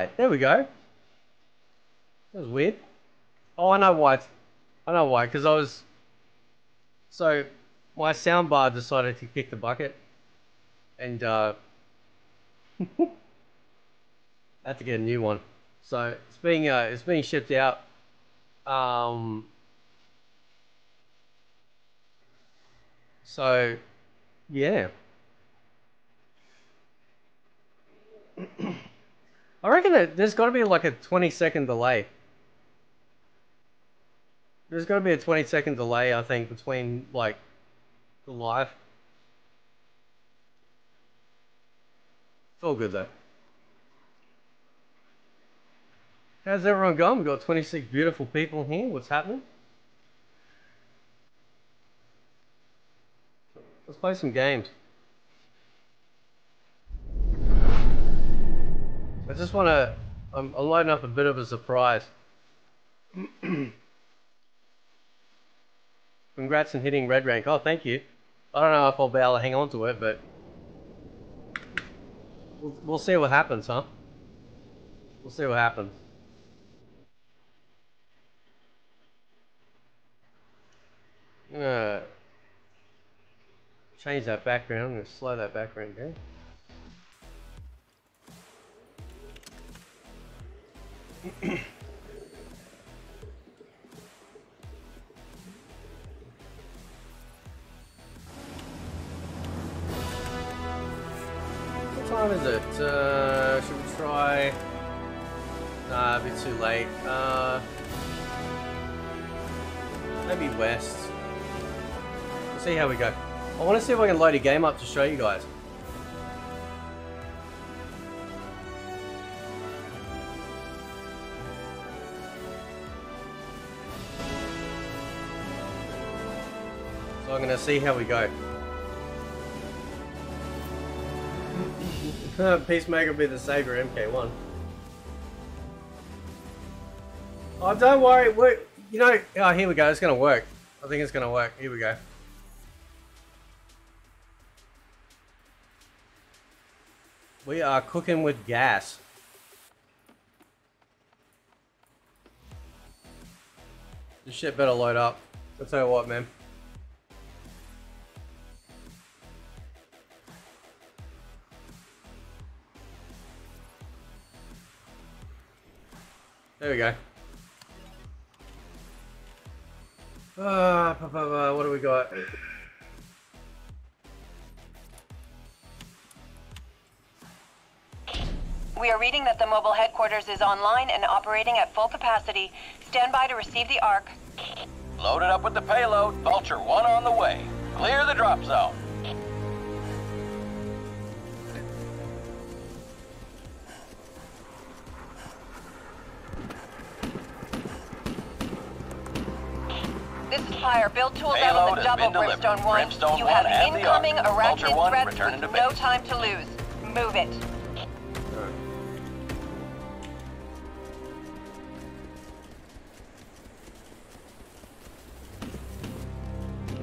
right, there we go. That was weird. Oh, I know why. I know why. Because I was. So, my soundbar decided to kick the bucket, and uh, I had to get a new one. So it's being uh, it's being shipped out. Um, so, yeah. I reckon that there's got to be like a 20 second delay. There's got to be a 20 second delay, I think, between like the live. It's all good though. How's everyone going? We've got 26 beautiful people here. What's happening? Let's play some games. I just want to. I'm, loading up a bit of a surprise. Congrats on hitting red rank. Oh, thank you. I don't know if I'll be able to hang on to it, but we'll, we'll see what happens, huh? We'll see what happens. I'm gonna change that background. I'm gonna slow that background down. Time is it? Uh, should we try? Nah, a bit too late. Uh, maybe west. See how we go. I want to see if I can load a game up to show you guys. I'm to see how we go. Peacemaker be the savior MK1. Oh, don't worry. we you know, oh, here we go. It's going to work. I think it's going to work. Here we go. We are cooking with gas. This shit better load up. I'll tell you what, man. There we go. Uh, what do we got? We are reading that the mobile headquarters is online and operating at full capacity. Stand by to receive the ARC. Loaded up with the payload. Vulture 1 on the way. Clear the drop zone. This is Fire. Build tools out on the double Brimstone 1. Brimstone you have 1 and incoming the Arc. Vulture arachnid 1 threats returning with to no base. time to lose. Move it.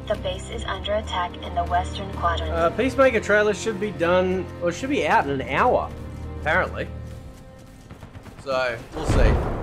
The base is under attack in the western quadrant. Uh, Peacemaker trailer should be done, or should be out in an hour, apparently. So, we'll see.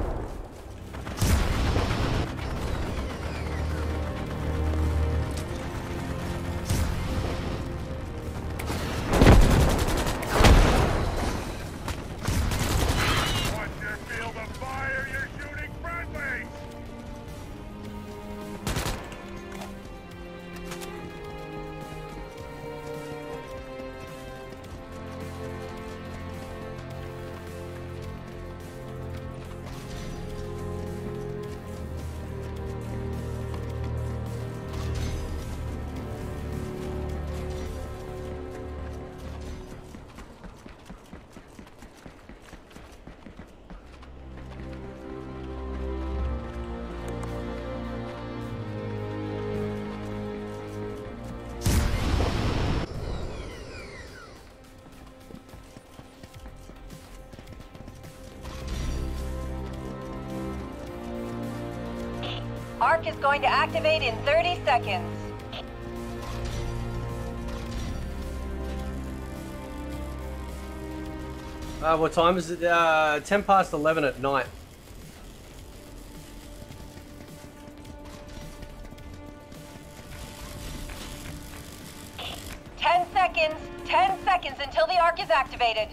Activate in 30 seconds. Uh, what time is it? Uh, 10 past 11 at night. Ten seconds. Ten seconds until the arc is activated.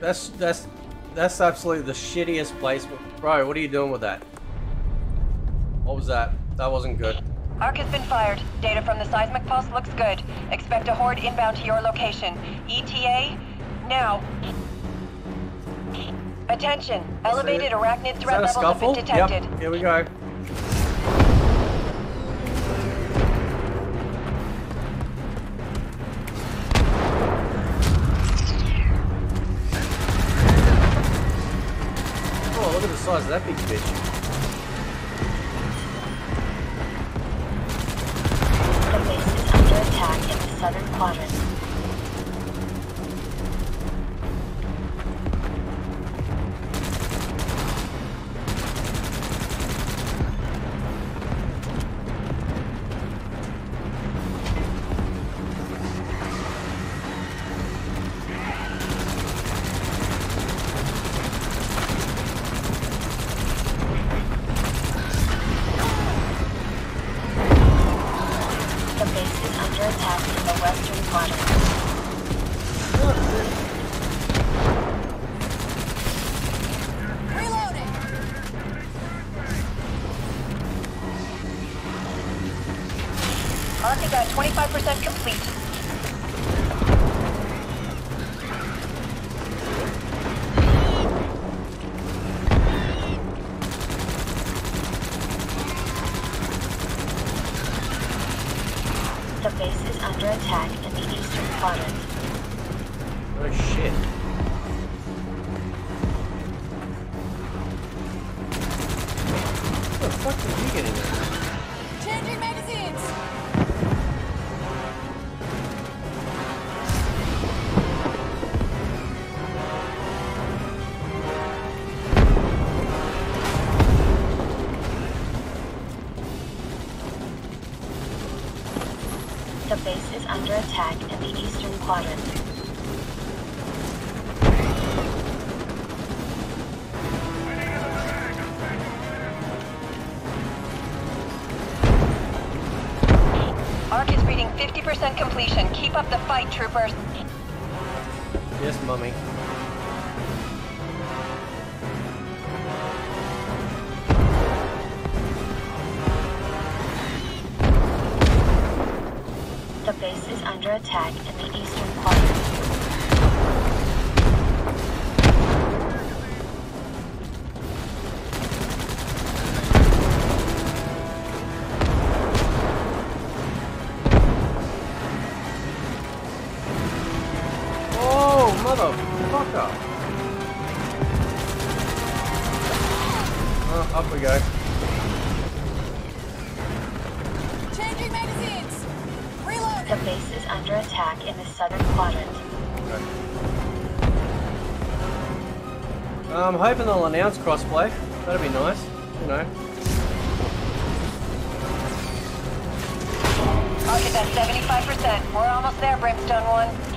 That's that's that's absolutely the shittiest placement. Bro, what are you doing with that? What was that? That wasn't good. Arc has been fired. Data from the seismic pulse looks good. Expect a horde inbound to your location. ETA, now. Attention. Elevated arachnid threat levels have been detected. Yep, here we go. Under attack in the eastern quadrant. Oh, motherfucker! Oh, up we go. Changing magazines! The base is under attack in the southern quadrant. I'm hoping they'll announce crossplay. That'd be nice, you know. Is at 75%. We're almost there, Brimstone 1.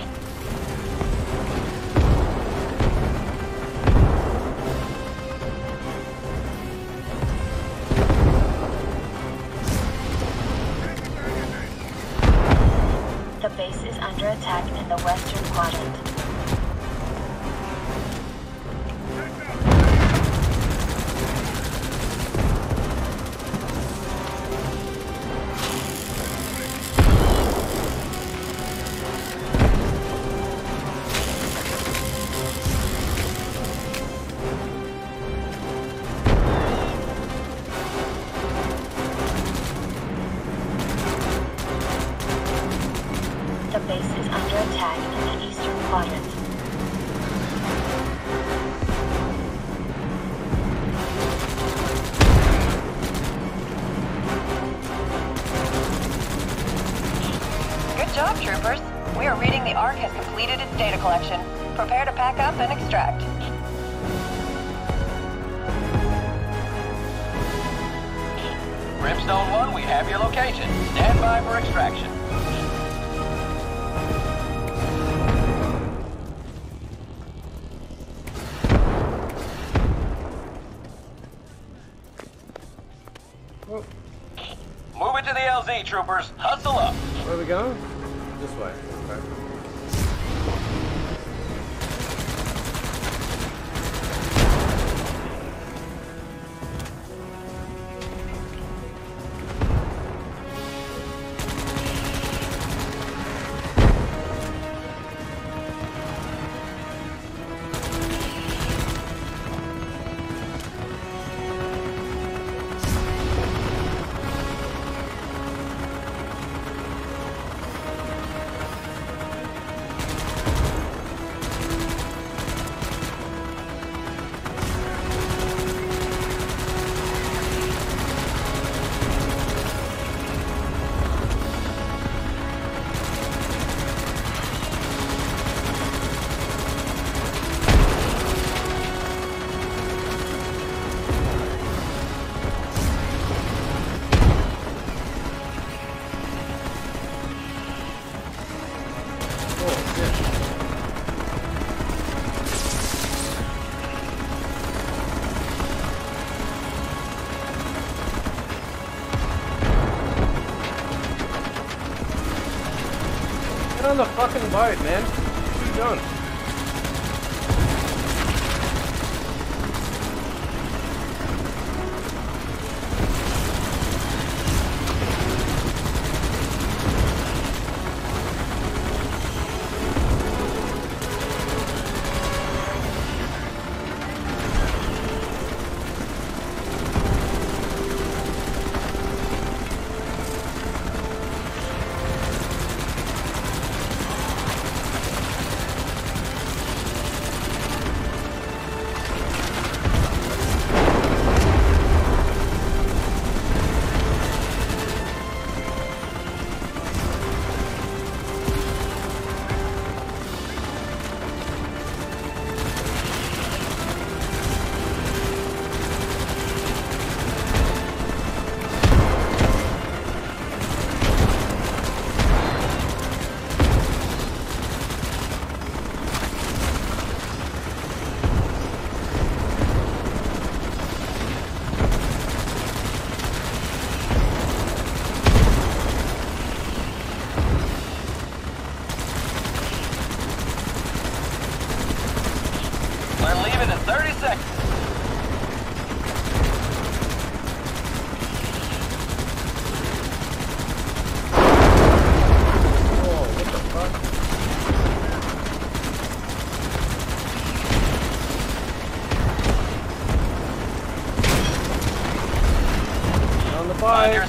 Troopers, on the fucking boat, man. On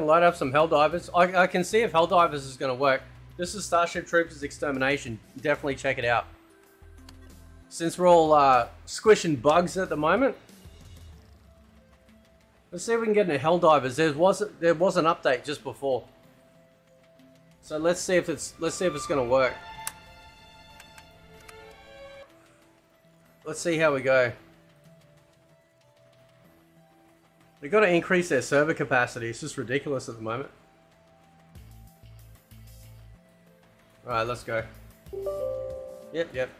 can load up some Helldivers. I, I can see if Helldivers is going to work. This is Starship Troopers Extermination. Definitely check it out. Since we're all uh, squishing bugs at the moment, let's see if we can get into Helldivers. There was there was an update just before, so let's see if it's let's see if it's going to work. Let's see how we go. They got to increase their server capacity. It's just ridiculous at the moment. All right, let's go. Yep, yep.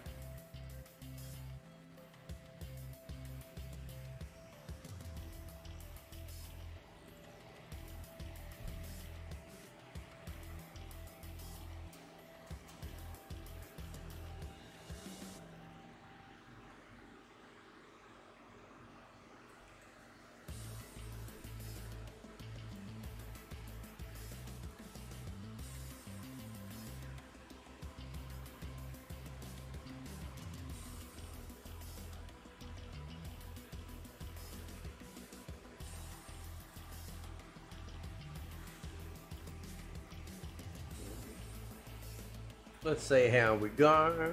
Let's see how we go.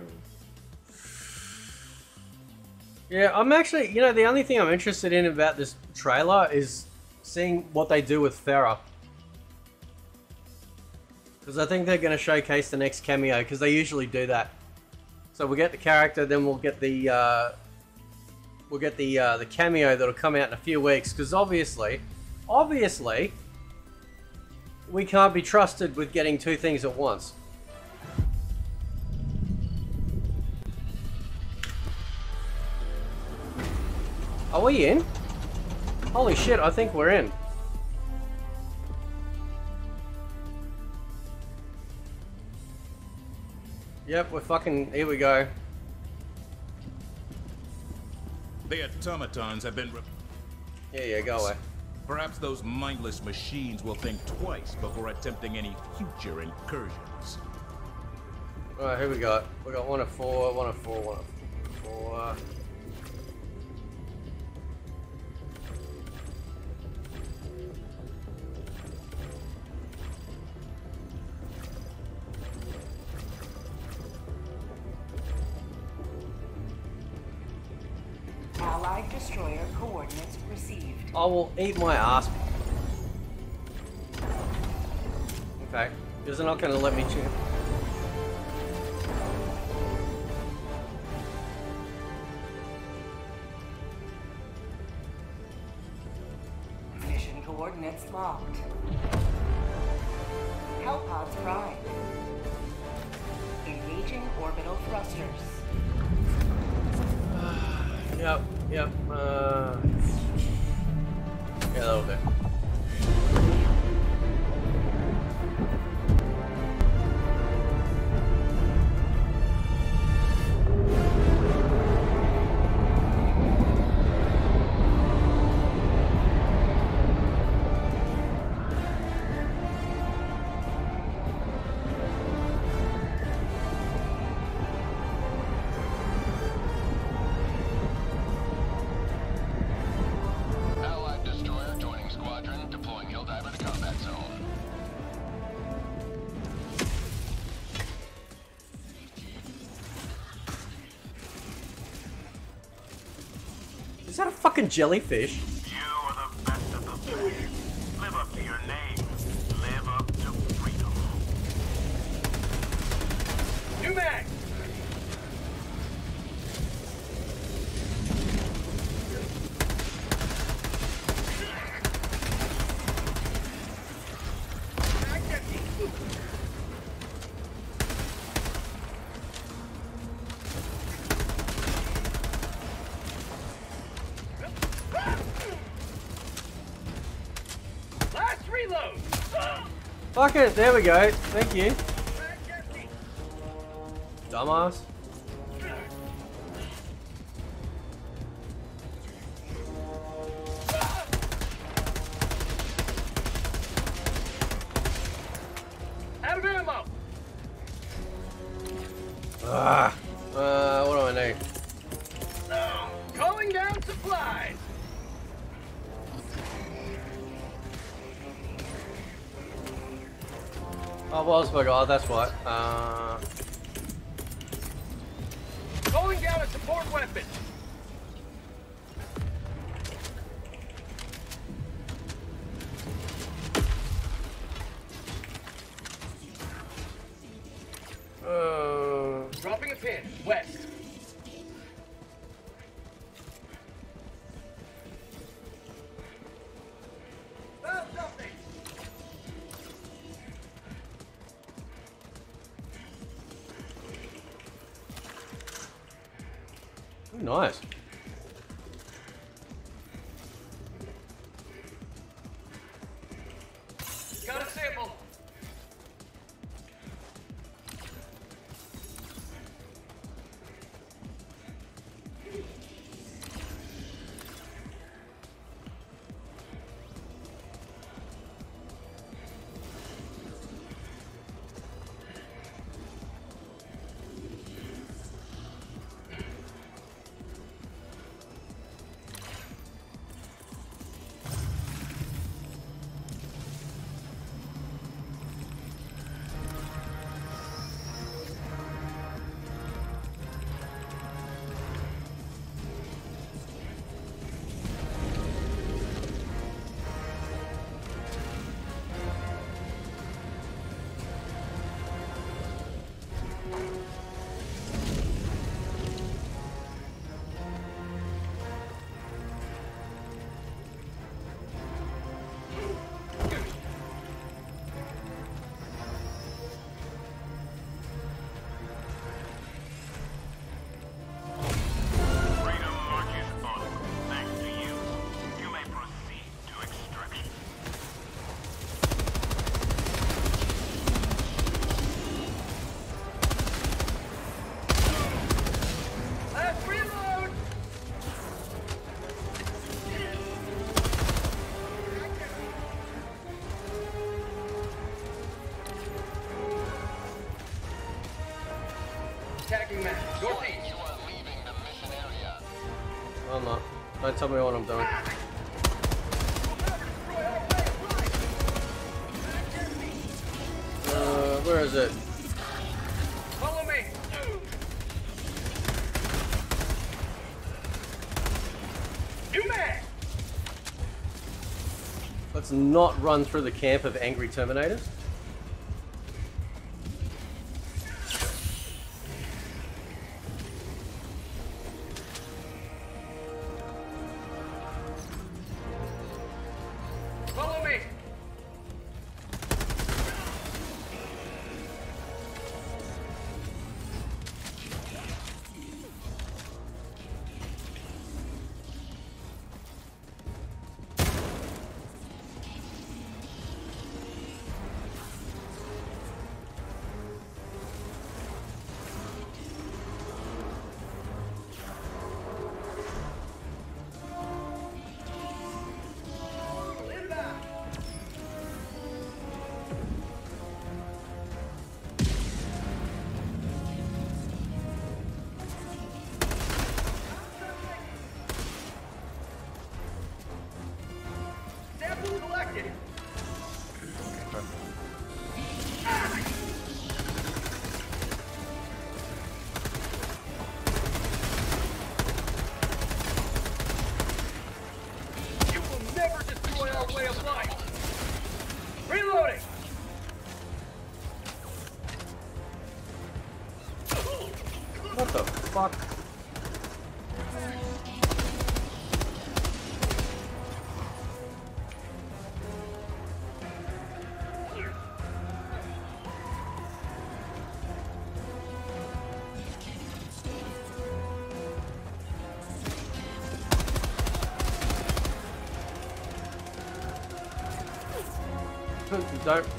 Yeah, I'm actually, you know, the only thing I'm interested in about this trailer is seeing what they do with Ferra. Because I think they're going to showcase the next cameo, because they usually do that. So we'll get the character, then we'll get the uh, we'll get the uh, the cameo that'll come out in a few weeks. Because obviously, obviously, we can't be trusted with getting two things at once. Are we in? Holy shit, I think we're in. Yep, we're fucking. Here we go. The automatons have been. Yeah, yeah, go away. Perhaps those mindless machines will think twice before attempting any future incursions. Alright, who we got? We got one of four, one of four, one of four. I will eat my ass. Okay, because they're not going to let me check. Mission coordinates locked. Hellpods prime. Engaging orbital thrusters. Yep, yep. Uh, fucking jellyfish? It, there we go. Thank you. Dumbass. Tell me what I'm doing. Uh, where is it? Follow me. New mag. Let's not run through the camp of angry Terminators. Don't.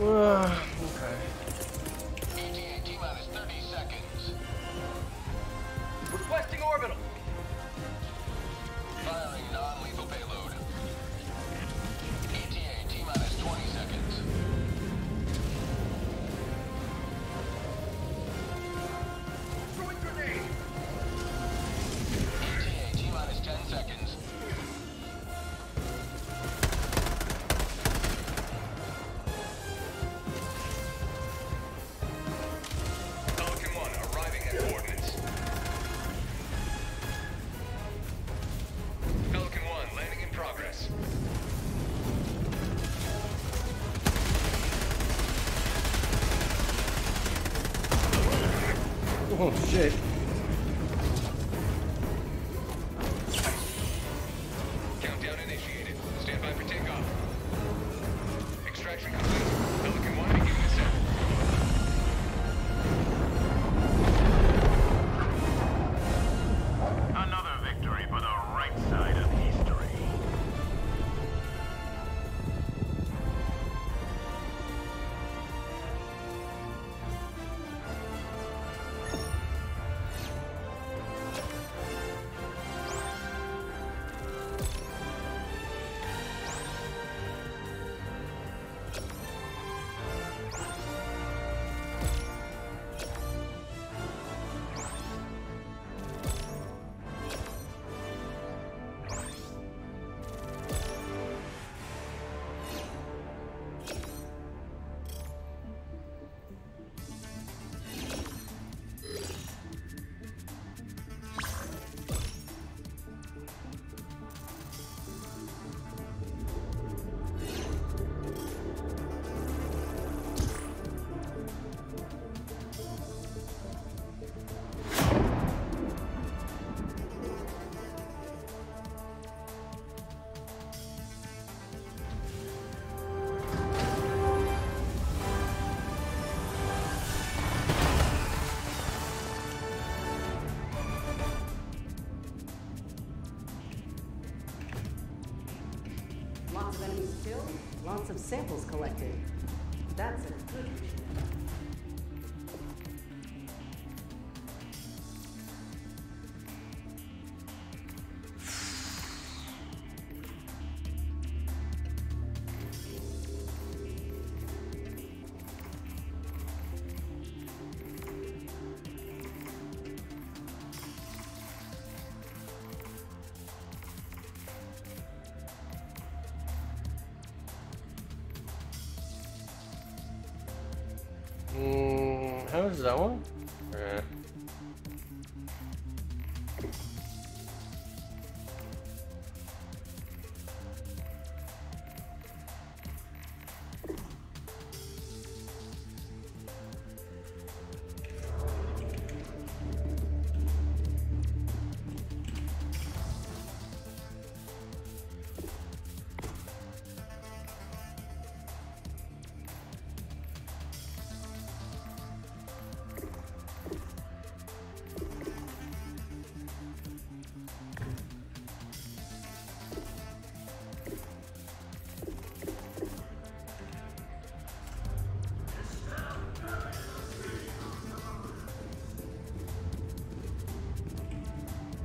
우와. Oh, shit. samples collected. Oh, is that one?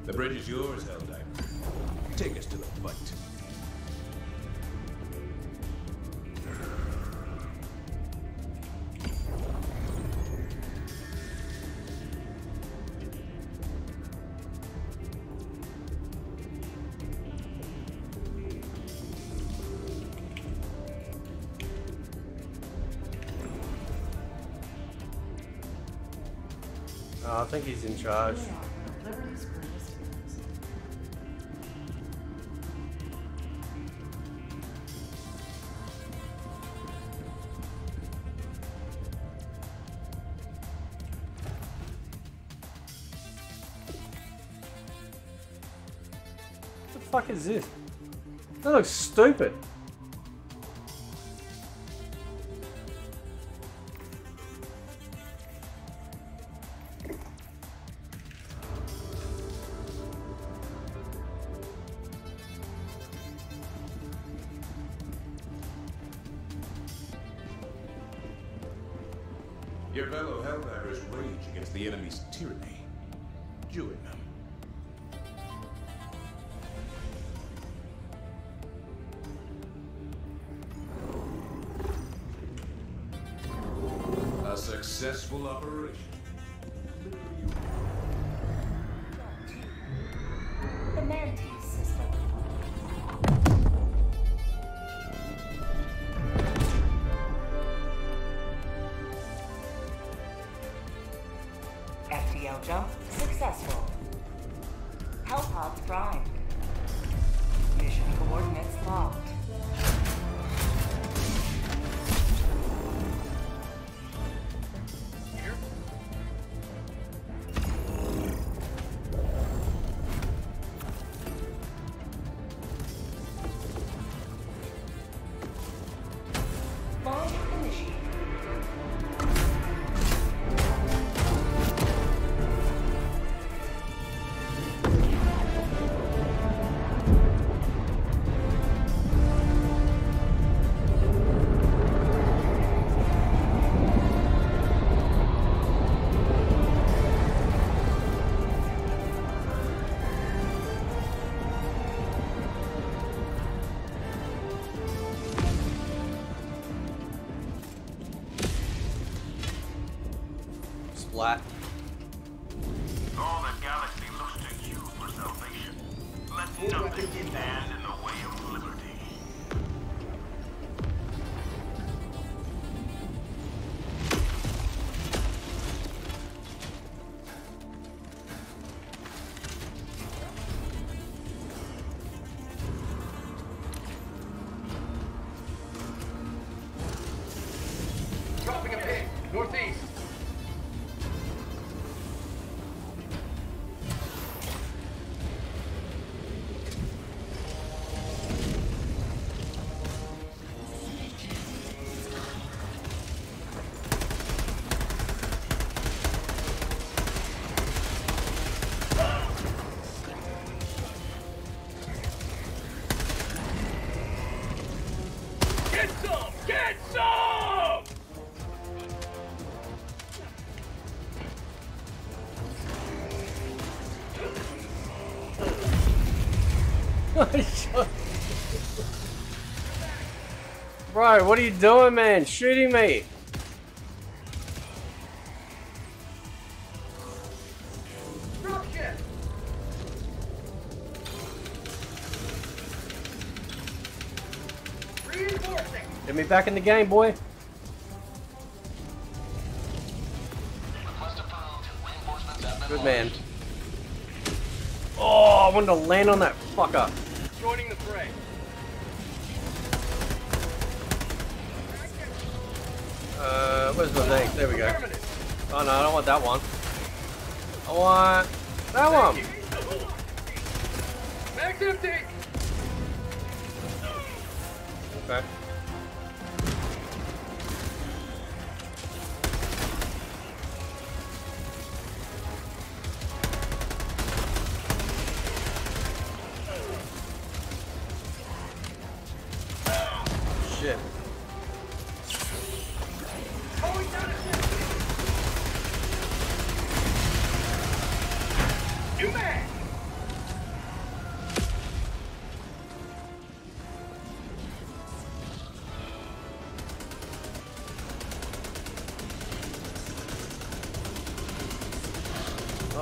The bridge is yours, Helldiver. Take us to the fight. Uh, I think he's in charge. fuck is this? That looks stupid. Bro, what are you doing, man? Shooting me. Get me back in the game, boy. Good man. Oh, I wanted to land on that fucker. Joining the fray. Uh, where's my thing? There we go. Oh no, I don't want that one. I want that one. Max empty!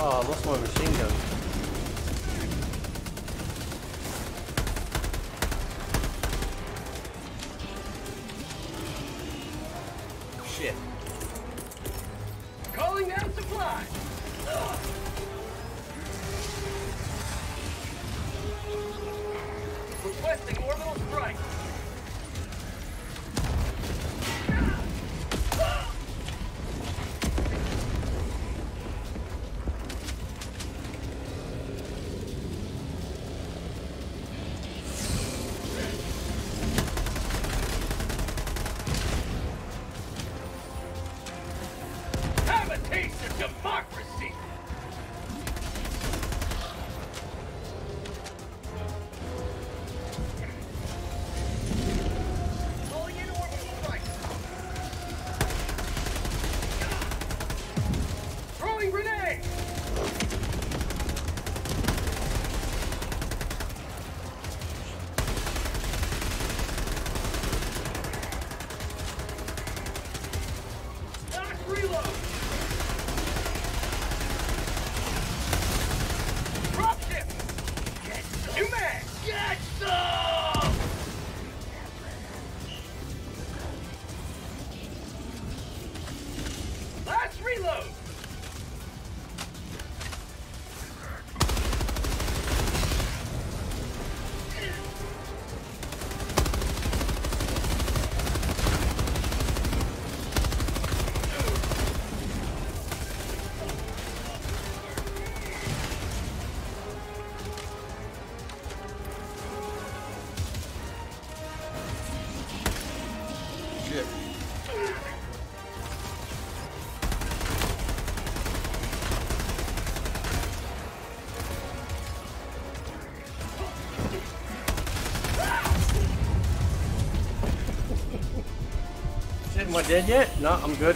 Oh, I lost my machine gun. I dead yet? No, I'm good.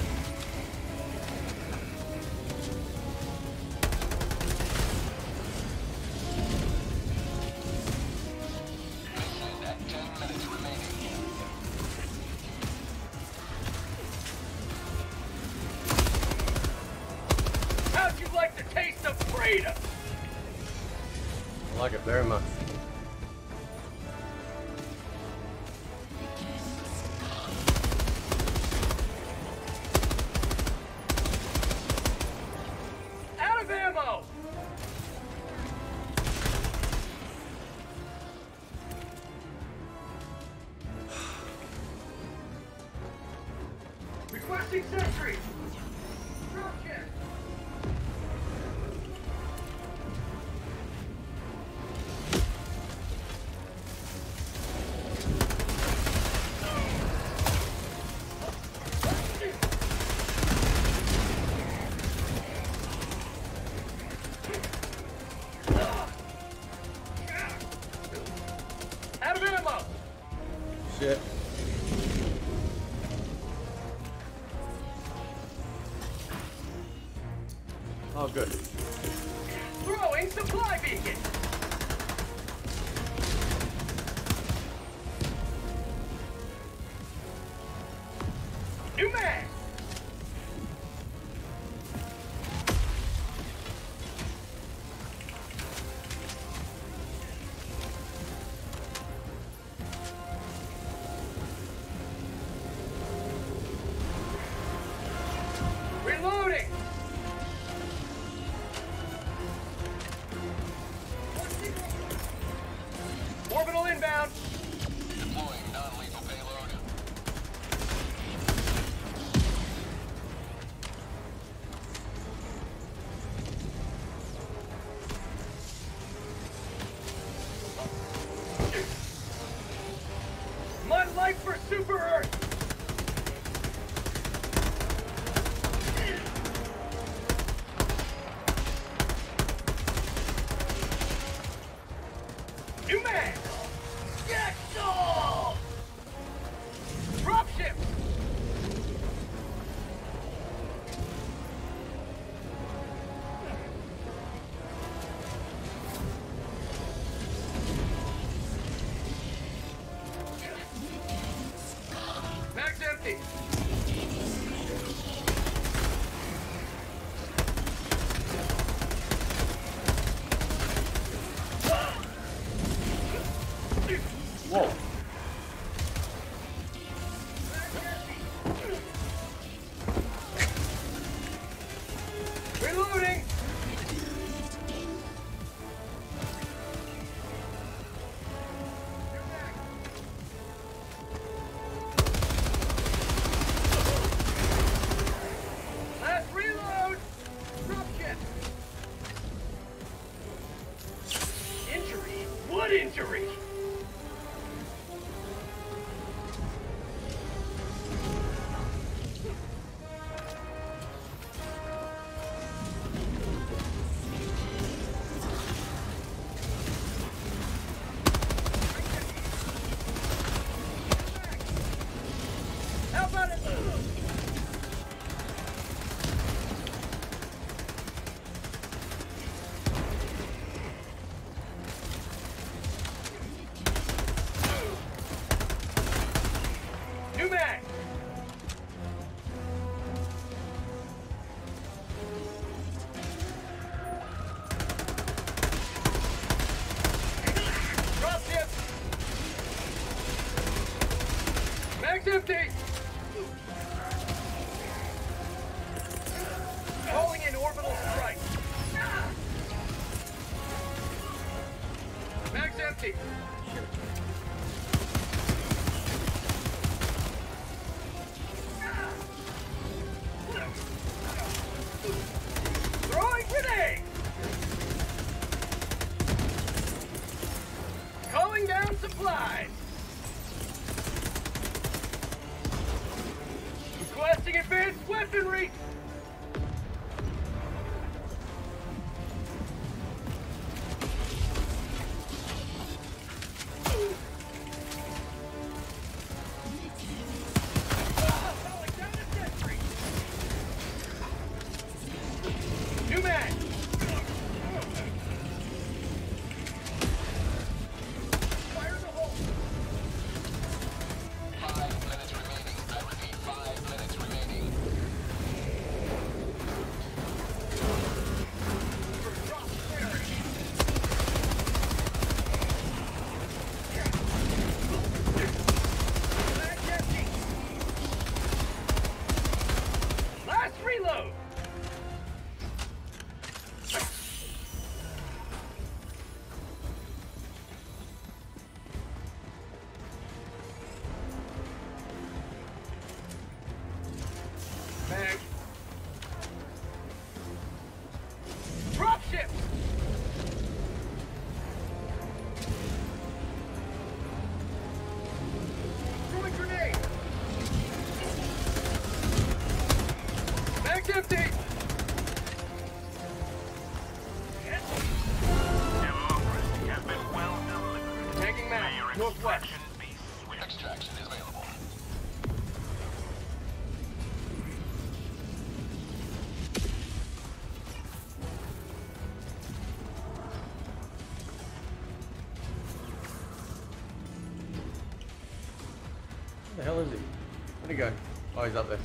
He's up there.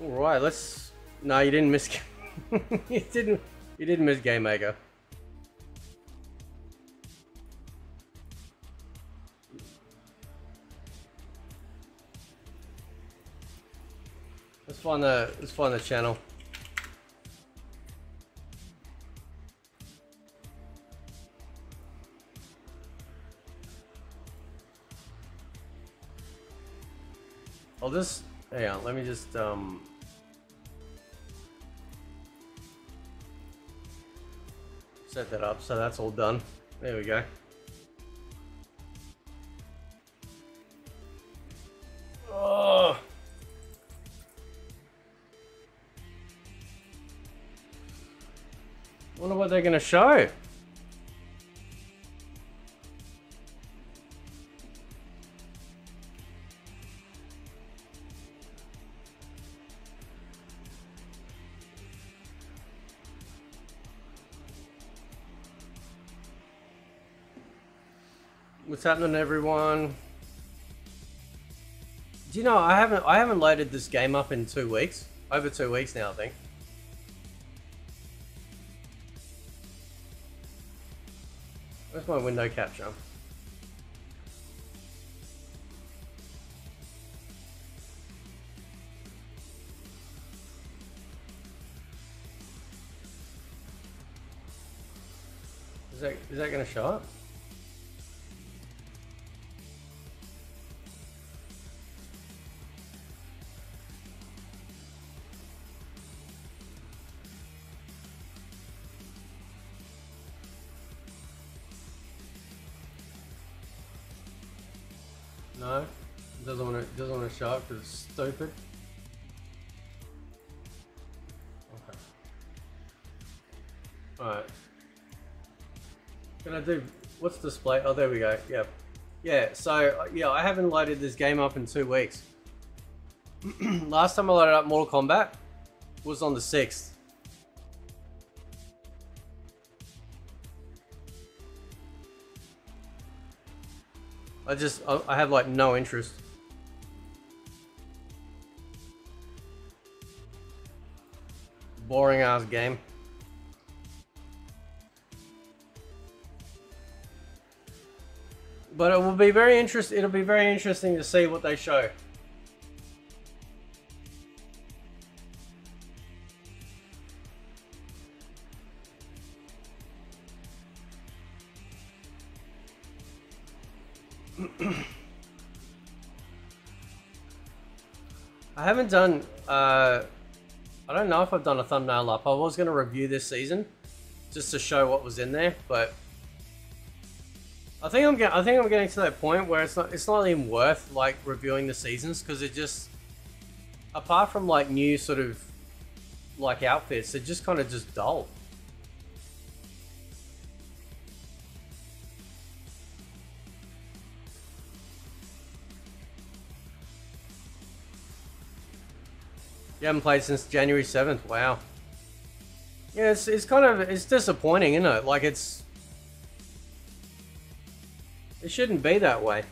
Right, let's. No, you didn't miss. you didn't. You didn't miss Peacemaker. Let's find the. Let's find the channel. Just. Um. Set that up so that's all done. There we go. Oh. Wonder what they're gonna show. Happening, everyone? Do you know I haven't I haven't loaded this game up in two weeks. Over two weeks now, I think. Where's my window capture? Is that is that gonna show up? Up because it's stupid. Okay. All right. Can I do what's display? Oh, there we go. Yep. Yeah. So yeah, I haven't loaded this game up in two weeks. Last time I loaded up Mortal Kombat was on the sixth. I just, I have like no interest. Game. But it will be very interest. It'll be very interesting to see what they show. I haven't done. Uh, don't know if I've done a thumbnail up. I was going to review this season, just to show what was in there, but I think I'm getting. I think I'm getting to that point where it's not. It's not even worth like reviewing the seasons because it just, apart from like new sort of, like outfits, they're just kind of just dull. Haven't played since January 7th. Wow. Yeah, it's, it's kind of it's disappointing, isn't it? Like it's it shouldn't be that way.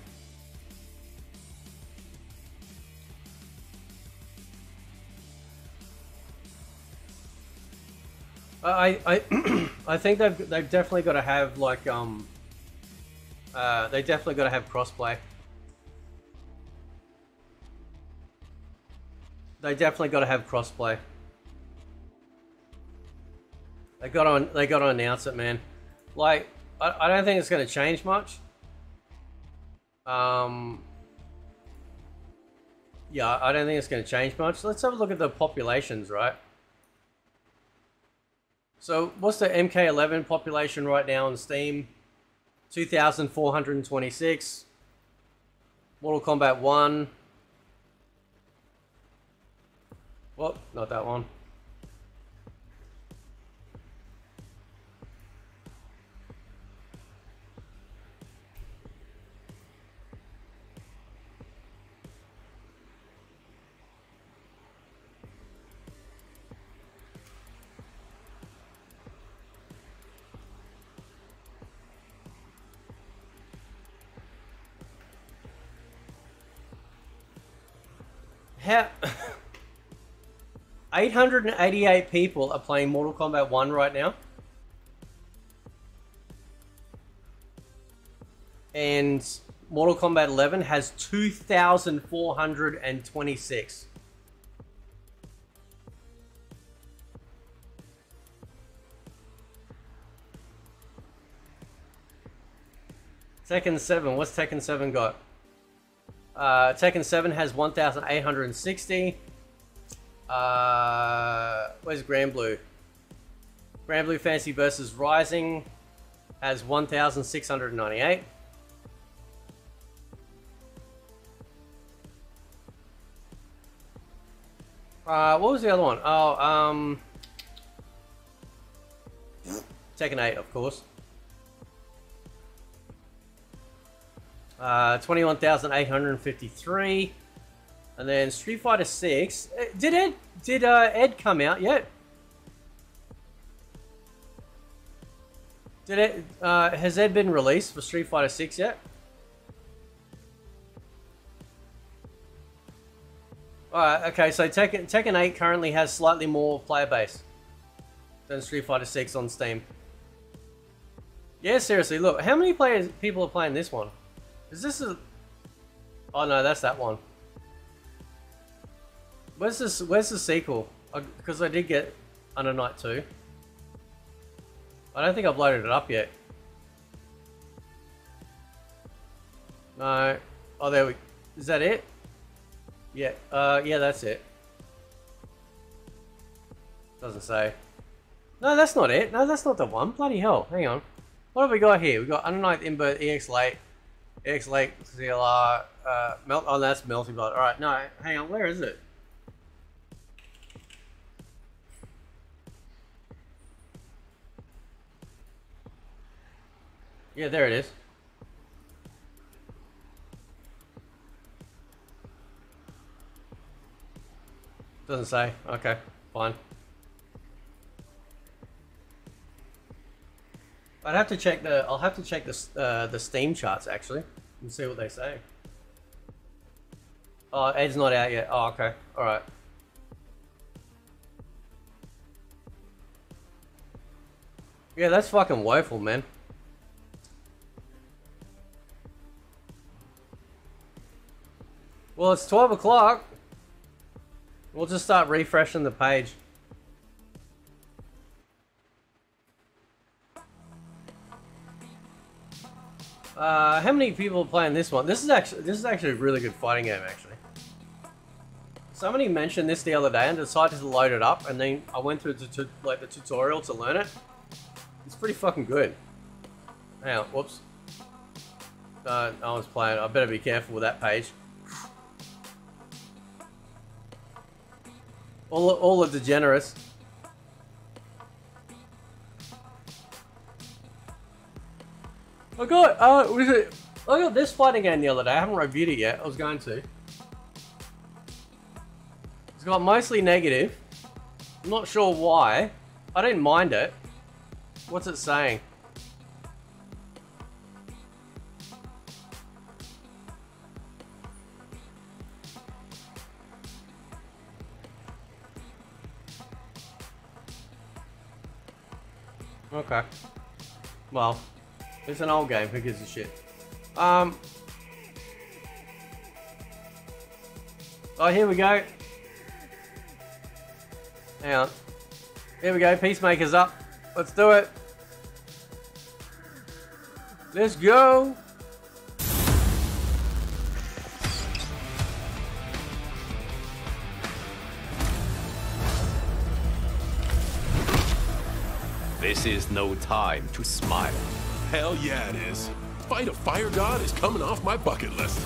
I I I think they've they've definitely got to have like um uh they definitely got to have crossplay. They definitely got to have crossplay. They got on. They got to announce it, man. Like, I, I don't think it's going to change much. Um. Yeah, I don't think it's going to change much. Let's have a look at the populations, right? So, what's the MK11 population right now on Steam? 2,426. Mortal Kombat 1. Well, not that one. How... 888 people are playing Mortal Kombat 1 right now. And Mortal Kombat 11 has 2,426. Tekken 7, what's Tekken 7 got? Uh, Tekken 7 has 1,860. Uh, where's Granblue? Grand Blue Fantasy versus Rising has 1,698. Uh, what was the other one? Oh, um... Tekken 8, of course. Uh, 21,853. And then Street Fighter 6. Uh, Did Ed, did uh, Ed come out yet? Did it, uh, has Ed been released for Street Fighter 6 yet? Alright, okay, so Tekken, Tekken 8 currently has slightly more player base than Street Fighter 6 on Steam. Yeah, seriously, look, how many players people are playing this one? Is this a... Oh no, that's that one. Where's this? Where's the sequel? Because I, I did get Under Night 2. I don't think I've loaded it up yet. No. Oh, there we... Is that it? Yeah. Uh, yeah, that's it. Doesn't say. No, that's not it. No, that's not the one. Bloody hell. Hang on. What have we got here? We've got Under Night In-Birth, EX Late, EX Late, CLR, uh, Melt... Oh, that's Melty Blood. Alright, no, hang on. Where is it? Yeah, there it is. Doesn't say. Okay, fine. I'd have to check the. I'll have to check the uh, the Steam charts actually and see what they say. Oh, Ed's not out yet. Oh, okay. All right. Yeah, that's fucking woeful, man. Well, it's 12 o'clock. We'll just start refreshing the page. Uh, how many people are playing this one? This is actually this is actually a really good fighting game, actually. Somebody mentioned this the other day and decided to load it up, and then I went through the like the tutorial to learn it. It's pretty fucking good. On, whoops. Uh, I was playing. I better be careful with that page. All, all the degenerates. I got, uh, was it, I got this fighting game the other day. I haven't reviewed it yet. I was going to. It's got mostly negative. I'm not sure why. I didn't mind it. What's it saying? Okay. Well, it's an old game. Who gives a shit? Um. Oh, here we go. Hang on. Here we go. Peacemaker's up. Let's do it. Let's go. This is no time to smile. Hell yeah, it is. Fight a fire god is coming off my bucket list.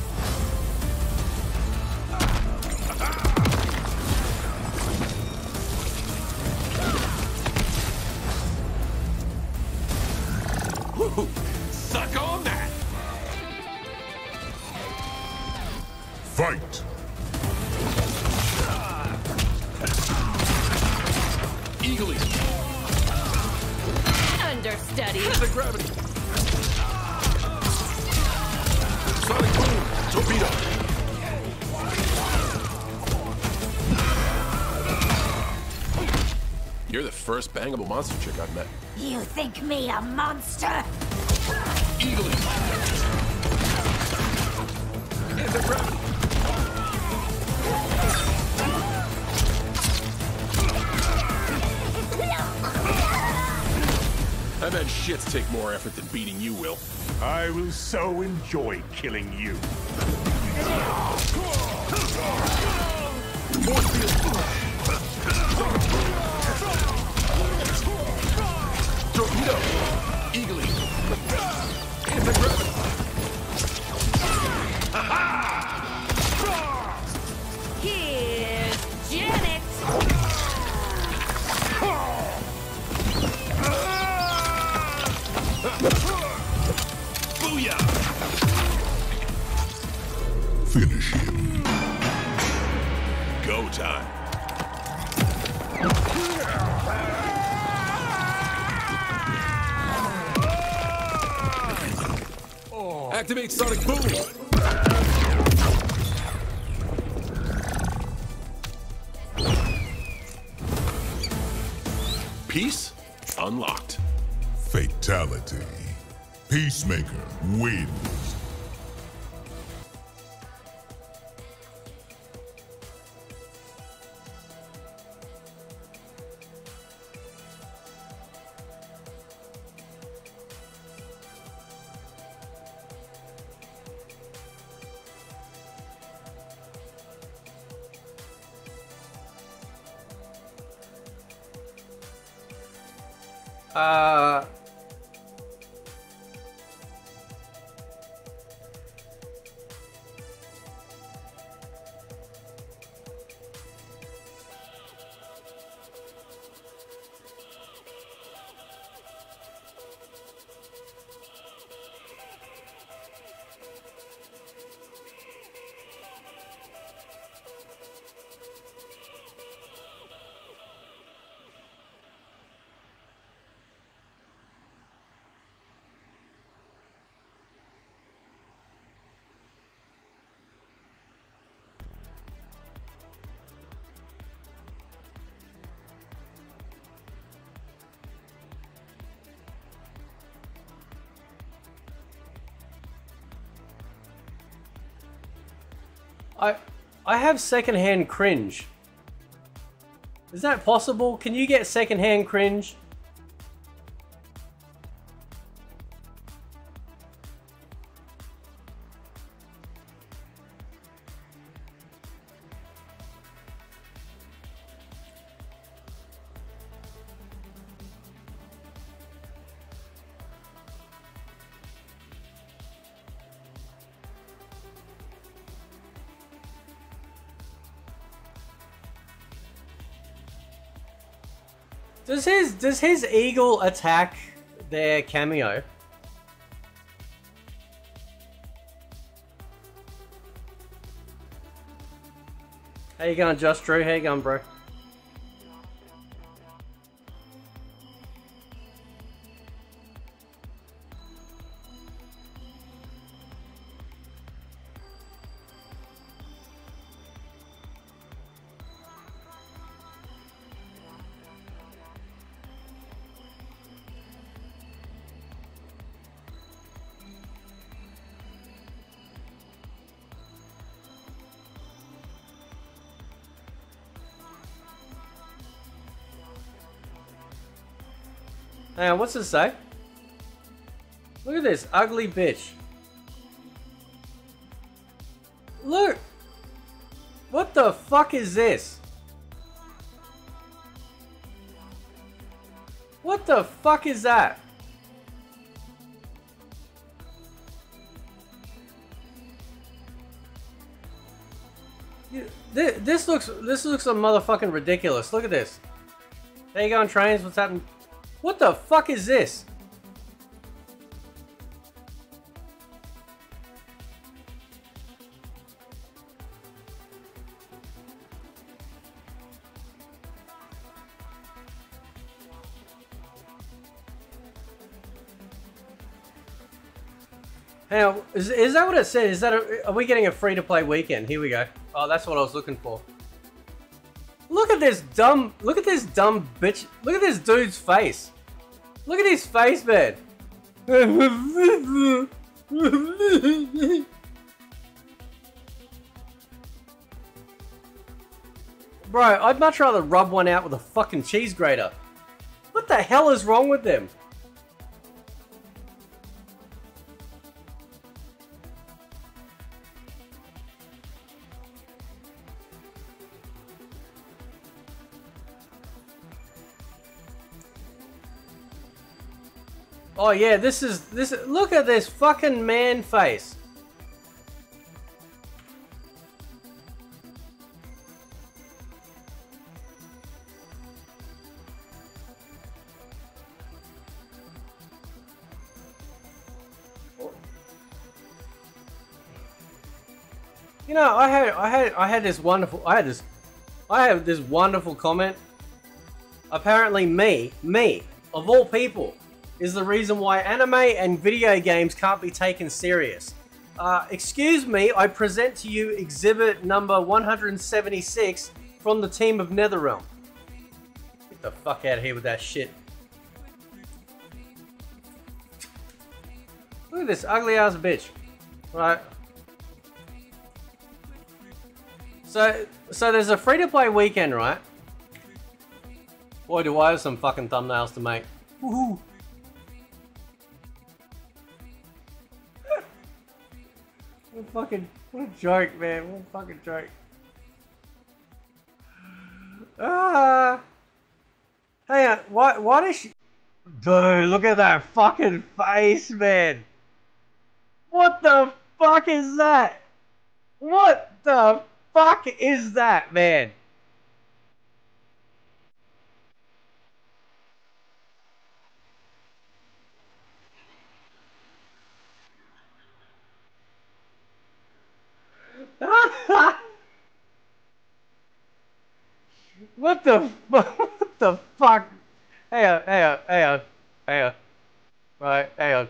Monster chick You think me a monster? Eagly. Anti-gravity. I bet shits take more effort than beating you will. I will so enjoy killing you. Sonic Boom! Peace unlocked. Fatality. Peacemaker wins. I I have secondhand cringe. Is that possible? Can you get secondhand cringe? Does his does his eagle attack their cameo? How you going, Just Drew? How you going, bro? Hang on, what's this say? Look at this ugly bitch. Look! What the fuck is this? What the fuck is that? This looks this looks a motherfucking ridiculous. Look at this. There you go on trains. What's happening? What the fuck is this? Hang on, is, is that what it said? Is that a, are we getting a free to play weekend? Here we go. Oh, that's what I was looking for. Look at this dumb. Look at this dumb bitch. Look at this dude's face. Look at his face, man. Bro, I'd much rather rub one out with a fucking cheese grater. What the hell is wrong with them? Oh yeah, this is this. Look at this fucking man face. You know, I had I had I had this wonderful I had this I have this wonderful comment. Apparently me, me, of all people, is the reason why anime and video games can't be taken serious. Uh, excuse me, I present to you exhibit number 176 from the team of Netherrealm. Get the fuck out of here with that shit. Look at this ugly ass bitch. Right. So, so there's a free-to-play weekend, right? Boy, do I have some fucking thumbnails to make. Woohoo! What a fucking, what a joke, man. What a fucking joke. Ah! Hey, uh, why, why does she... Dude, look at that fucking face, man. What the fuck is that? What the fuck is that, man? what the? What the fuck? Hey, hey, hey, hey, uh. Right, hey, uh.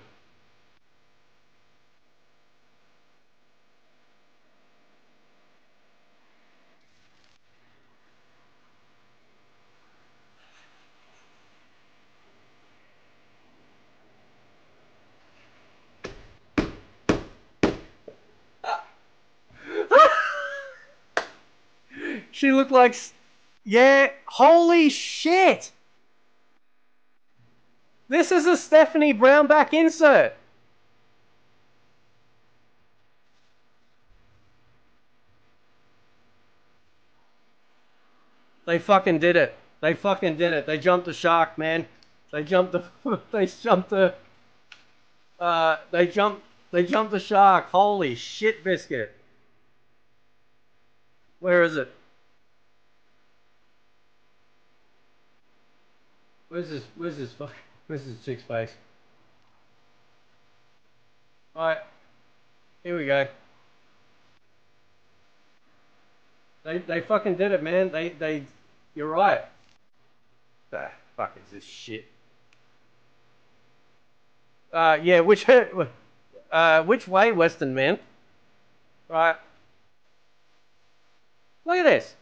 She looked like. Yeah, holy shit! This is a Stephanie Brownback insert. They fucking did it. They fucking did it. They jumped the shark, man. They jumped the. they jumped the. Uh, they jumped. They jumped the shark. Holy shit, biscuit. Where is it? Where's this? Where's this? fuck- Where's this chick's face? Alright. Here we go. They they fucking did it, man. They they. You're right. The fuck is this shit? Uh, yeah. Which uh, which way, Western man? Right. Look at this.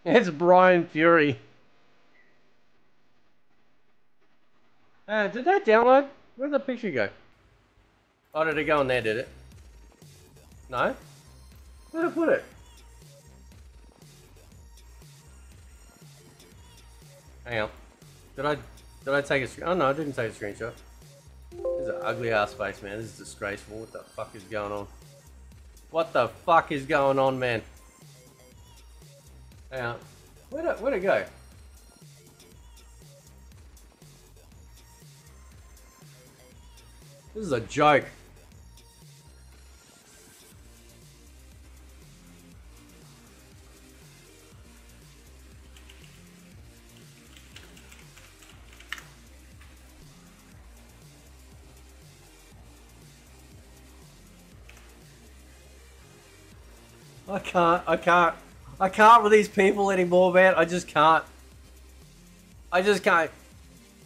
It's Bryan Fury. Uh, did that download? Where'd the picture go? Oh, did it go in there, did it? No? Where'd I put it? Hang on. Did I did I take a? Oh no, I didn't take a screenshot. This is an ugly ass face, man. This is disgraceful. What the fuck is going on? What the fuck is going on, man? On. Where'd it, where'd it go? This is a joke. I can't, I can't, I can't with these people anymore, man. I just can't. I just can't.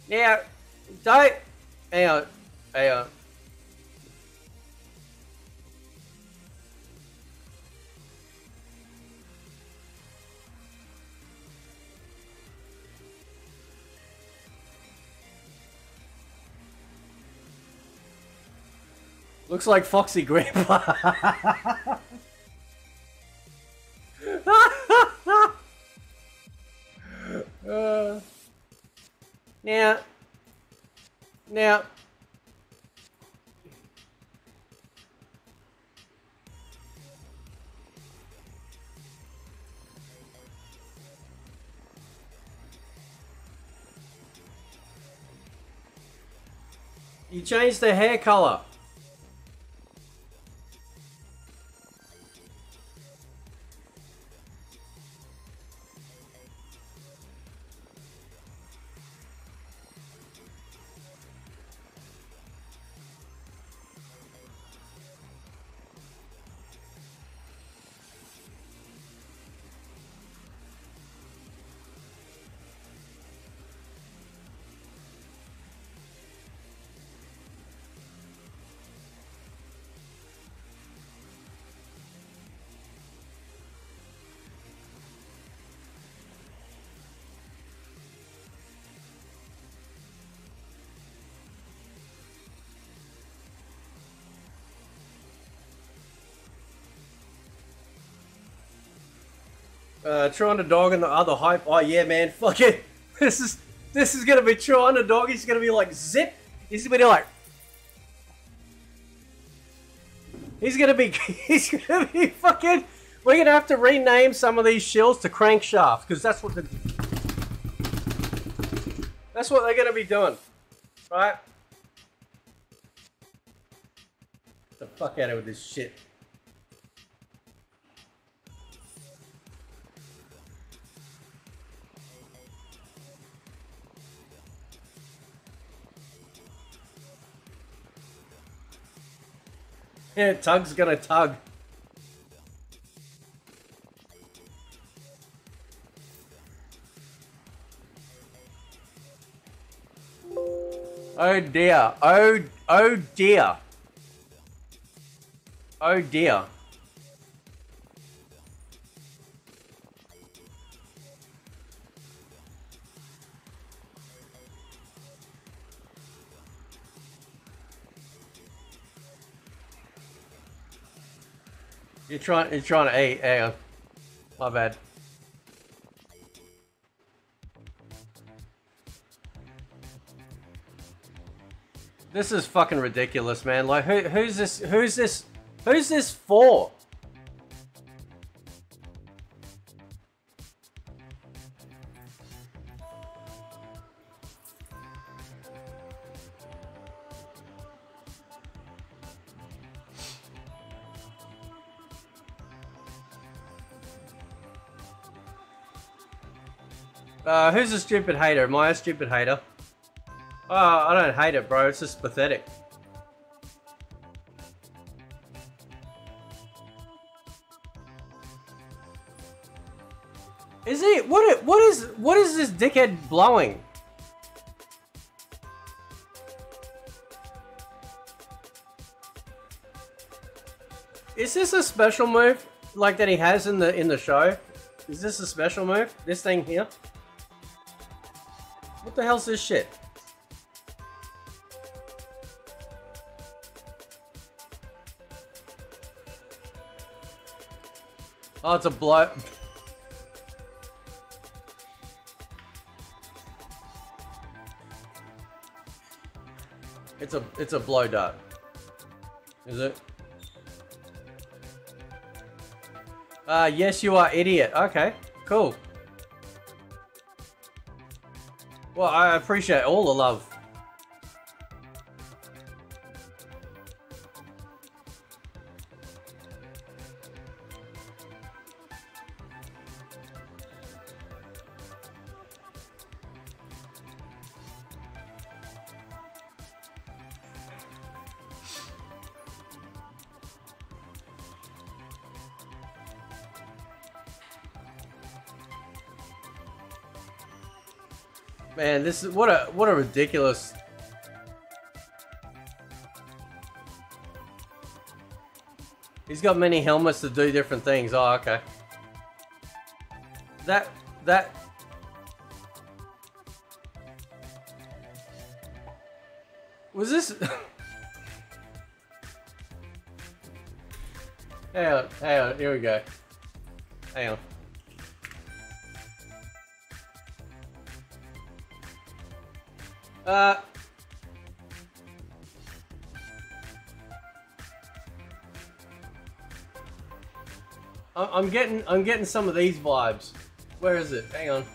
Now, don't. Hang on. Hang on. Looks like Foxy Grandpa. now, now, you changed the hair color. Uh, True Underdog and the other hype. Oh yeah, man, fuck it. This is this is gonna be True Underdog. He's gonna be like zip. He's gonna be like. He's gonna be. He's gonna be fucking. We're gonna have to rename some of these shills to crankshaft because that's what the. That's what they're gonna be doing, right? Get the fuck out of with this shit. Tug's gonna tug. Oh dear. Oh, oh dear. Oh dear. Trying. Trying to. Hey, hang on. My bad. This is fucking ridiculous, man. Like, who, who's this? Who's this? Who's this for? Uh, who's a stupid hater? Am I a stupid hater? Oh, I don't hate it, bro. It's just pathetic. Is he? What? What is? What is this dickhead blowing? Is this a special move like that he has in the in the show? Is this a special move? This thing here? What the hell's this shit? Oh, it's a blow. It's a it's a blow dart. Is it? Uh yes you are idiot. Okay, cool. Well, I appreciate all the love. This is what a what a ridiculous. He's got many helmets to do different things. Oh, okay. That that was this. Hang on, hang on, here we go. Hang on. Uh. I'm getting, I'm getting some of these vibes. Where is it? Hang on.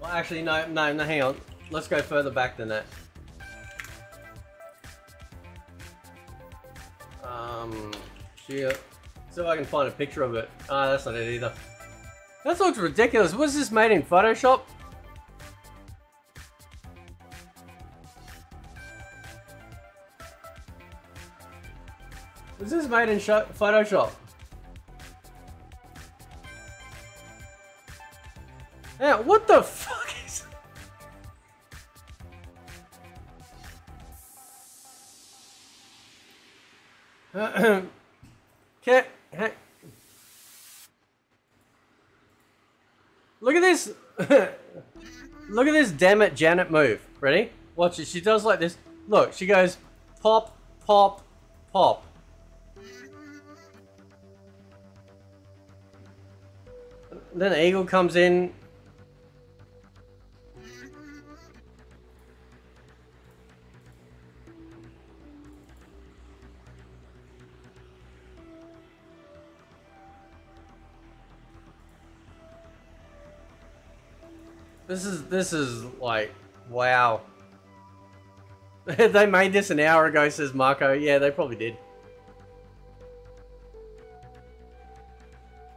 Well, actually, no, no, no, hang on. Let's go further back than that. Um, shit. See if I can find a picture of it. Ah, that's not it either. That looks ridiculous. Was this made in Photoshop? Made in sho- Photoshop? Yeah, what the fuck is... Look at this. Look at this damn it Janet move. Ready? Watch it. She does like this. Look, she goes pop, pop, pop. Then Eagle comes in. This is this is like wow. they made this an hour ago, says Marco. Yeah, they probably did.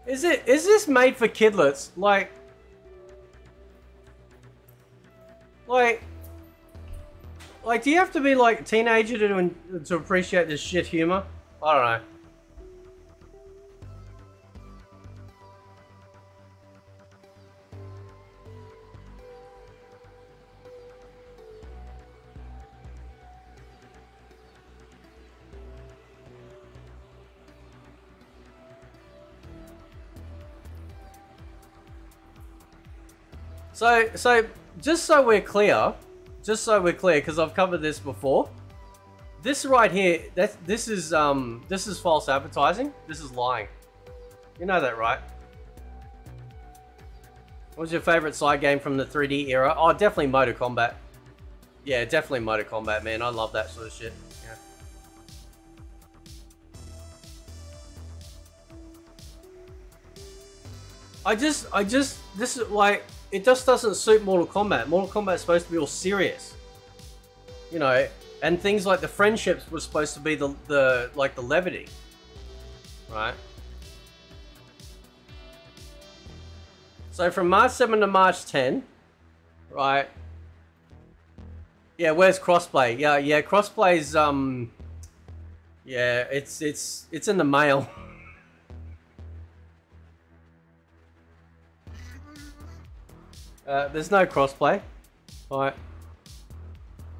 Is it is this made for kidlets? Like Like Like do you have to be like a teenager to to appreciate this shit humor? I don't know. So, so just so we're clear, just so we're clear, because I've covered this before. This right here, that this is um, this is false advertising. This is lying. You know that, right? What was your favorite side game from the 3D era? Oh, definitely Motor Kombat. Yeah, definitely Motor Kombat, man. I love that sort of shit. I just, I just, this is like, it just doesn't suit Mortal Kombat. Mortal Kombat is supposed to be all serious. You know, and things like the friendships were supposed to be the, the like the levity. Right? So from March 7 to March 10, right? Yeah, where's crossplay? Yeah, yeah, crossplay's um yeah, it's it's it's in the mail. Uh, there's no crossplay. Alright.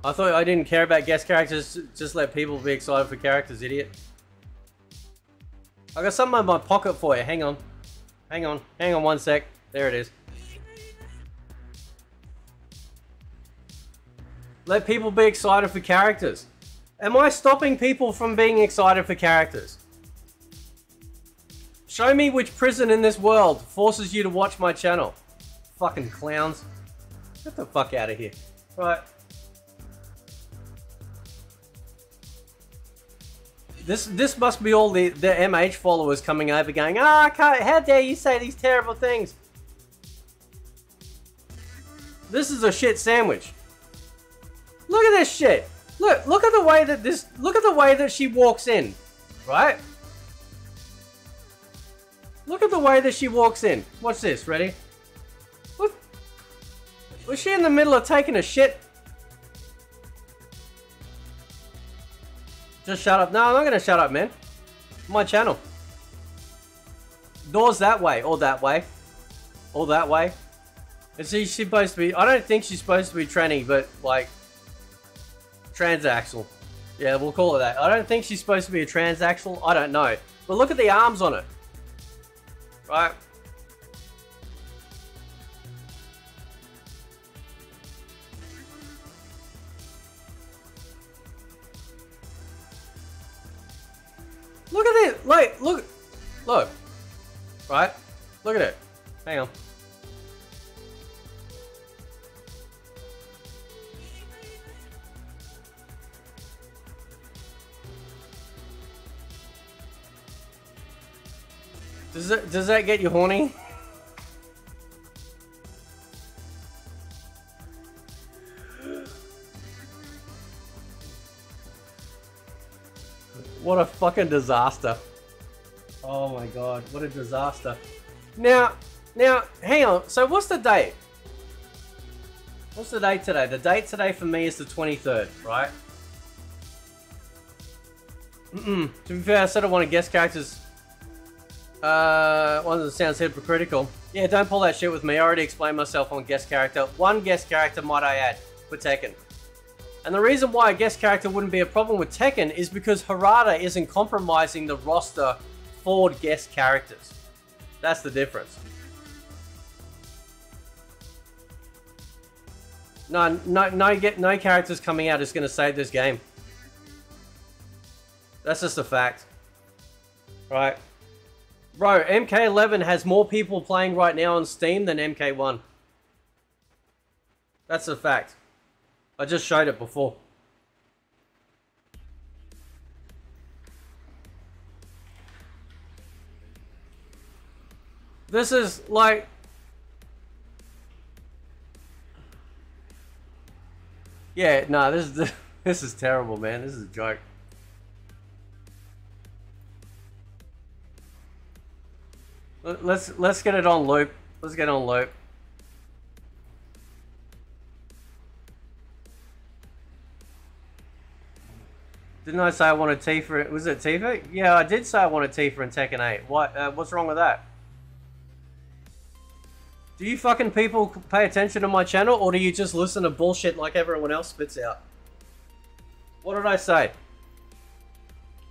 I thought I didn't care about guest characters, just let people be excited for characters, idiot. I got something in my pocket for you, hang on. Hang on, hang on one sec. There it is. Let people be excited for characters. Am I stopping people from being excited for characters? Show me which prison in this world forces you to watch my channel. Fucking clowns. Get the fuck out of here. Right. This this must be all the, the MH followers coming over going, ah, oh, how dare you say these terrible things. This is a shit sandwich. Look at this shit. Look, look at the way that this, look at the way that she walks in, right? Look at the way that she walks in. Watch this, ready? Was she in the middle of taking a shit? Just shut up. No, I'm not gonna shut up, man. My channel. Doors that way, or that way. Or that way. Is she supposed to be... I don't think she's supposed to be tranny, but, like... Transaxle. Yeah, we'll call it that. I don't think she's supposed to be a transaxle. I don't know. But look at the arms on it. Right? Look at it. Like, look, look. Right? Look at it. Hang on. Does that does that get you horny? What a fucking disaster. Oh my god, what a disaster. Now, now, hang on. So what's the date? What's the date today? The date today for me is the 23rd, right? Mm-mm. To be fair, I said I wanted guest characters. Uh, one that sounds hypocritical. Yeah, don't pull that shit with me. I already explained myself on guest character. One guest character, might I add, for Tekken. And the reason why a guest character wouldn't be a problem with Tekken is because Harada isn't compromising the roster for guest characters. That's the difference. No, no, no, get no characters coming out is going to save this game. That's just a fact. Right. Bro, MK11 has more people playing right now on Steam than MK1. That's a fact. I just showed it before. This is like... Yeah, no, this is this is terrible, man. This is a joke. Let's let's get it on loop. Let's get on loop. Didn't I say I wanted Tifa? Was it Tifa? Yeah, I did say I wanted Tifa in Tekken 8. What? Uh, what's wrong with that? Do you fucking people pay attention to my channel, or do you just listen to bullshit like everyone else spits out? What did I say?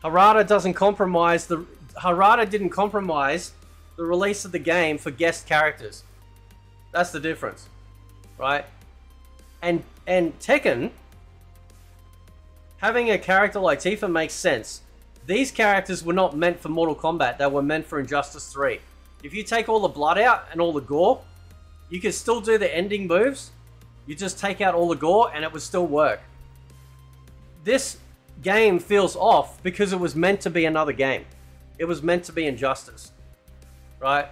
Harada doesn't compromise the... Harada didn't compromise the release of the game for guest characters. That's the difference. Right? And and Tekken having a character like Tifa makes sense. These characters were not meant for Mortal Kombat, they were meant for Injustice 3. If you take all the blood out and all the gore, you can still do the ending moves. You just take out all the gore and it would still work. This game feels off because it was meant to be another game. It was meant to be Injustice. Right?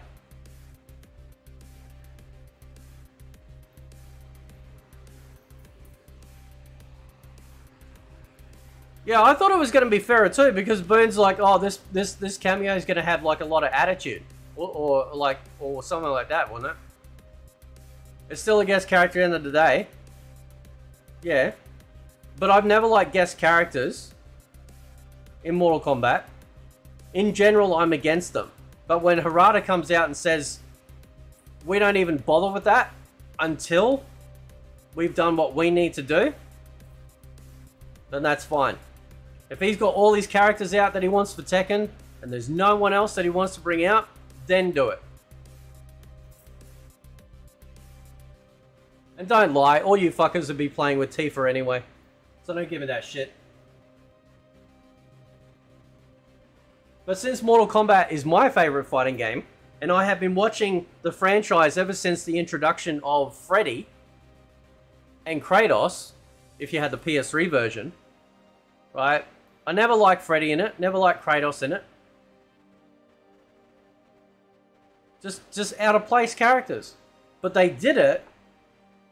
Yeah, I thought it was going to be fairer too because Boon's like, oh, this this this cameo is going to have like a lot of attitude, or, or like or something like that, wasn't it? It's still a guest character at the end of the day. Yeah, but I've never liked guest characters in Mortal Kombat. In general, I'm against them. But when Harada comes out and says, we don't even bother with that until we've done what we need to do, then that's fine. If he's got all these characters out that he wants for Tekken, and there's no one else that he wants to bring out, then do it. And don't lie, all you fuckers would be playing with Tifa anyway. So don't give me that shit. But since Mortal Kombat is my favorite fighting game, and I have been watching the franchise ever since the introduction of Freddy and Kratos, if you had the PS3 version, right? I never liked Freddy in it, never liked Kratos in it. Just just out of place characters. But they did it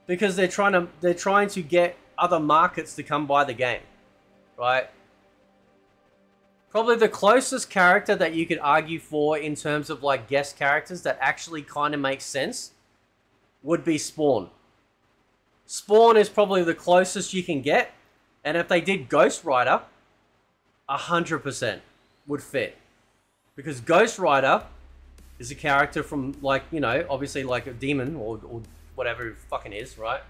because they're trying to they're trying to get other markets to come buy the game. Right? Probably the closest character that you could argue for in terms of like guest characters that actually kind of makes sense would be Spawn. Spawn is probably the closest you can get. And if they did Ghost Rider, 100% would fit. Because Ghost Rider is a character from, like, you know, obviously like a demon or, or whatever it fucking is, right?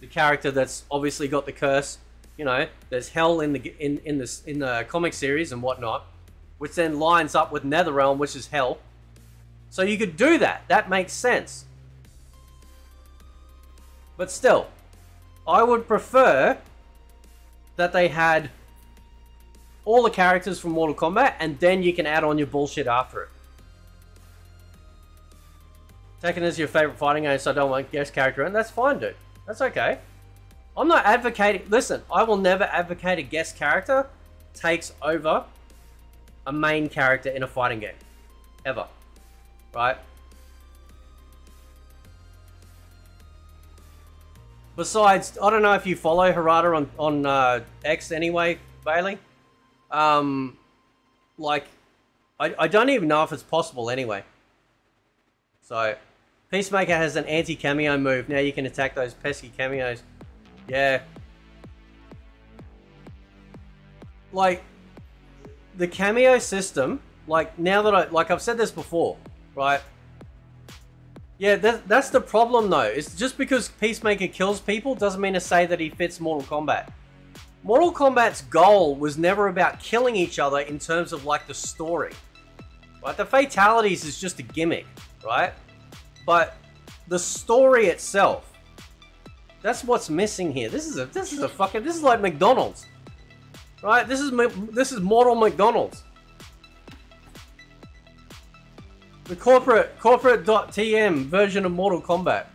The character that's obviously got the curse. You know, there's hell in the in in this in the comic series and whatnot, which then lines up with NetherRealm, which is hell. So you could do that. That makes sense. But still, I would prefer that they had all the characters from Mortal Kombat, and then you can add on your bullshit after it. Tekken is your favorite fighting game, so I don't want guest character, and that's fine, dude. That's okay. I'm not advocating. Listen, I will never advocate a guest character takes over a main character in a fighting game, ever. Right? Besides, I don't know if you follow Harada on on uh, X anyway, Bailey. Um, like, I I don't even know if it's possible anyway. So, Peacemaker has an anti-cameo move. Now you can attack those pesky cameos. Yeah. Like, the cameo system, like, now that I, like I've said this before, right? Yeah, that, that's the problem though. It's just because Peacemaker kills people doesn't mean to say that he fits Mortal Kombat. Mortal Kombat's goal was never about killing each other in terms of like the story. Right? The fatalities is just a gimmick, right? But the story itself, that's what's missing here. This is a this is a fucking this is like McDonald's. Right? This is this is Mortal McDonald's. The corporate corporate.tm version of Mortal Kombat.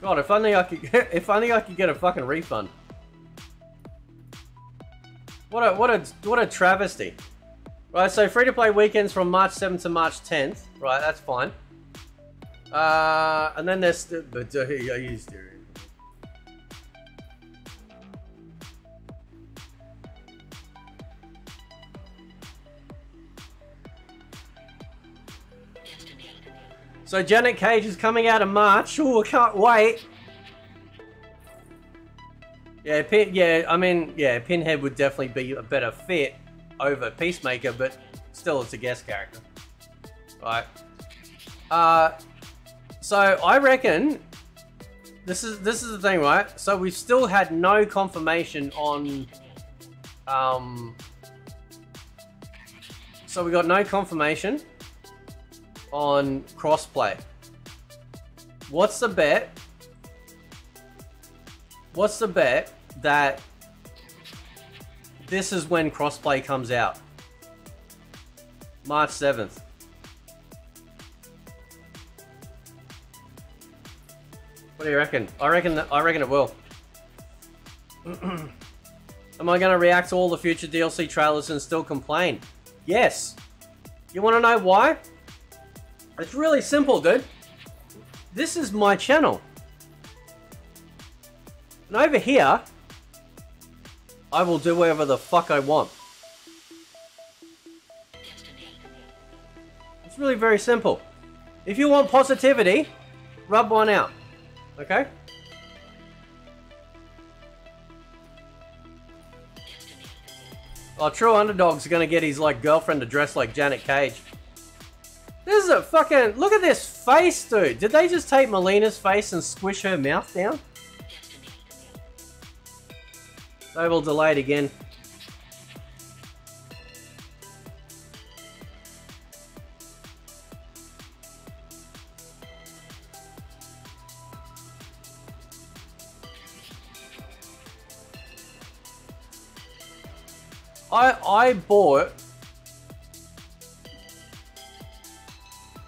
God, if only I could get, if only I could get a fucking refund. What a what a what a travesty. Right, so free to play weekends from March 7th to March 10th. Right, that's fine. Uh, and then there's the, the, the I used So Janet Cage is coming out in March. Oh, I can't wait. Yeah, Pin, yeah. I mean, yeah, Pinhead would definitely be a better fit over Peacemaker, but still, it's a guest character, right? Uh, so I reckon this is this is the thing, right? So we've still had no confirmation on, um. So we got no confirmation on crossplay. What's the bet? What's the bet that this is when crossplay comes out? March 7th. What do you reckon? I reckon that, I reckon it will. Am I going to react to all the future DLC trailers and still complain? Yes. You want to know why? It's really simple, dude. This is my channel. And over here, I will do whatever the fuck I want. It's really very simple. If you want positivity, rub one out. Okay? Oh, True Underdog's gonna get his like girlfriend to dress like Janet Cage. This is a fucking... Look at this face, dude. Did they just take Mileena's face and squish her mouth down? Global delayed again. I I bought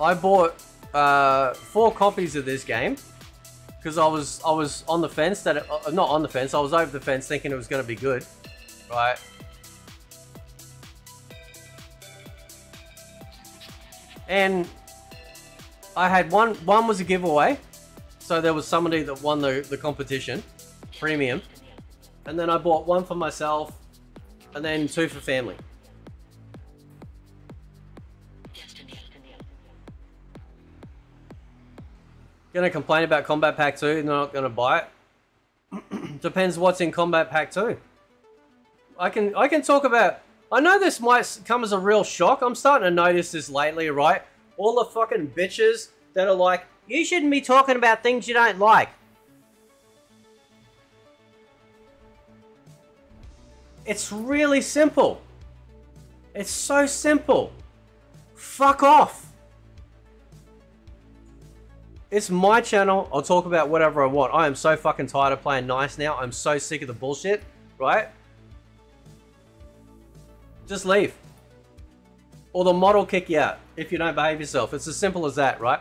I bought uh, four copies of this game because I was I was on the fence that it, uh, not on the fence I was over the fence thinking it was going to be good, right? And I had one one was a giveaway, so there was somebody that won the the competition, premium, and then I bought one for myself, and then two for family. Gonna complain about Kombat Pack 2 and not gonna buy it? Depends what's in Kombat Pack 2. I can I can talk about I know this might come as a real shock. I'm starting to notice this lately, right? All the fucking bitches that are like, you shouldn't be talking about things you don't like. It's really simple. It's so simple. Fuck off. It's my channel. I'll talk about whatever I want. I am so fucking tired of playing nice now. I'm so sick of the bullshit, right? Just leave. Or the mod will kick you out if you don't behave yourself. It's as simple as that, right?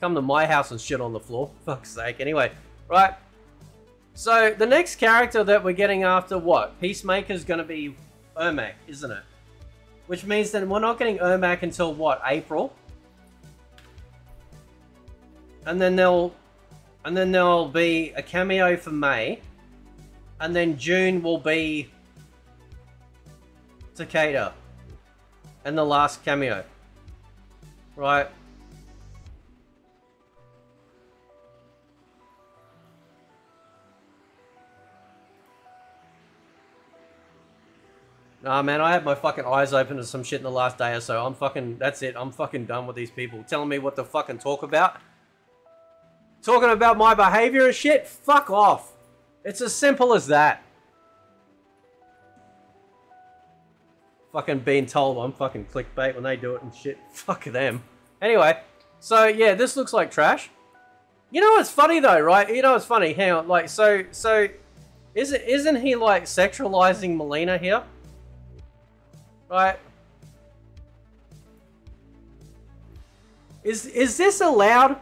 Come to my house and shit on the floor. Fuck's sake. Anyway, right? So, the next character that we're getting after, what? Peacemaker's gonna be Ermac, isn't it? Which means that we're not getting Ermac until, what, April? And then there'll... And then there'll be a cameo for May. And then June will be... Takeda. And the last cameo. Right? Nah, man, I had my fucking eyes open to some shit in the last day or so. I'm fucking, that's it. I'm fucking done with these people telling me what to fucking talk about. Talking about my behavior and shit? Fuck off. It's as simple as that. Fucking being told I'm fucking clickbait when they do it and shit. Fuck them. Anyway, so yeah, this looks like trash. You know what's funny though, right? You know what's funny? Hang on, like, so, so, is it, isn't he like sexualizing Mileena here? Right. Is is this allowed?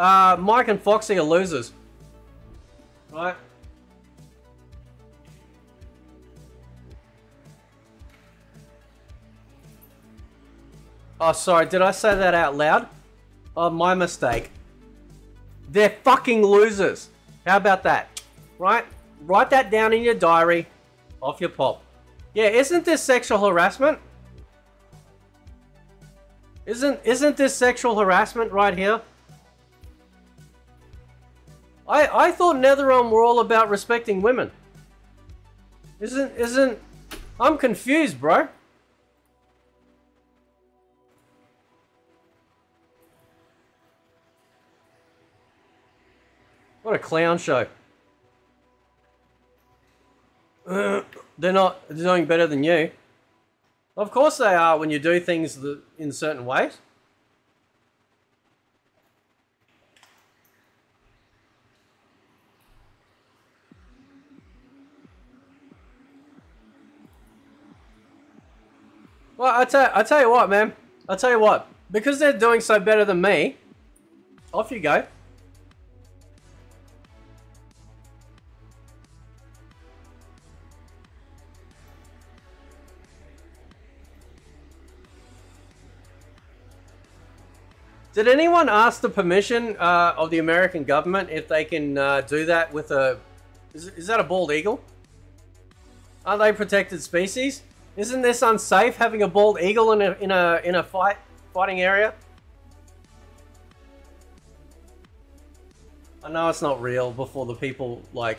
Uh, Mike and Foxy are losers. Right. Oh, sorry, did I say that out loud? Oh, my mistake. They're fucking losers. How about that? Right? Write that down in your diary. Off your pop. Yeah, isn't this sexual harassment? Isn't isn't this sexual harassment right here? I I thought NetherRealm were all about respecting women. Isn't isn't I'm confused, bro. What a clown show. They're not doing better than you. Of course they are when you do things in certain ways. Well, I tell, I tell you what, man. I tell you what. Because they're doing so better than me, off you go. Did anyone ask the permission uh, of the American government if they can uh, do that with a... Is, is that a bald eagle? Aren't they protected species? Isn't this unsafe having a bald eagle in a in a in a fight fighting area? I know it's not real before the people like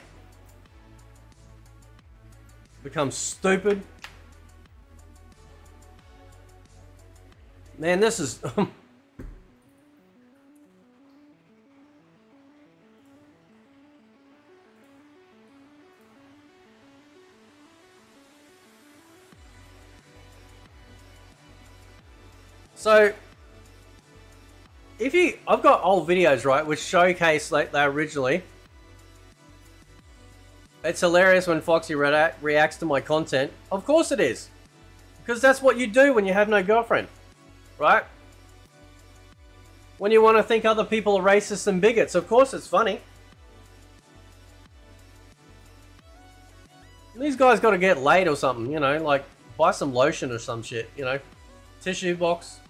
become stupid. Man, this is oh So, if you, I've got old videos, right, which showcase like they originally. It's hilarious when Foxy re reacts to my content. Of course it is. Because that's what you do when you have no girlfriend. Right? When you want to think other people are racist and bigots. Of course it's funny. These guys got to get laid or something, you know, like buy some lotion or some shit, you know. Tissue box,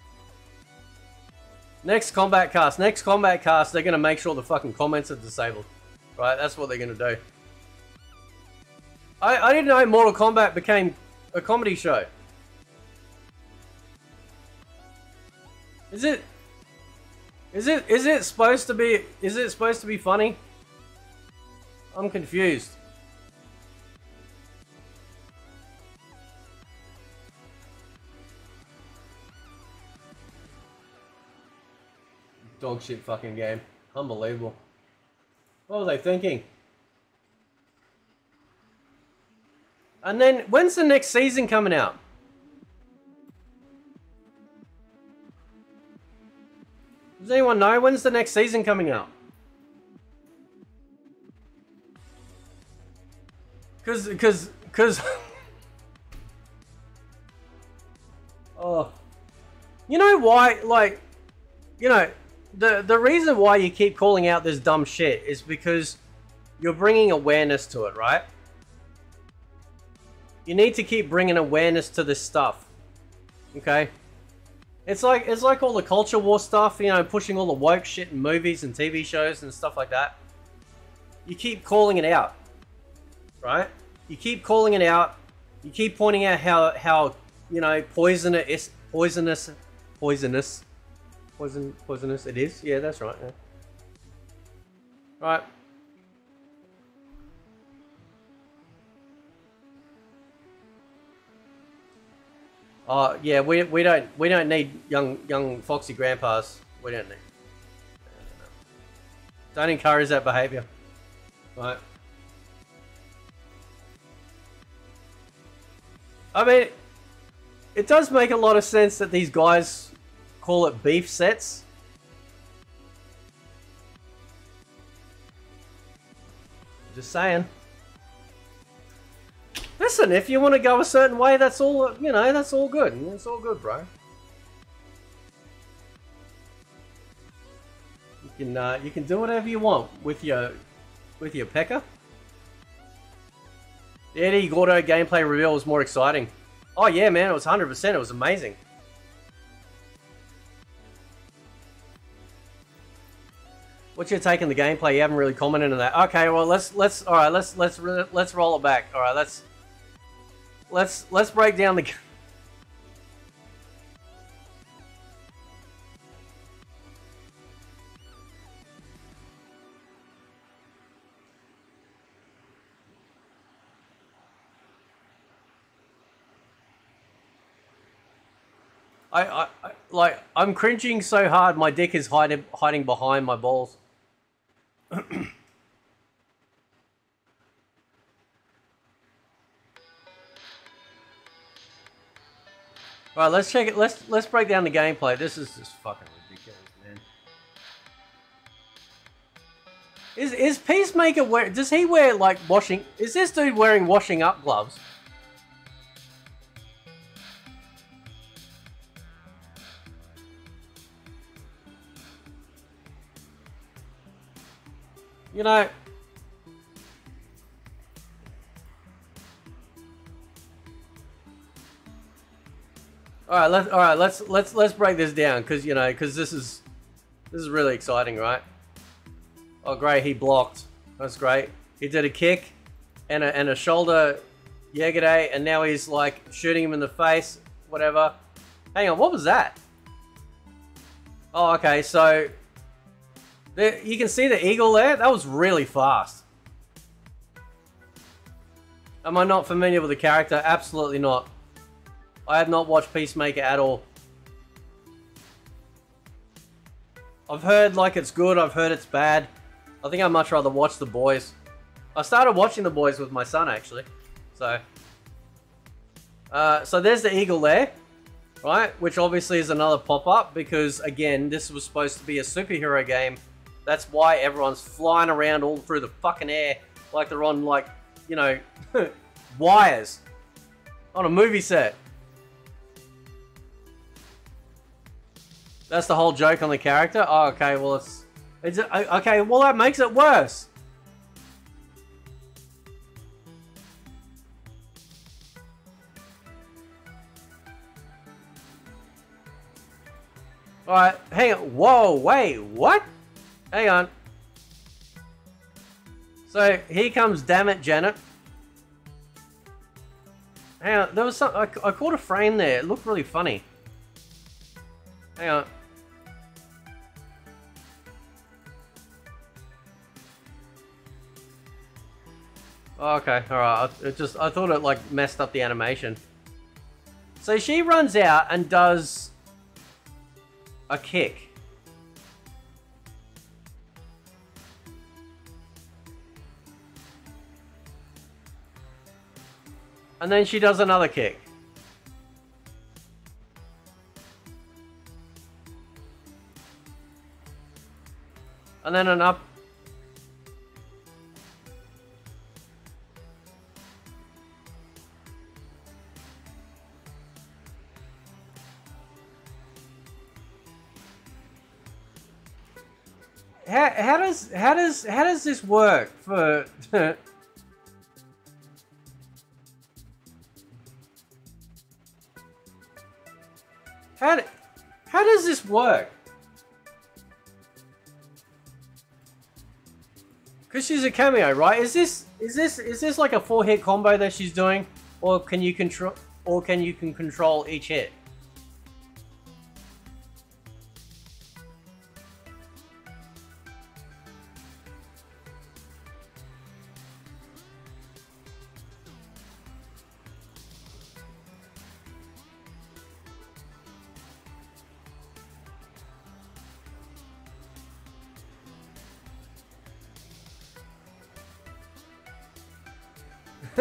Next Kombat Kast. Next Kombat Kast, they're going to make sure the fucking comments are disabled. Right? That's what they're going to do. I, I didn't know Mortal Kombat became a comedy show. Is it... Is it is it supposed to be is it supposed to be funny? I'm confused. Dog shit fucking game. Unbelievable. What was I thinking? And then, when's the next season coming out? Does anyone know when's the next season coming out? Cause, cause, cause. oh, you know why? Like, you know, the the reason why you keep calling out this dumb shit is because you're bringing awareness to it, right? You need to keep bringing awareness to this stuff. Okay? It's like it's like all the culture war stuff, you know, pushing all the woke shit in movies and TV shows and stuff like that. You keep calling it out. Right? You keep calling it out. You keep pointing out how how, you know, poisonous poisonous poisonous poison poisonous it is. Yeah, that's right. Yeah. Right. Oh yeah, we, we don't we don't need young young foxy grandpas. We don't need. Uh, don't encourage that behaviour. Right. I mean, it does make a lot of sense that these guys call it beef sets. Just saying. Listen, if you want to go a certain way, that's all, you know, that's all good. It's all good, bro. You can, uh, you can do whatever you want with your, with your pecker. The Eddie Gordo gameplay reveal was more exciting. Oh yeah, man, it was 100%. It was amazing. What's your take on the gameplay? You haven't really commented on that. Okay, well let's let's all right. Let's let's let's roll it back. All right, let's let's let's break down the. I, I, I like I'm cringing so hard my dick is hiding hiding behind my balls. All right, let's check it. Let's let's break down the gameplay. This is just fucking ridiculous, man. Is is Peacemaker wear? Does he wear like washing? Is this dude wearing washing up gloves? You know. All right, let's all right, let's let's let's break this down cuz you know, cuz this is this is really exciting, right? Oh great, he blocked. That's great. He did a kick and a and a shoulder Yegede and now he's like shooting him in the face, whatever. Hang on, what was that? Oh, okay, so you can see the eagle there. That was really fast. Am I not familiar with the character? Absolutely not. I have not watched Peacemaker at all. I've heard like it's good, I've heard it's bad. I think I'd much rather watch The Boys. I started watching The Boys with my son actually. So, uh, so there's the eagle there, right? Which obviously is another pop-up because again, this was supposed to be a superhero game. That's why everyone's flying around all through the fucking air like they're on like, you know, wires on a movie set. That's the whole joke on the character? Oh, okay, well it's... it's uh, okay, well that makes it worse. Alright, hang on. Whoa, wait, what? Hang on. So, here comes Damn It Janet. Hang on, there was some... I, I caught a frame there. It looked really funny. Hang on. Oh, okay, alright. It just I thought it like messed up the animation. So she runs out and does a kick. And then she does another kick. And then an up. How, how does how does how does this work for work? Cause she's a cameo, right? Is this is this is this like a four hit combo that she's doing, or can you control or can you can control each hit?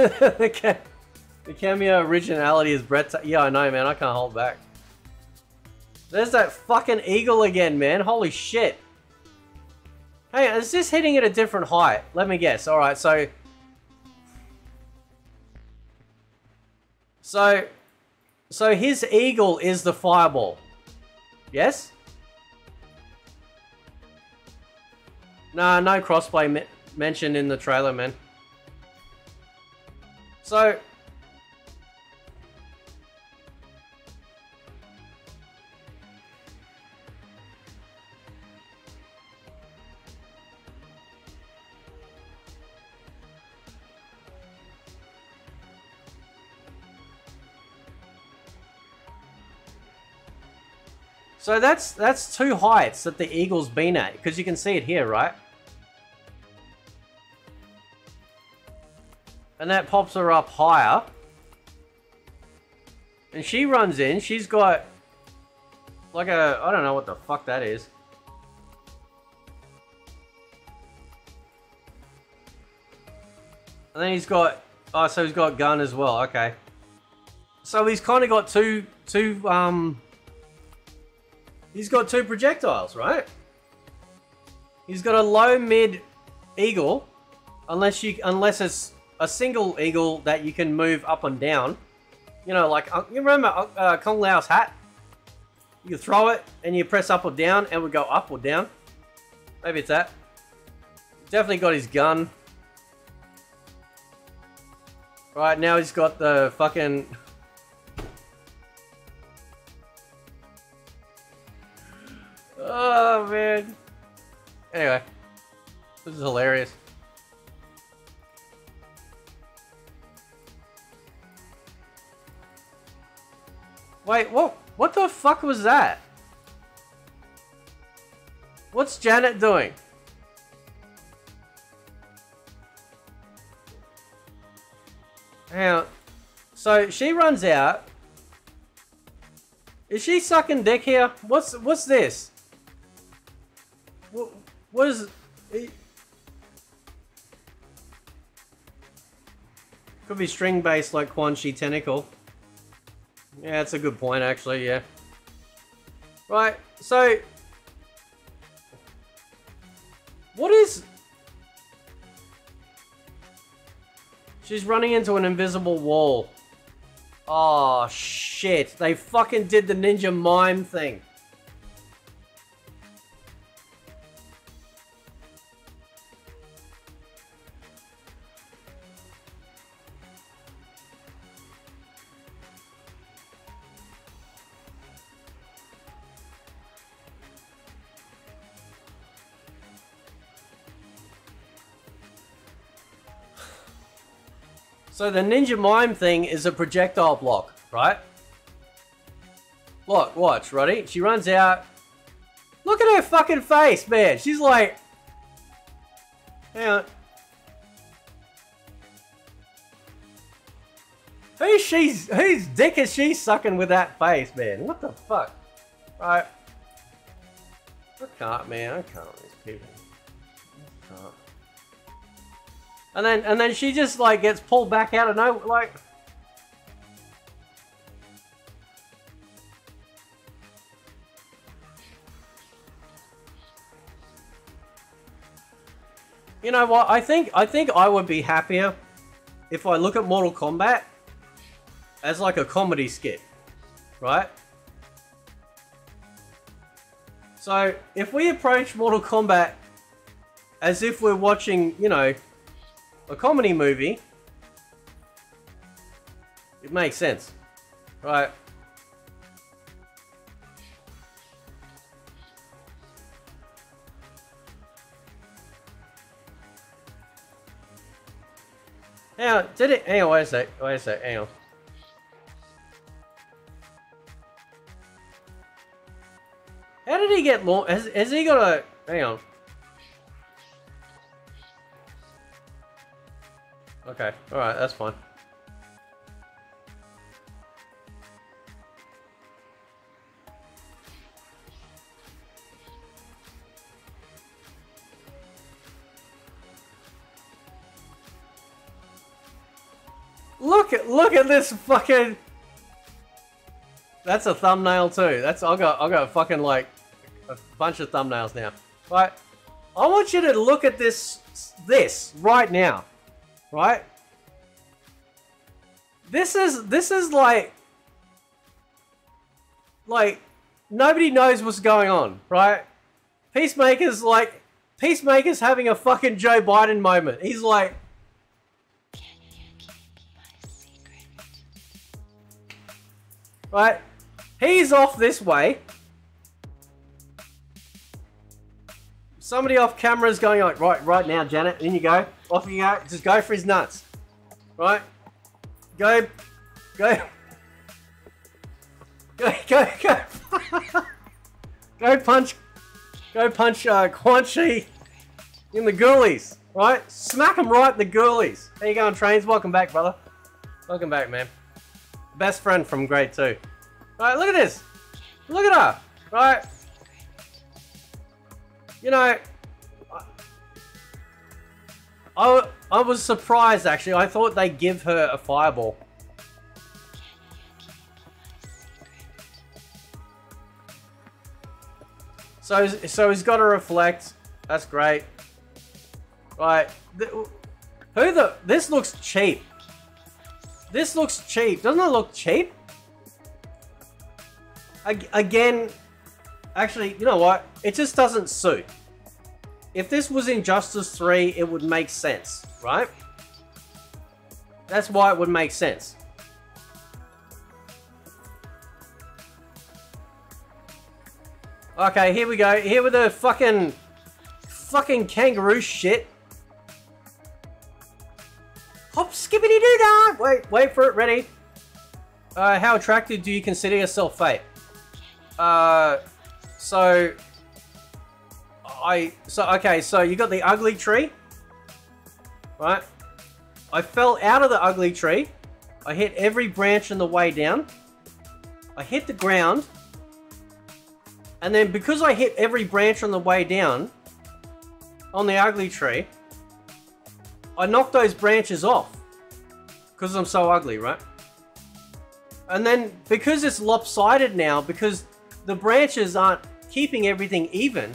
the, ca- the cameo originality is Brett. Yeah, I know, man. I can't hold back. There's that fucking eagle again, man. Holy shit. Hey, is this hitting at a different height? Let me guess. All right, so so so his eagle is the fireball. Yes? Nah, no crossplay me mentioned in the trailer, man. So So that's that's two heights that the eagle's been at, because you can see it here, right? And that pops her up higher. And she runs in, she's got like a I don't know what the fuck that is. And then he's got oh so he's got gun as well, okay. So he's kinda got two two um He's got two projectiles, right? He's got a low mid eagle, unless you unless it's a single eagle that you can move up and down. You know, like uh, you remember uh, uh, Kung Lao's hat? You throw it and you press up or down, and we go up or down. Maybe it's that. Definitely got his gun. Right now he's got the fucking Oh man. Anyway, this is hilarious. Wait, what? What the fuck was that? What's Janet doing? Hang on. So she runs out. Is she sucking dick here? What's what's this? What, what is... Eh? Could be string-based like Quan Chi Tentacle. Yeah, that's a good point, actually, yeah. Right, so... What is... She's running into an invisible wall. Oh, shit. They fucking did the ninja mime thing. So the ninja mime thing is a projectile block, right? Look, watch, ready? She runs out. Look at her fucking face, man. She's like... Hang on. Who's she's whose dick is she sucking with that face, man? What the fuck? Right. I can't, man. I can't with these people. And then and then she just like gets pulled back out of nowhere like You know what? I think I think I would be happier if I look at Mortal Kombat as like a comedy skit, right? So if we approach Mortal Kombat as if we're watching, you know, a comedy movie, it makes sense, right? Hang on, did it? Hang on, wait a sec. Wait a sec. Hang on. How did he get launched? Has, has he got a... Hang on. Okay, alright, that's fine. Look at look at this fucking. That's a thumbnail too. That's I got I got fucking like a bunch of thumbnails now. Right, I want you to look at this this right now, right? This is this is like like nobody knows what's going on, right? Peacemaker's like Peacemaker's having a fucking Joe Biden moment. He's like Right? He's off this way. Somebody off camera is going like, right, right now, Janet, in you go. Off you go. Just go for his nuts. Right? Go. Go. Go, go, go. go punch. Go punch uh, Quan Chi in the ghoulies. Right? Smack him right in the ghoulies. How you going, trains? Welcome back, brother. Welcome back, man best friend from grade two. Right, look at this. Look at her. Right. You know, I, I was surprised actually. I thought they'd give her a fireball. So, so he's got to reflect. That's great. Right. Who the... This looks cheap. This looks cheap. Doesn't it look cheap? Again, actually, you know what? It just doesn't suit. If this was Injustice 3, it would make sense, right? That's why it would make sense. Okay, here we go. Here with the fucking... Fucking kangaroo shit. Hop skippity doo dah! Wait, wait for it, ready. Uh, how attractive do you consider yourself, Fate? Uh, so... I... So, okay, so you got the ugly tree. Right? I fell out of the ugly tree. I hit every branch on the way down. I hit the ground. And then because I hit every branch on the way down, on the ugly tree, I knocked those branches off. Because I'm so ugly, right? And then, because it's lopsided now, because the branches aren't keeping everything even,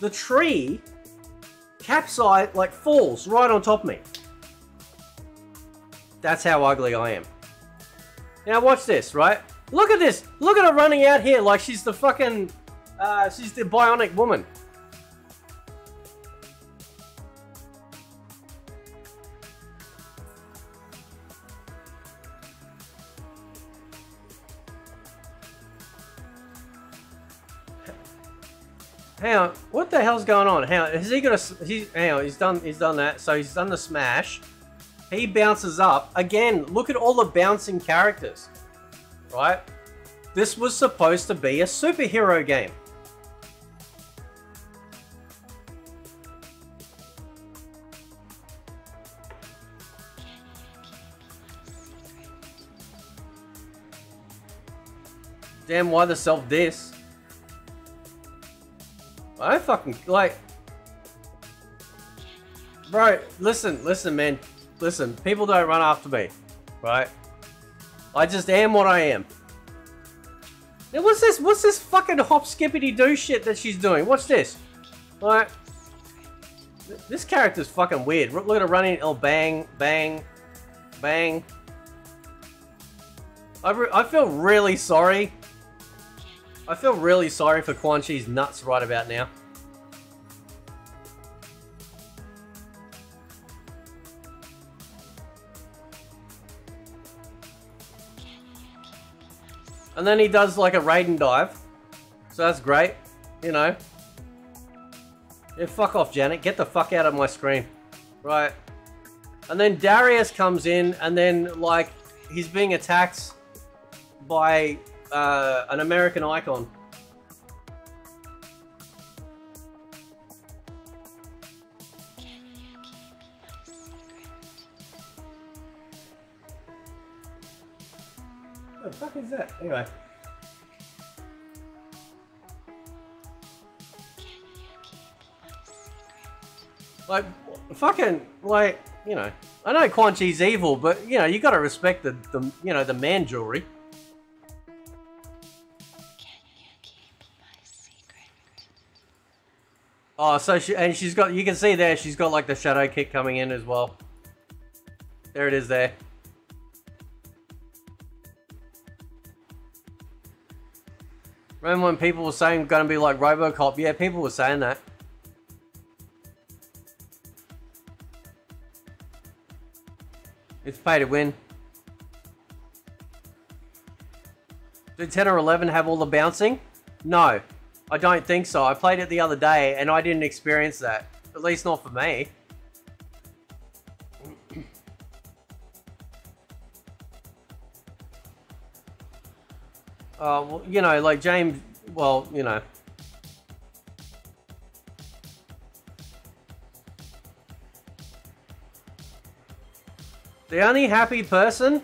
the tree capsized, like falls right on top of me. That's how ugly I am. Now watch this, right? Look at this! Look at her running out here like she's the fucking... Uh, she's the bionic woman. The hell's going on? Hang on, has he got a? He's hang on, he's done. He's done that. So he's done the smash. He bounces up again. Look at all the bouncing characters, right? This was supposed to be a superhero game. Damn, why the self diss? I fucking like Bro, listen, listen man. Listen, people don't run after me. Right? I just am what I am. Now what's this what's this fucking hop skippity do shit that she's doing? What's this? Right? th- this character's fucking weird. Look at her running. Oh, bang, bang, bang. I, I feel really sorry. I feel really sorry for Quan Chi's nuts right about now. And then he does like a Raiden dive. So that's great. You know. Yeah, fuck off, Janet. Get the fuck out of my screen. Right. And then Darius comes in and then like he's being attacked by uh, an American icon. What the fuck is that? Anyway. Like, fucking, like, you know, I know Quan Chi's evil, but, you know, you gotta respect the, the you know, the man jewelry. Oh, so she, and she's got, you can see there, she's got like the shadow kick coming in as well. There it is there. Remember when people were saying gonna be like Robocop? Yeah, people were saying that. It's pay to win. Did 10 or 11 have all the bouncing? No, I don't think so. I played it the other day and I didn't experience that. At least not for me. Uh, well, you know, like James, well, you know. The only happy person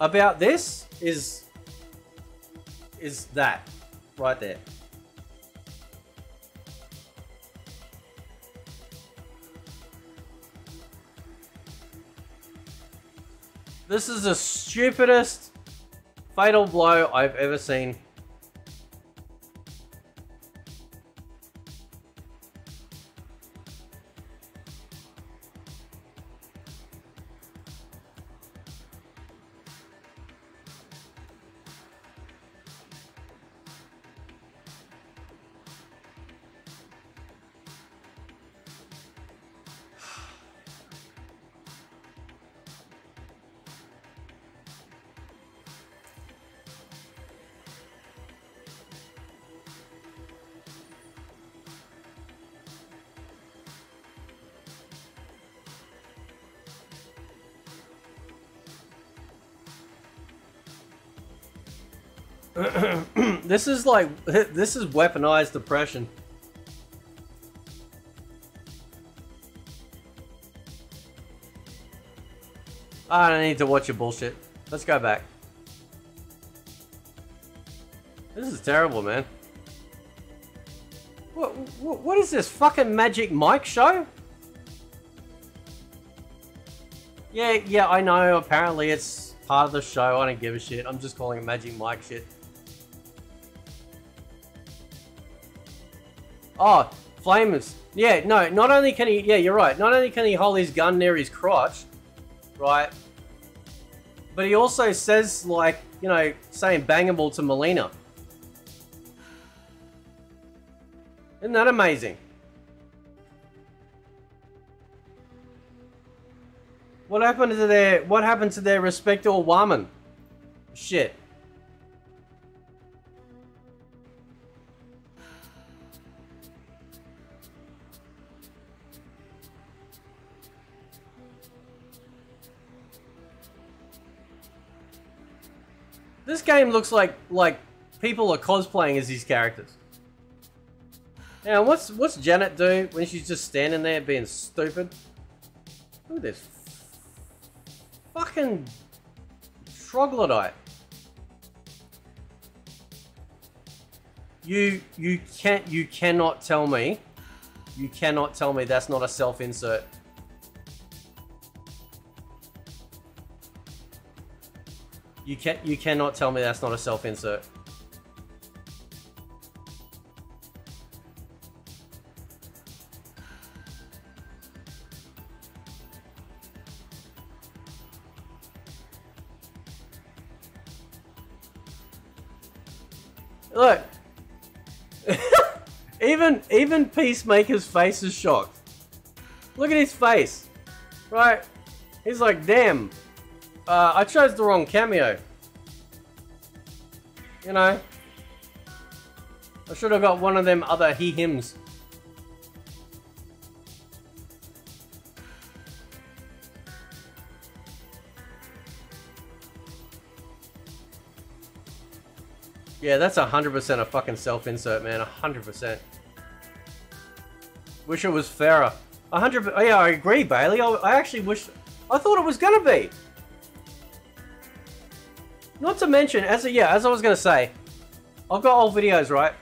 about this is is that right there. This is the stupidest fatal blow I've ever seen. This is like this is weaponized depression. I don't need to watch your bullshit. Let's go back. This is terrible, man. What, what, what is this fucking Magic Mike show? Yeah, yeah, I know. Apparently it's part of the show. I don't give a shit. I'm just calling it Magic Mike shit. Oh, Flamers. Yeah, no, not only can he... Yeah, you're right. Not only can he hold his gun near his crotch, right? But he also says, like, you know, saying bangable to Mileena. Isn't that amazing? What happened to their what happened to their respect or woman? Shit. This game looks like like people are cosplaying as these characters. Now, what's what's Janet do when she's just standing there being stupid? Look at this fucking troglodyte. You you can't you cannot tell me you cannot tell me that's not a self-insert. You can you cannot tell me that's not a self-insert. Look. even even Peacemaker's face is shocked. Look at his face. Right? He's like, damn, uh, I chose the wrong cameo. You know? I should have got one of them other he hims. Yeah, that's 100% a fucking self-insert, man. 100%. Wish it was fairer. 100 oh, yeah, I agree, Bailey. I, I actually wish... I thought it was gonna be. Not to mention, as a, yeah, as I was gonna say, I've got old videos, right?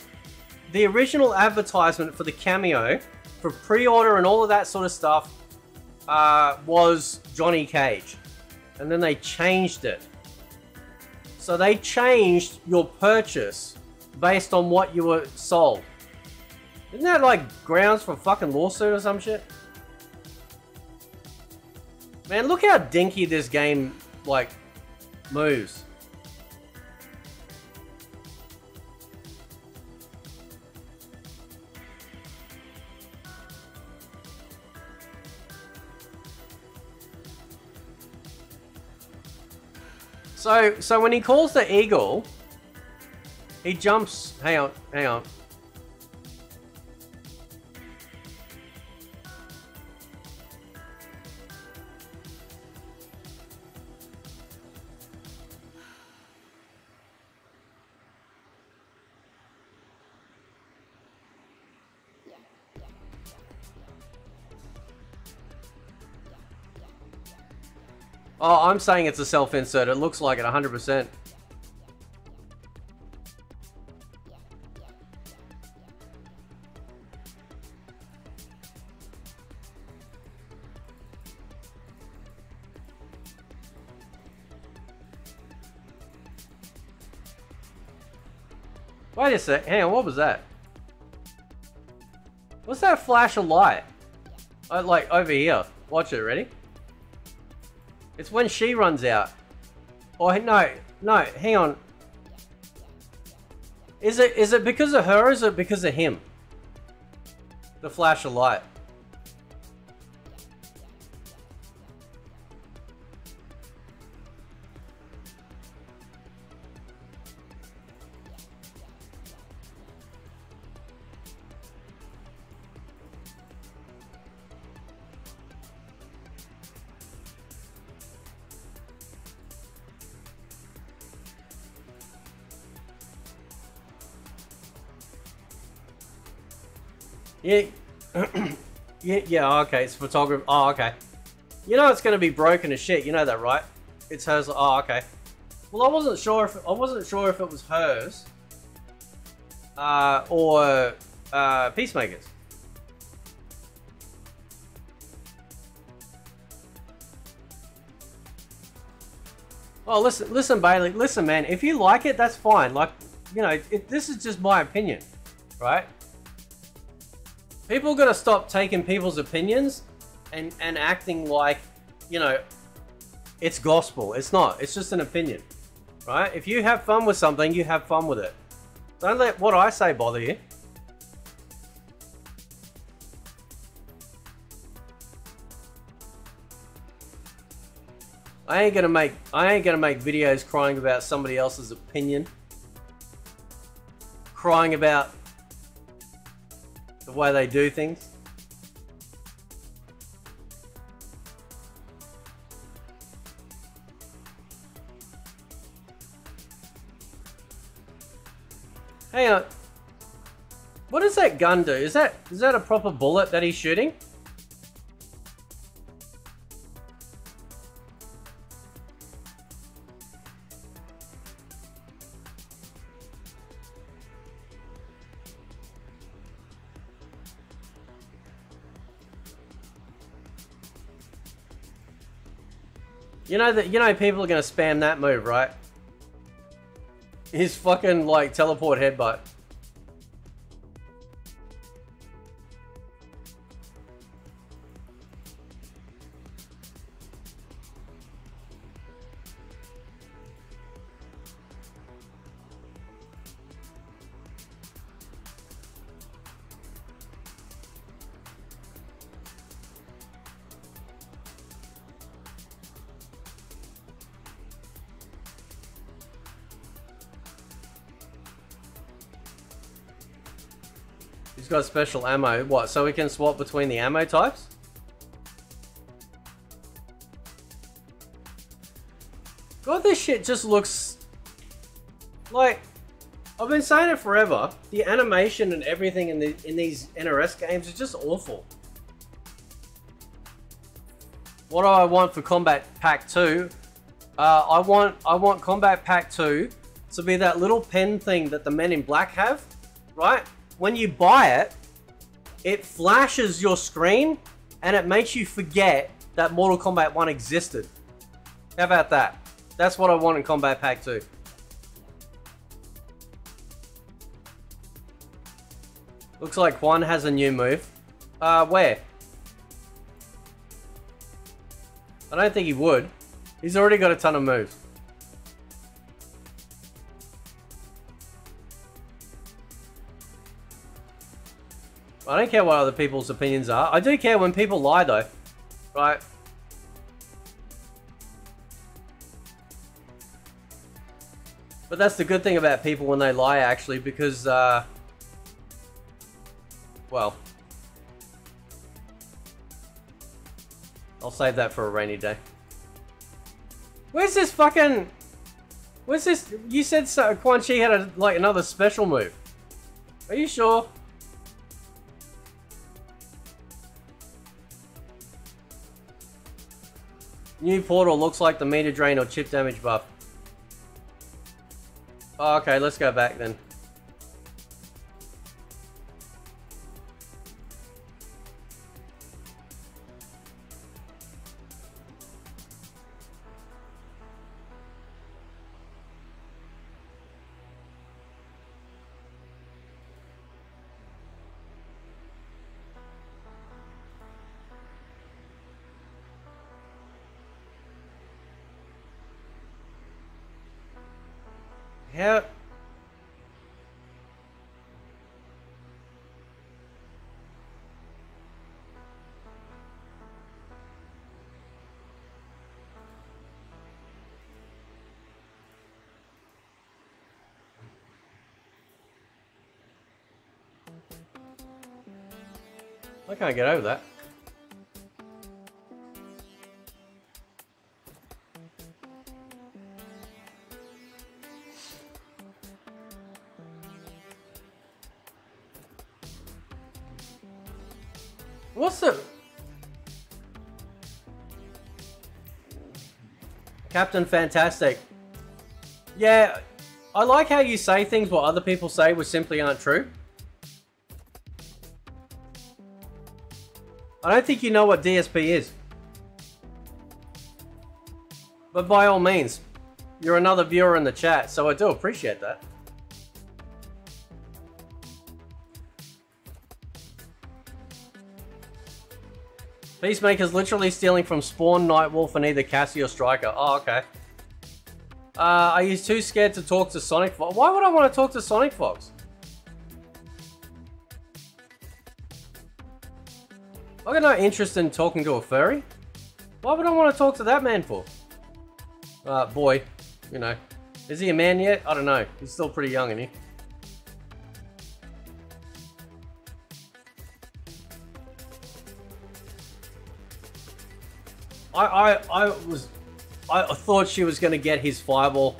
The original advertisement for the cameo, for pre-order and all of that sort of stuff, uh, was Johnny Cage. And then they changed it. So they changed your purchase based on what you were sold. Isn't that like grounds for a fucking lawsuit or some shit? Man, look how dinky this game, like, moves. So, so when he calls the eagle, he jumps. Hang on, hang on. Oh, I'm saying it's a self-insert. It looks like it 100%. Wait a sec. Hang on, what was that? What's that flash of light? Uh, like, over here. Watch it, ready? It's when she runs out. Oh, no. No, hang on. Is it is it because of her or is it because of him? The flash of light. Yeah. yeah, yeah, okay, it's photography. Oh, okay. You know it's going to be broken as shit. You know that, right? It's hers. Oh, okay. Well, I wasn't sure if I wasn't sure if it was hers uh, or uh, Peacemaker's. Oh, listen, listen, Bailey. Listen, man. If you like it, that's fine. Like, you know, it, this is just my opinion, right? People gotta stop taking people's opinions and, and acting like, you know, it's gospel. It's not. It's just an opinion. Right? If you have fun with something, you have fun with it. Don't let what I say bother you. I ain't gonna make I ain't gonna make videos crying about somebody else's opinion. Crying about the way they do things. Hang on. What does that gun do? Is that is that a proper bullet that he's shooting? You know that you know people are gonna spam that move, right? His fucking like teleport headbutt. Special ammo. What, so we can swap between the ammo types? God, this shit just looks... Like, I've been saying it forever. The animation and everything in, the, in these NRS games is just awful. What do I want for Kombat Pack 2? Uh, I want I want Kombat Pack 2 to be that little pen thing that the men in black have, right? When you buy it, it flashes your screen and it makes you forget that Mortal Kombat 1 existed. How about that? That's what I want in Kombat Pack 2. Looks like Quan has a new move. Uh, where? I don't think he would. He's already got a ton of moves. I don't care what other people's opinions are. I do care when people lie though. Right? But that's the good thing about people when they lie actually because uh well I'll save that for a rainy day. Where's this fucking... Where's this... You said so, Quan Chi had a, like another special move. Are you sure? New portal looks like the meter drain or chip damage buff. Oh, okay, let's go back then. Can't get over that. What's the... Captain Fantastic. Yeah, I like how you say things what other people say which simply aren't true. I don't think you know what DSP is. But by all means, you're another viewer in the chat, so I do appreciate that. Peacemaker's literally stealing from Spawn, Nightwolf, and either Cassie or Striker. Oh, okay. Uh, are you too scared to talk to Sonic Fox? Why would I want to talk to Sonic Fox? I got no interest in talking to a furry. Why would I want to talk to that man for? Uh, boy, you know. Is he a man yet? I don't know. He's still pretty young, isn't he? I, I, I was, I thought she was going to get his fireball.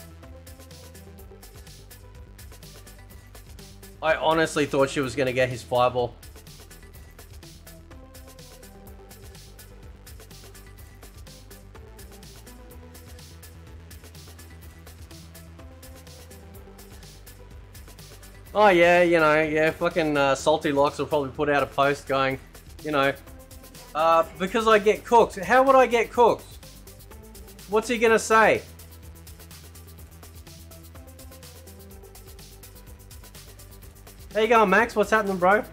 I honestly thought she was going to get his fireball. Oh yeah, you know, yeah, fucking uh, Salty Locks will probably put out a post going, you know, uh, because I get cooked. How would I get cooked? What's he gonna say? How you going, Max? What's happening, bro?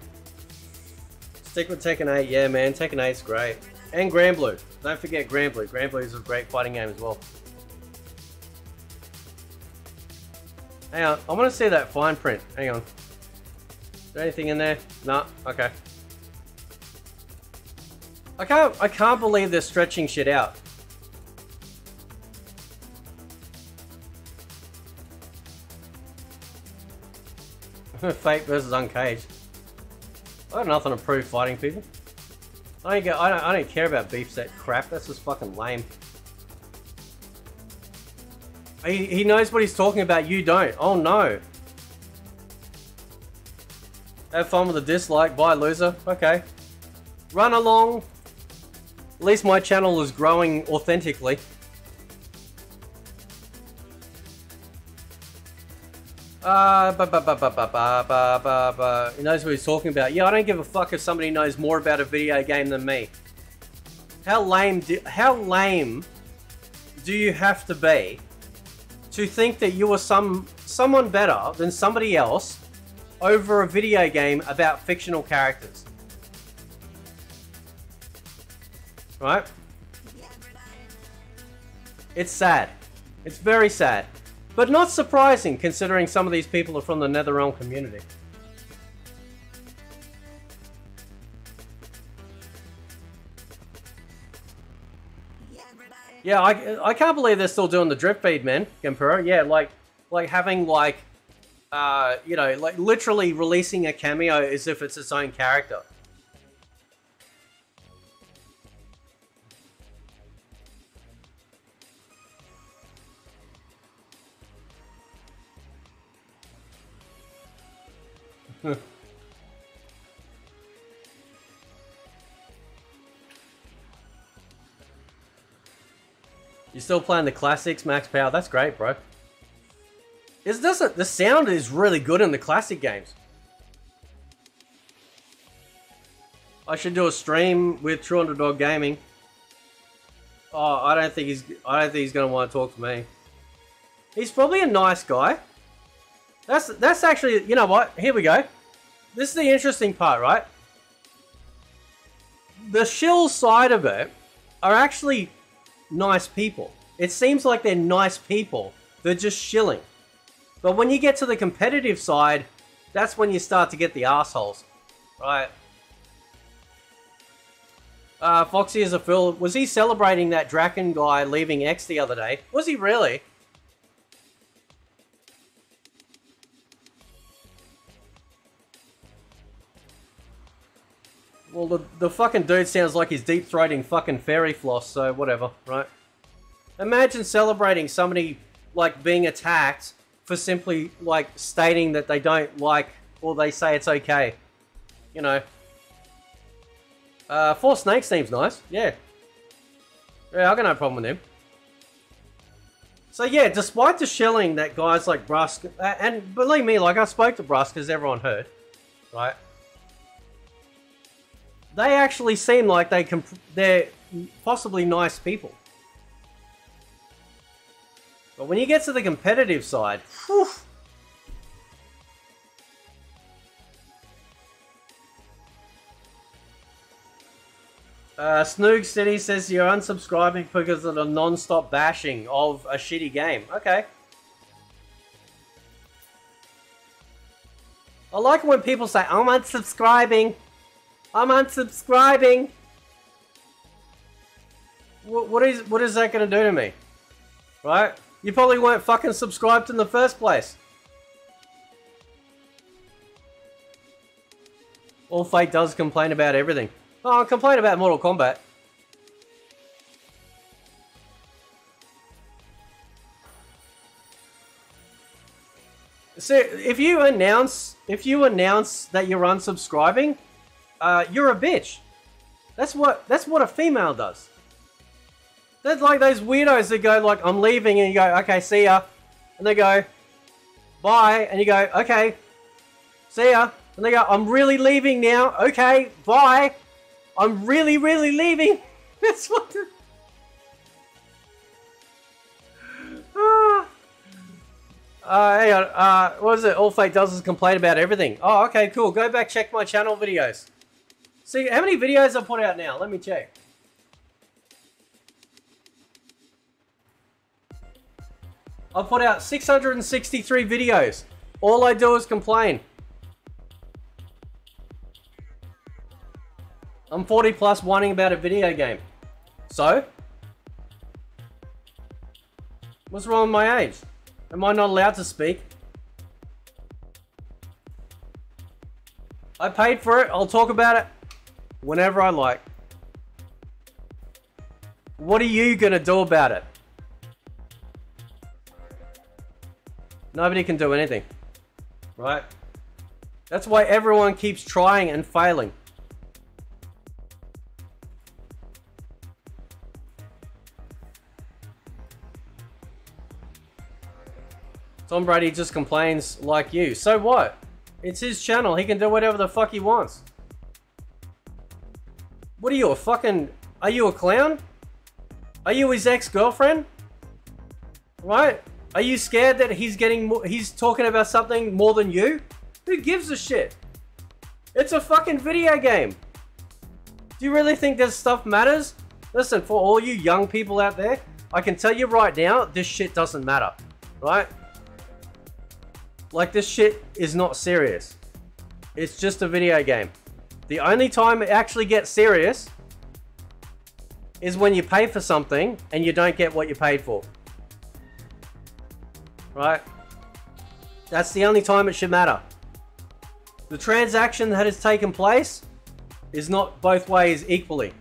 Stick with Tekken 8. Yeah, man. Tekken 8's great. And Granblue. Don't forget Granblue. Granblue is a great fighting game as well. Hang on. I want to see that fine print. Hang on. Is there anything in there? No. Okay. I can't I can't believe they're stretching shit out. Fate versus Uncaged. I got nothing to prove fighting people. I don't, get, I don't, I don't care about beef set crap. That's just fucking lame. He, he knows what he's talking about. You don't. Oh no. Have fun with the dislike. Bye, loser. Okay. Run along. At least my channel is growing authentically. Uh, ba ba ba ba ba ba ba ba. He knows what he's talking about. Yeah, I don't give a fuck if somebody knows more about a video game than me. How lame do, how lame do you have to be to think that you are some someone better than somebody else over a video game about fictional characters? Right? It's sad. It's very sad. But not surprising considering some of these people are from the NetherRealm community. Yeah, I, I can't believe they're still doing the drip feed, man, Emperor. Yeah, like like having like uh, you know, like literally releasing a cameo as if it's its own character. still playing the classics, Max Power? That's great, bro. This a, the sound is really good in the classic games. I should do a stream with True Underdog Gaming. Oh, I don't think he's I don't think he's gonna want to talk to me. He's probably a nice guy. That's that's actually you know what? Here we go. This is the interesting part, right? The shill side of it are actually nice people. It seems like they're nice people. They're just shilling. But when you get to the competitive side, that's when you start to get the assholes. Right? Uh, Foxy is a fool. Was he celebrating that Draken guy leaving X the other day? Was he really? Well, the, the fucking dude sounds like he's deep throating fucking fairy floss, so whatever, right? Imagine celebrating somebody, like, being attacked for simply, like, stating that they don't like, or they say it's okay. You know. Uh, Four Snakes seems nice, yeah. Yeah, I got no problem with him. So yeah, despite the shilling that guys like Brusk, and believe me, like I spoke to Brusk as everyone heard, right? They actually seem like they can, they're possibly nice people. But when you get to the competitive side, whew, Uh, Snoog City says you're unsubscribing because of the non-stop bashing of a shitty game. Okay. I like when people say, I'm unsubscribing. I'm unsubscribing. What, what is what is that going to do to me? Right? You probably weren't fucking subscribed in the first place. All Fate does complain about everything. Oh, complain about Mortal Kombat. So if you announce if you announce that you're unsubscribing, uh, you're a bitch. That's what that's what a female does. That's like those weirdos that go like I'm leaving and you go okay see ya, and they go bye and you go okay see ya and they go I'm really leaving now okay bye I'm really really leaving. That's what. The... Ah. Uh, hang on. Uh, what is it? All Fate does is complain about everything. Oh, okay, cool. Go back, check my channel videos. See, how many videos I put out now? Let me check. I put out 663 videos. All I do is complain. I'm 40 plus whining about a video game. So? What's wrong with my age? Am I not allowed to speak? I paid for it. I'll talk about it whenever I like. What are you gonna do about it? Nobody can do anything. Right? That's why everyone keeps trying and failing. Tom Brady just complains like you. So what? It's his channel. He can do whatever the fuck he wants. What are you, a fucking... Are you a clown? Are you his ex-girlfriend? Right? Are you scared that he's getting more, he's talking about something more than you? Who gives a shit? It's a fucking video game. Do you really think this stuff matters? Listen, for all you young people out there, I can tell you right now, this shit doesn't matter. Right? Like, this shit is not serious. It's just a video game. The only time it actually gets serious is when you pay for something and you don't get what you paid for. Right? That's the only time it should matter. The transaction that has taken place is not both ways equally.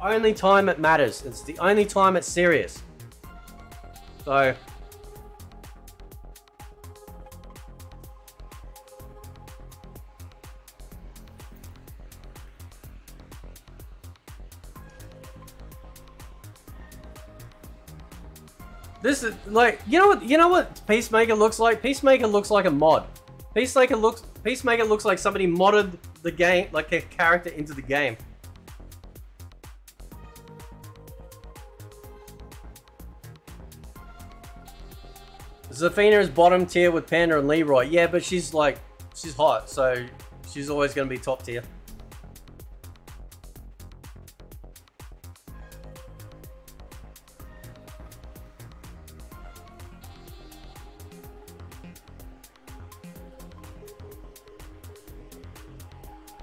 Only time it matters. It's the only time it's serious. So This is like you know what you know what Peacemaker looks like? Peacemaker looks like a mod. Peacemaker looks Peacemaker looks like somebody modded the game like a character into the game. Zafina is bottom tier with Panda and Leroy. Yeah, but she's like she's hot, so she's always gonna be top tier.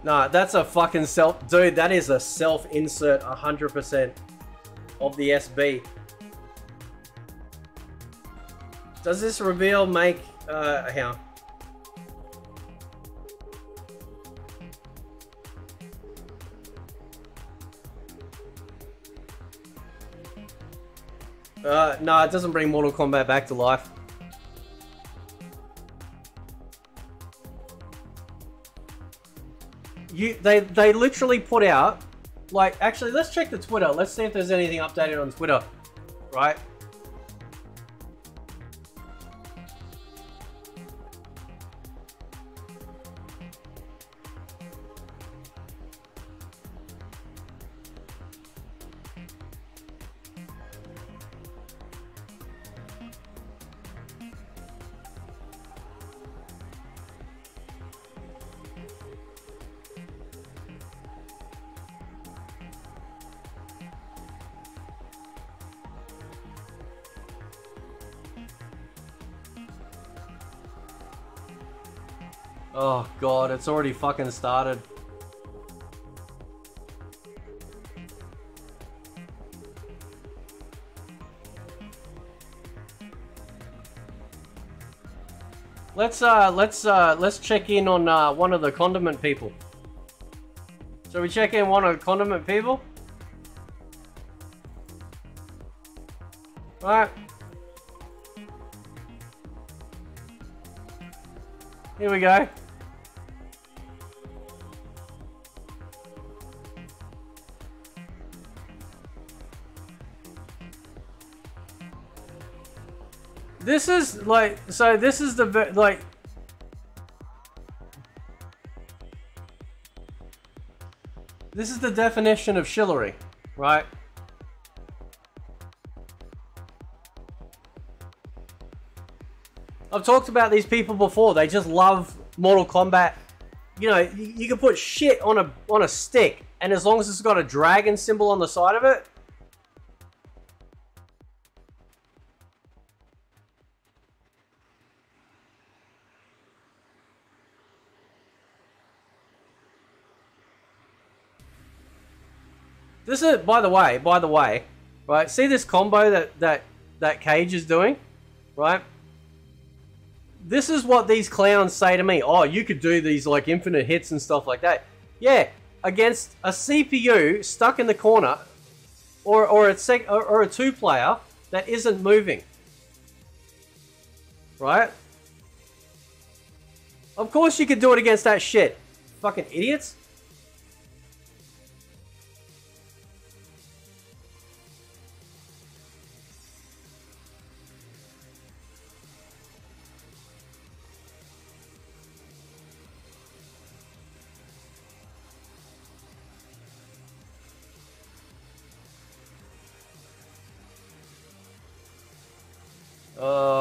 Nah, that's a fucking self... Dude, that is a self-insert 100% of the SB. Does this reveal make... Uh, how? Uh, no, it doesn't bring Mortal Kombat back to life. You, they, they literally put out, like, actually, let's check the Twitter. Let's see if there's anything updated on Twitter, right? God, it's already fucking started. Let's uh let's uh let's check in on uh one of the condiment people. Shall we check in one of the condiment people? Alright. Here we go. This is like, so this is the, like, this is the definition of shillery, right? I've talked about these people before. They just love Mortal Kombat. You know, you can put shit on a on a stick, and as long as it's got a dragon symbol on the side of it, This is, by the way, by the way, right? See this combo that that that Cage is doing, right? this is what these clowns say to me. Oh, you could do these like infinite hits and stuff like that. Yeah, against a CPU stuck in the corner, or or a sec or, or a two player that isn't moving. Right? Of course you could do it against that shit. Fucking idiots. Oh,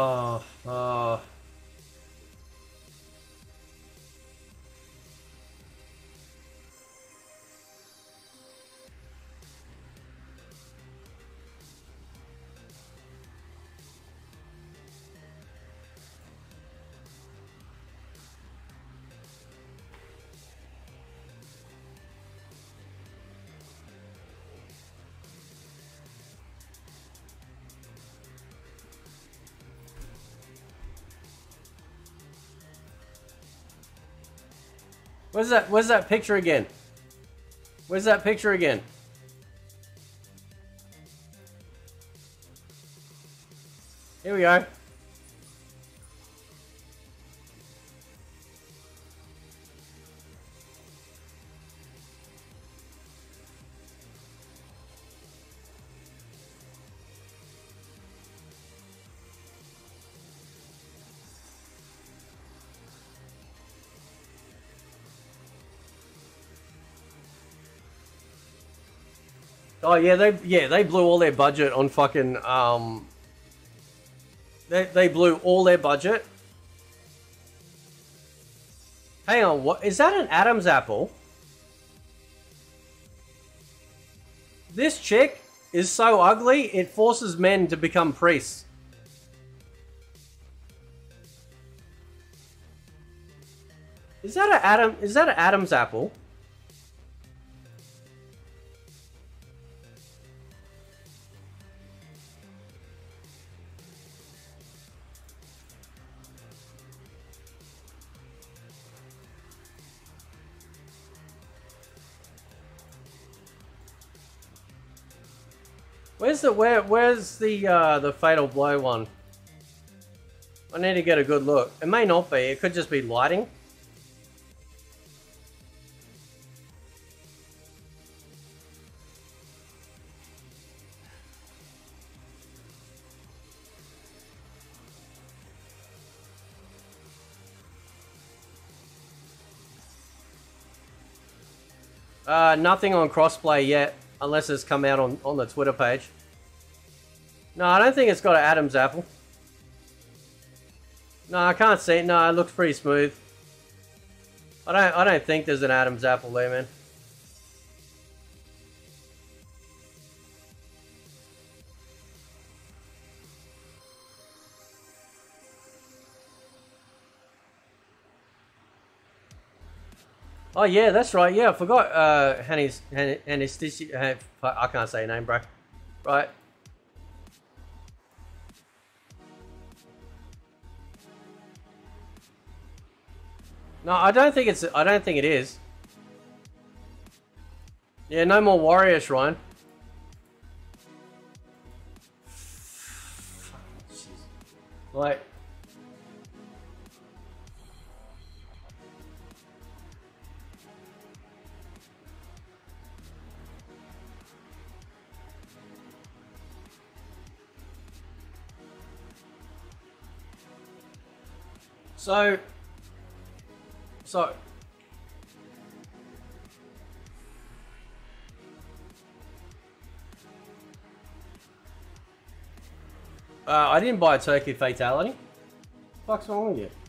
Where's that? Where's that picture again? Where's that picture again? Here we go. Oh yeah, they yeah they blew all their budget on fucking um. They they blew all their budget. Hang on, what is that? An Adam's apple? This chick is so ugly it forces men to become priests. Is that an Adam? Is that an Adam's apple? The where where's the uh the fatal blow one? I need to get a good look. It may not be, it could just be lighting. Uh, nothing on crossplay yet, unless it's come out on, on the Twitter page. No, I don't think it's got an Adam's apple. No, I can't see it. No, it looks pretty smooth. I don't. I don't think there's an Adam's apple there, man. Oh yeah, that's right. Yeah, I forgot. Uh, Hanny's anesthesia. I can't say your name, bro. Right. No, I don't think it's. I don't think it is. Yeah, no more warrior shrine. Like. So, so uh, I didn't buy a turkey fatality. Fuck's wrong with you?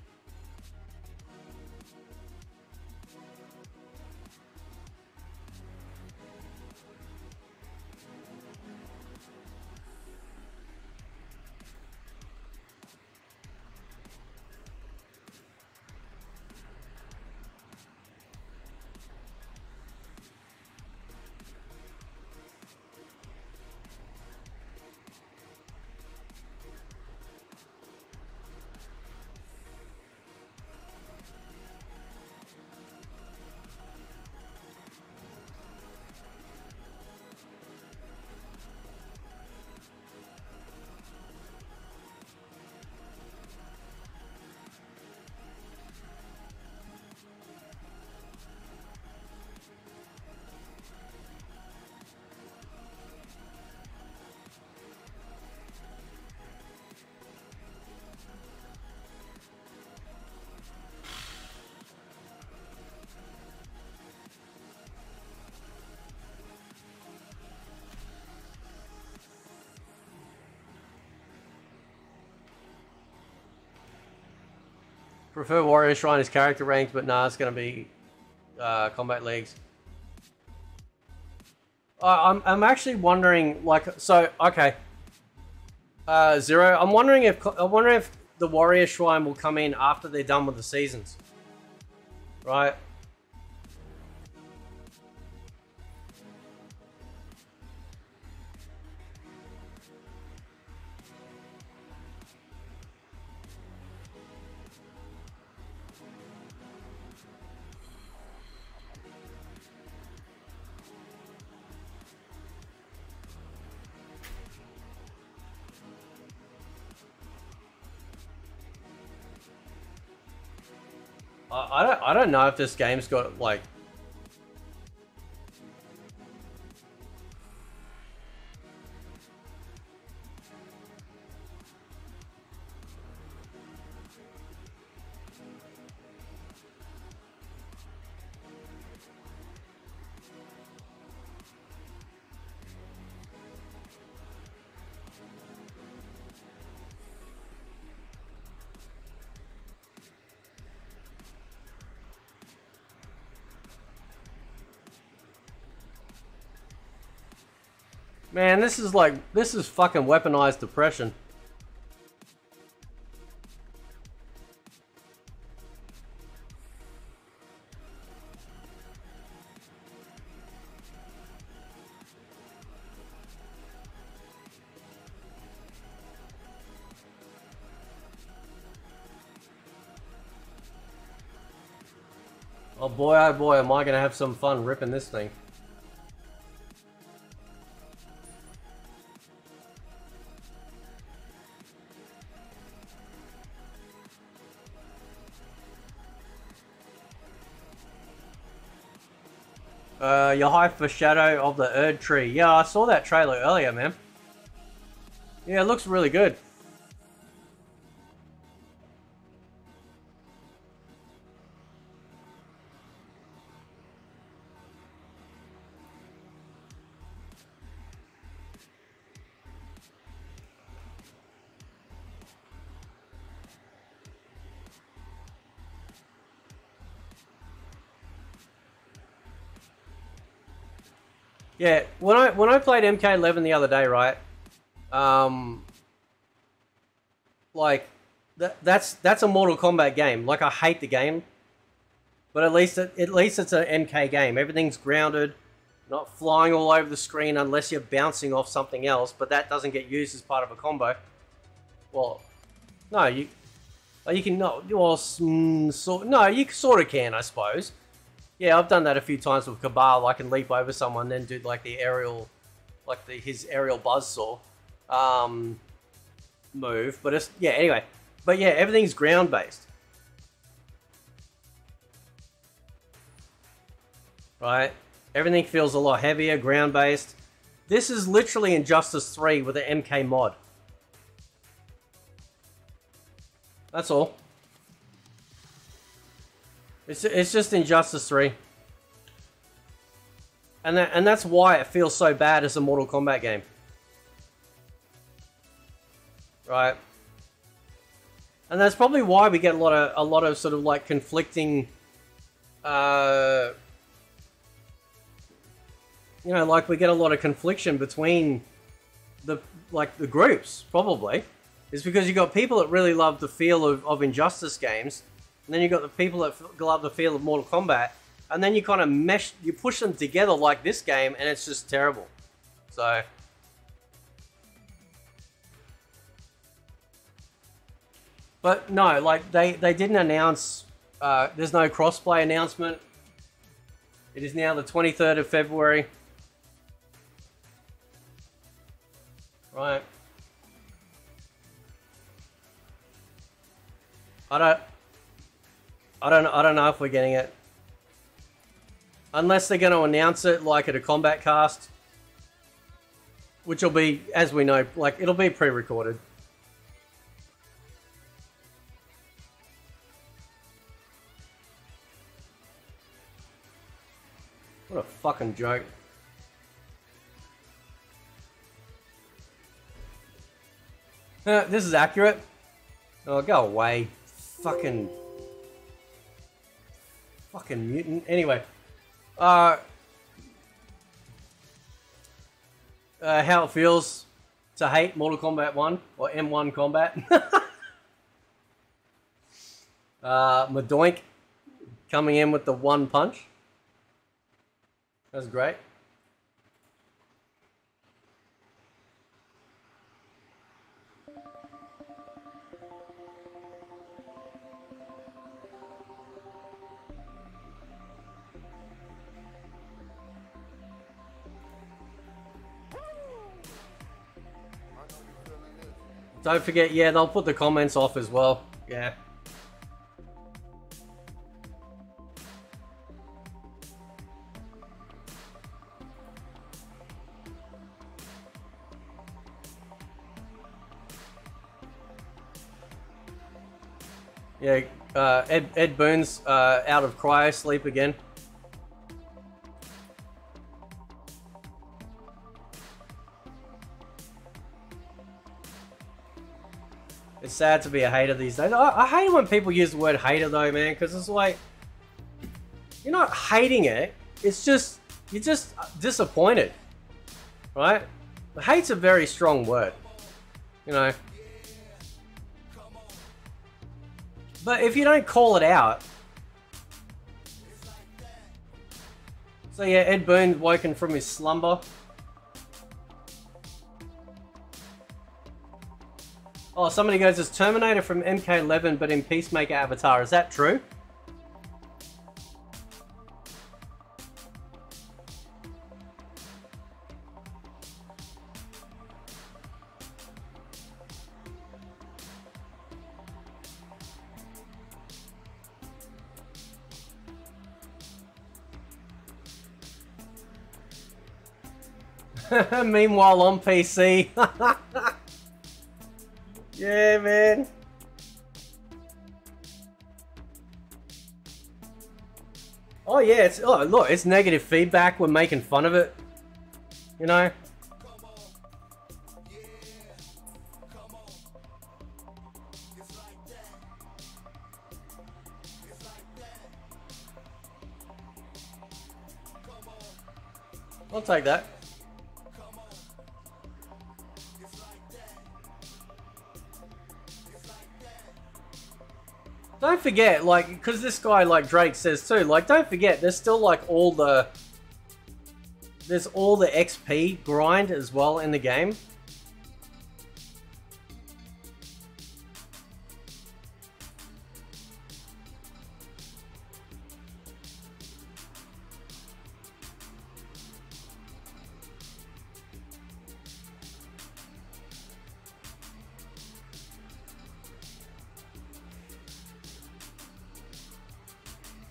Prefer Warrior Shrine as character ranked, but nah, it's gonna be uh, Kombat Leagues. Uh, I'm I'm actually wondering, like, so okay. Uh, Zero. I'm wondering if I'm wondering if the Warrior Shrine will come in after they're done with the seasons. Right. Don't know if this game's got like Man, this is like this is fucking weaponized depression. Oh boy, oh boy, am I gonna have some fun ripping this thing. For Shadow of the Erdtree. Yeah, I saw that trailer earlier, man. Yeah, it looks really good. Played MK11 the other day, right? Um, like that that's that's a Mortal Kombat game. Like I hate the game, but at least it, at least it's an MK game. Everything's grounded, not flying all over the screen unless you're bouncing off something else. But that doesn't get used as part of a combo. Well, no, you you can not. Well, mm, so, no, you sort of can, I suppose. Yeah, I've done that a few times with Cabal. I can leap over someone, then do like the aerial, like the his aerial buzzsaw um, move. But it's yeah. Anyway, but yeah, everything's ground based, right? Everything feels a lot heavier, ground based. This is literally Injustice 3 with an MK mod. That's all. It's, it's just Injustice 3. And that, and that's why it feels so bad as a Mortal Kombat game. Right? And that's probably why we get a lot of a lot of sort of like conflicting uh you know, like we get a lot of confliction between the like the groups, probably. Is because you got people that really love the feel of, of Injustice games and then you've got the people that love the feel of Mortal Kombat, and then you kind of mesh, you push them together like this game, and it's just terrible. So. But no, like they, they didn't announce, uh, there's no crossplay announcement. It is now the 23rd of February. Right. I don't, I don't I don't know if we're getting it. Unless they're going to announce it like at a Kombat Kast. Which will be, as we know, like it'll be pre-recorded. What a fucking joke. Uh, this is accurate. Oh, go away. Fucking Fucking mutant. Anyway, uh, uh, how it feels to hate Mortal Kombat 1 or M1 Combat. uh, Madoink coming in with the one punch. That's great. Don't forget, yeah, they'll put the comments off as well. Yeah. Yeah, uh, Ed, Ed Boon's uh, out of cryo sleep again. Sad to be a hater these days. I, I hate when people use the word hater though, man, because it's like you're not hating it. It's just you're just disappointed, right? Hate's a very strong word, you know. But if you don't call it out, so yeah, Ed Boon woken from his slumber. Oh, somebody goes, it's Terminator from MK11, but in Peacemaker Avatar. Is that true? Meanwhile on PC. yeah, man. Oh yeah, it's oh look, it's negative feedback. We're making fun of it. You know. I'll take that. Forget, like, because this guy, like Drake says too, like, don't forget, there's still, like, all the... There's all the XP grind as well in the game.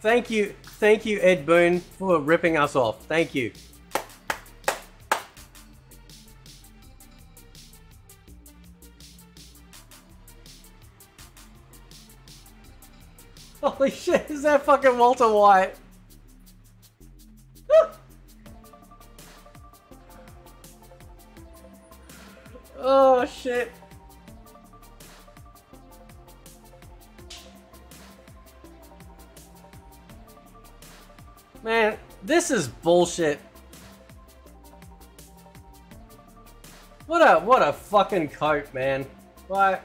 Thank you, thank you, Ed Boon, for ripping us off. Thank you. Holy shit, is that fucking Walter White? oh shit. This is bullshit. What a what a fucking coat, man. Like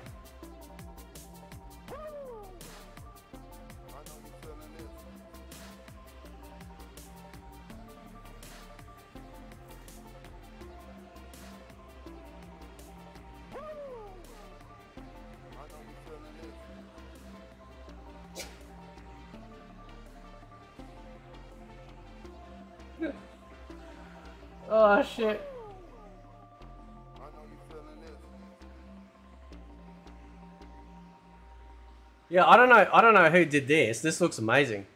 I don't know. I don't know who did this. This looks amazing.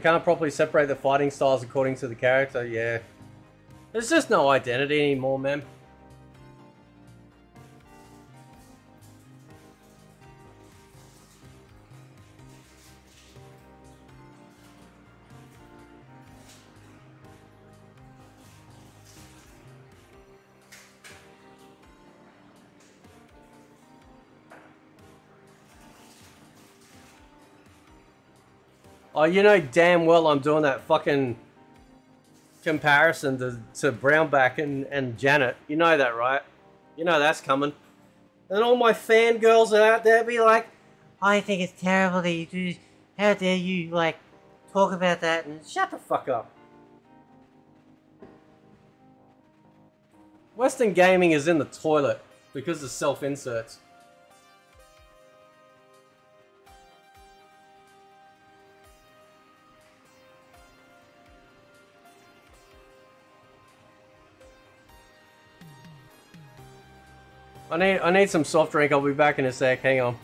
They can't properly separate the fighting styles according to the character, yeah. There's just no identity anymore, man. Oh, you know damn well I'm doing that fucking comparison to, to Brownback and, and Janet. You know that, right? You know that's coming. And all my fangirls are out there be like, oh, I think it's terrible that you do. How dare you, like, talk about that and shut the fuck up. Western gaming is in the toilet because of self inserts. I need I need some soft drink. I'll be back in a sec. Hang on.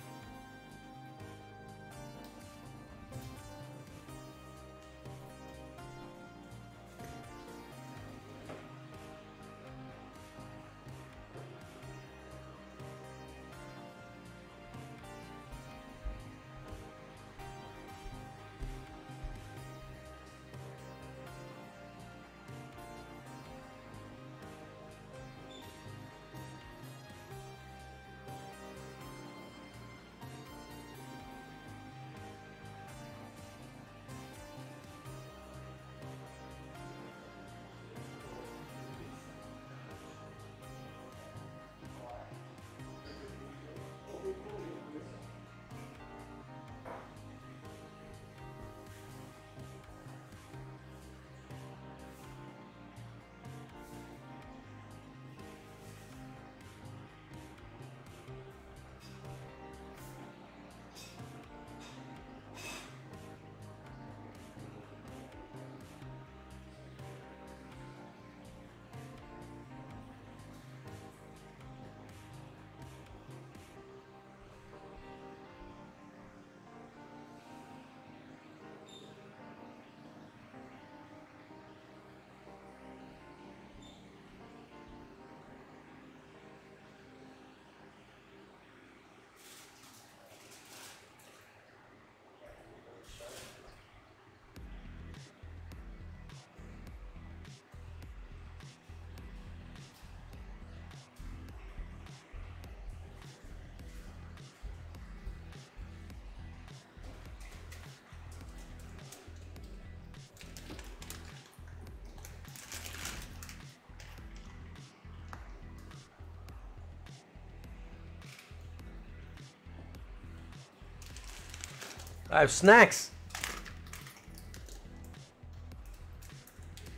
I have snacks.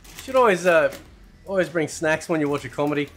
You Should always uh always bring snacks when you watch a comedy.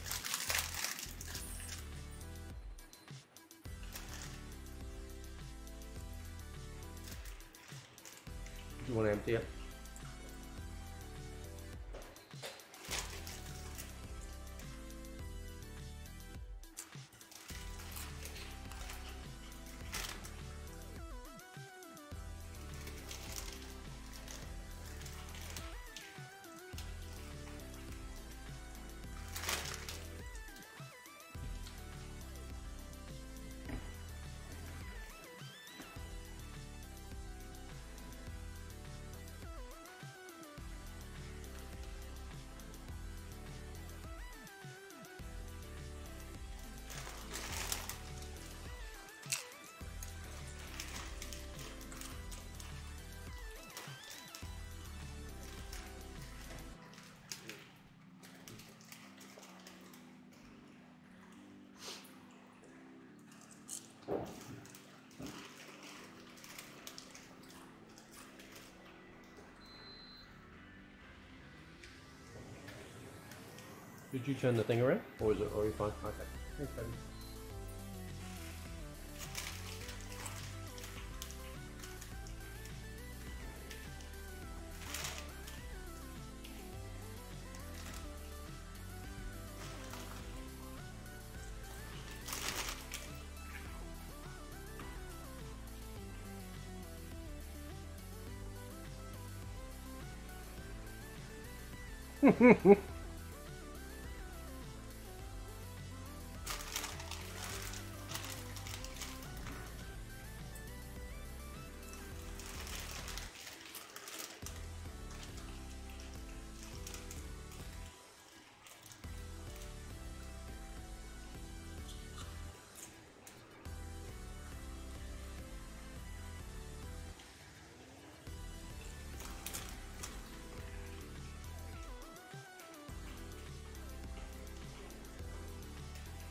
Did you turn the thing around? Or is it already fine? Okay. Thanks, baby. Mm-hmm.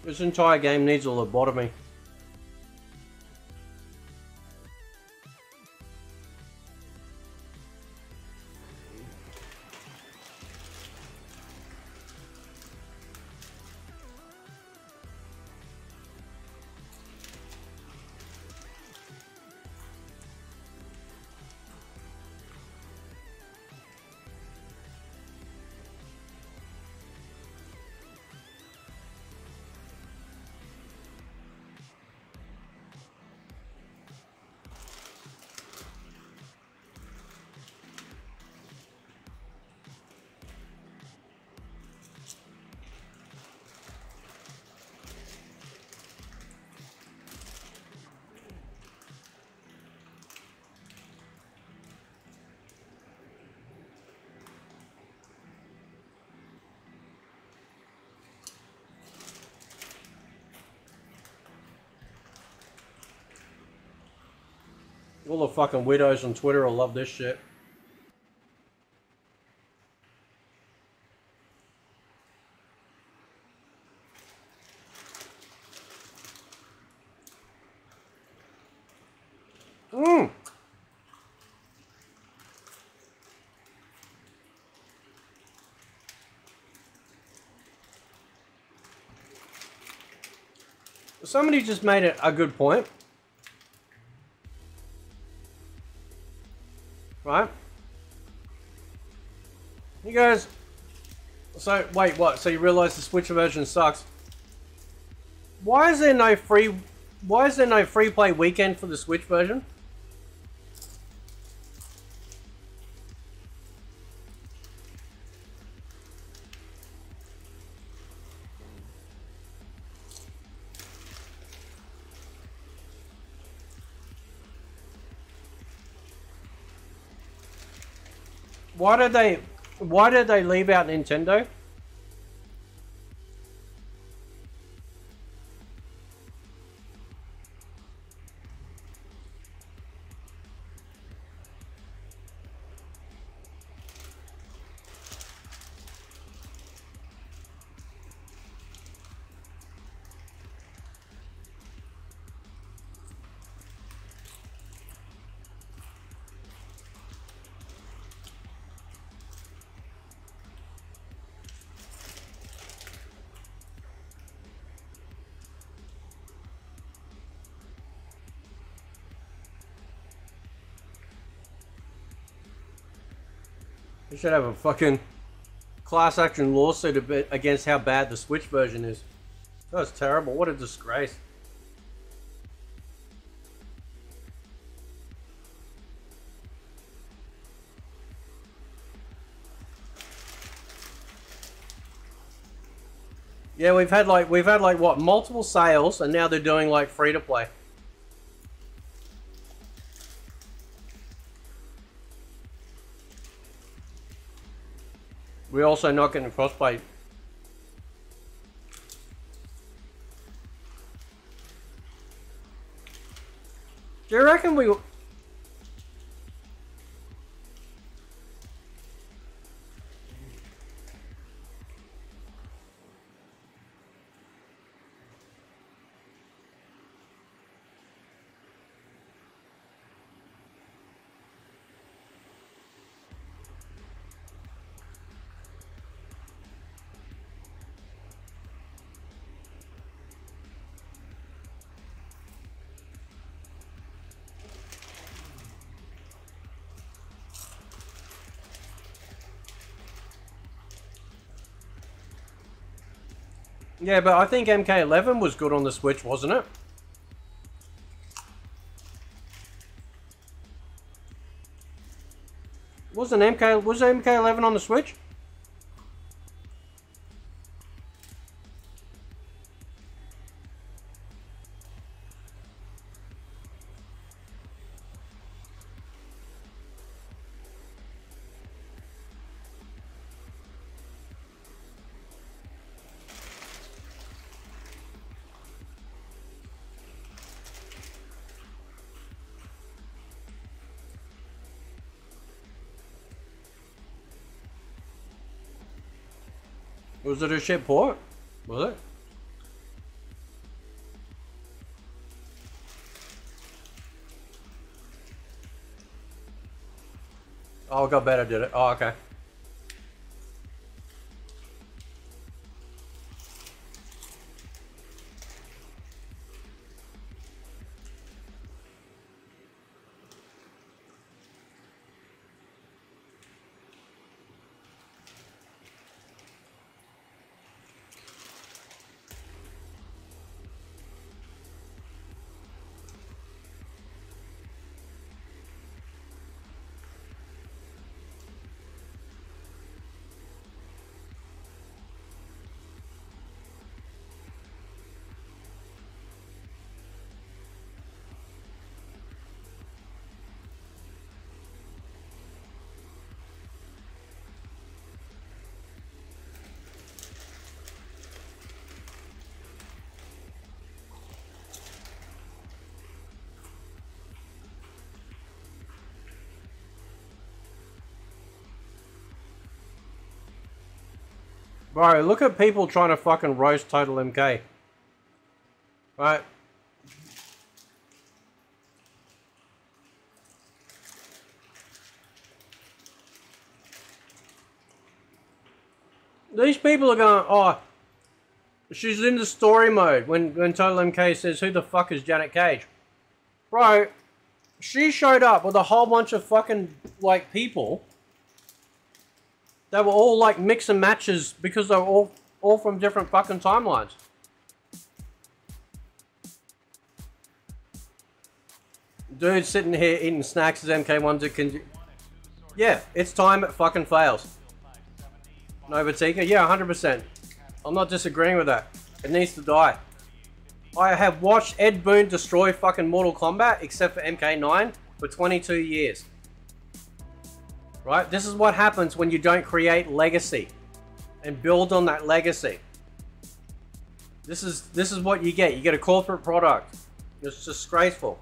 This entire game needs a lobotomy. All the fucking widows on Twitter will love this shit. Mmm. Somebody just made a, a good point. You guys. So, wait, what? So you realize the Switch version sucks? Why is there no free... Why is there no free play weekend for the Switch version? Why did they... Why did they leave out Nintendo? Should have a fucking class action lawsuit against how bad the Switch version is. That's terrible. What a disgrace. Yeah, we've had like we've had like what multiple sales, and now they're doing like free to play. We're also not getting frostbite. Do you reckon we? Yeah, but I think MK11 was good on the Switch, wasn't it? Wasn't MK was MK11 on the Switch? Was it a shit port? Was it? Oh, it got better, did it? Oh, okay. Bro, look at people trying to fucking roast Total MK. Right? These people are going, oh, she's in the story mode when, when Total MK says, who the fuck is Janet Cage? Bro, she showed up with a whole bunch of fucking, like, people they were all like mix and matches because they were all all from different fucking timelines. Dude sitting here eating snacks as MK1 can. Yeah, it's time it fucking fails. Novatika, yeah, 100%. I'm not disagreeing with that. It needs to die. I have watched Ed Boon destroy fucking Mortal Kombat, except for MK9, for 22 years. Right? This is what happens when you don't create legacy and build on that legacy. This is this is what you get. You get a corporate product. It's disgraceful.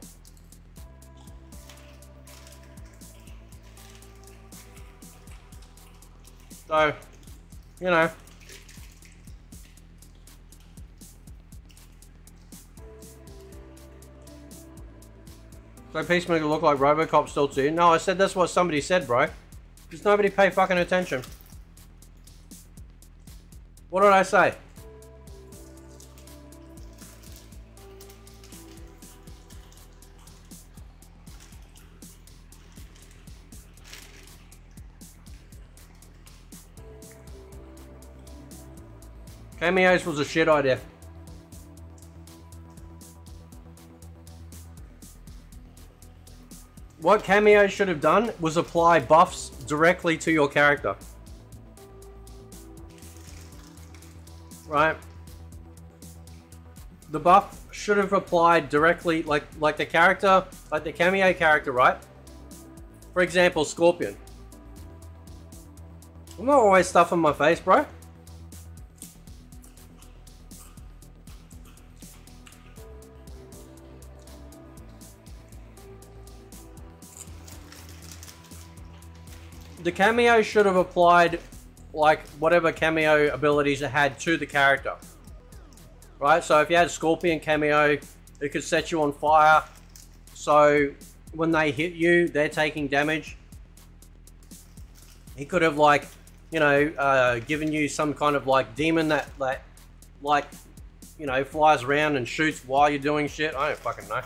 So, you know. So Peacemaker look like Robocop still too? No, I said that's what somebody said, bro. Does nobody pay fucking attention? What did I say? Cameos was a shit idea. What Cameo should have done was apply buffs directly to your character. Right? The buff should have applied directly, like like the character, like the Cameo character, right? For example, Scorpion. I'm not always stuffing my face, bro. The cameo should have applied like whatever cameo abilities it had to the character. Right? So if you had scorpion cameo, it could set you on fire. So when they hit you, they're taking damage. He could have like, you know, uh, given you some kind of like demon that, that like, you know, flies around and shoots while you're doing shit. I don't fucking know.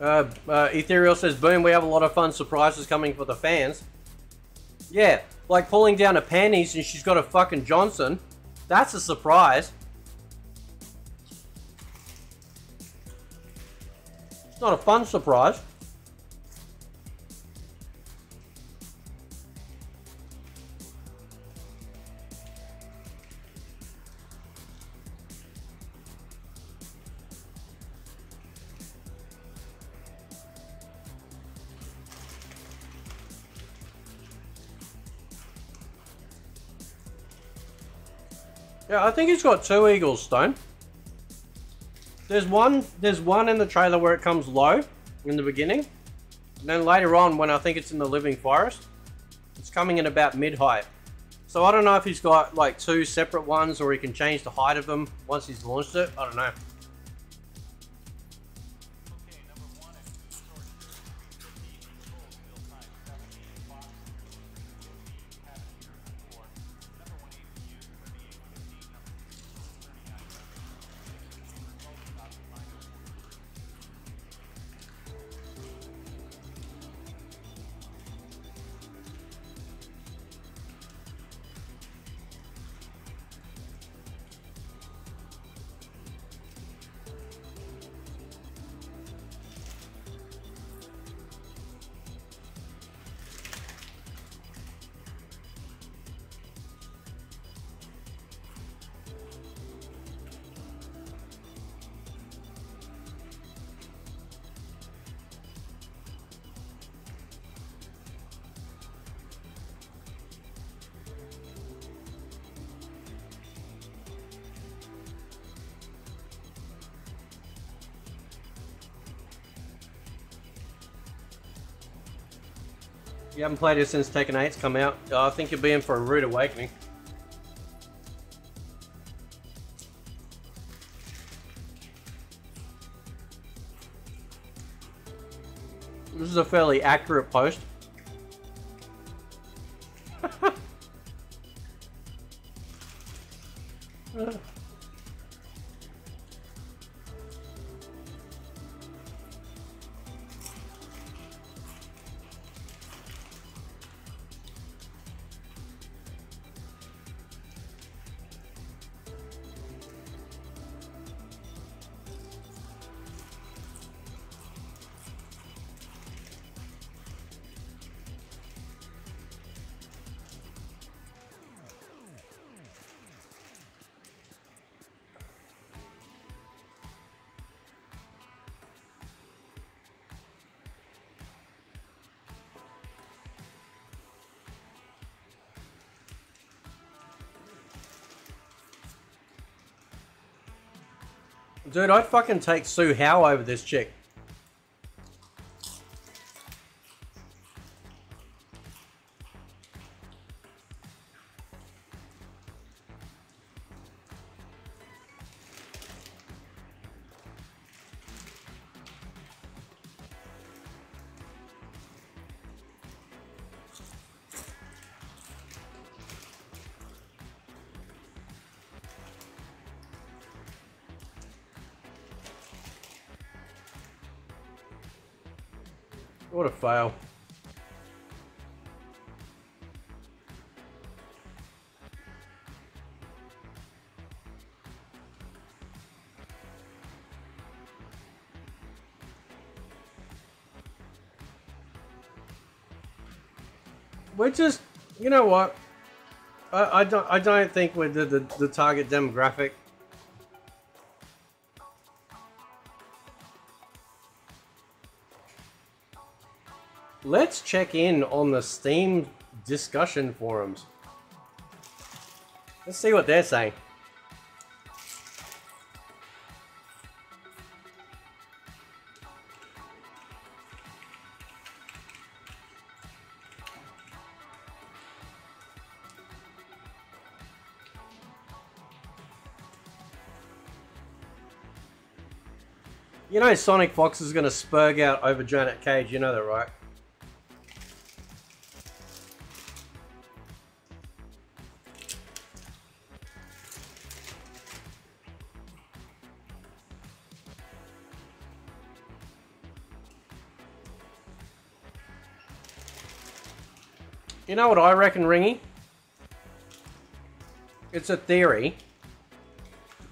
Uh, uh, Ethereal says, Boon, we have a lot of fun surprises coming for the fans. Yeah, like pulling down her panties and she's got a fucking Johnson. That's a surprise. It's not a fun surprise. Yeah, I think he's got two Eagles, Stone. There's one, there's one in the trailer where it comes low, in the beginning. And then later on, when I think it's in the living forest, it's coming in about mid height. So I don't know if he's got like two separate ones or he can change the height of them once he's launched it. I don't know. You haven't played it since Tekken 8's come out. I think you'll be in for a rude awakening. This is a fairly accurate post. Dude, I'd fucking take Sue Howe over this chick. Know what? I, I don't, I don't think we're the, the, the target demographic. Let's check in on the Steam discussion forums. Let's see what they're saying. Know Sonic Fox is going to spurg out over Janet Cage, you know that, right? You know what I reckon, Ringy? It's a theory.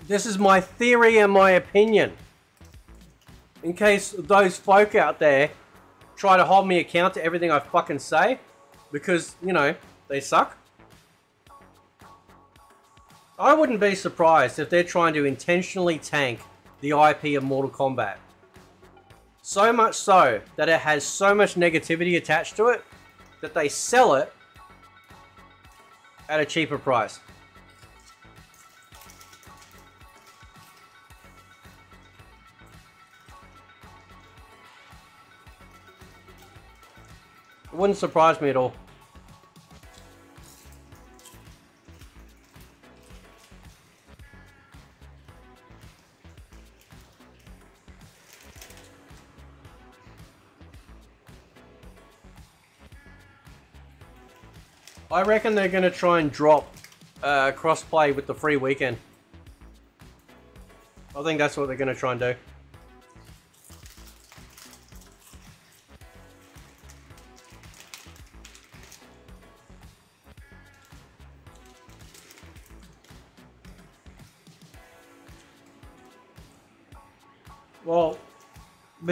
This is my theory and my opinion. In case those folk out there try to hold me account to everything I fucking say. Because, you know, they suck. I wouldn't be surprised if they're trying to intentionally tank the IP of Mortal Kombat. So much so that it has so much negativity attached to it that they sell it at a cheaper price. Wouldn't surprise me at all. I reckon they're going to try and drop uh, crossplay with the free weekend. I think that's what they're going to try and do.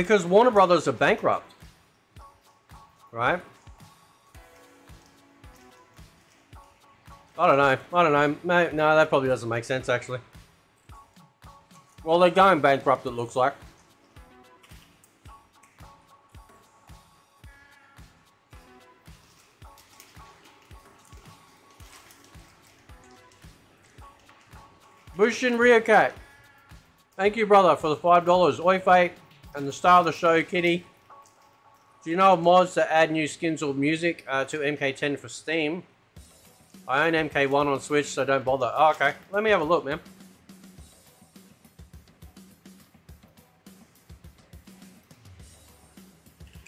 Because Warner Brothers are bankrupt, right? I don't know. I don't know. No, that probably doesn't make sense, actually. Well, they're going bankrupt, it looks like. Bushin Ryokat. Thank you, brother, for the $5. Oi, Fate, and the star of the show, Kitty. Do you know of mods that add new skins or music uh, to MK10 for Steam? I own MK1 on Switch, so don't bother. Oh, okay. Let me have a look, man.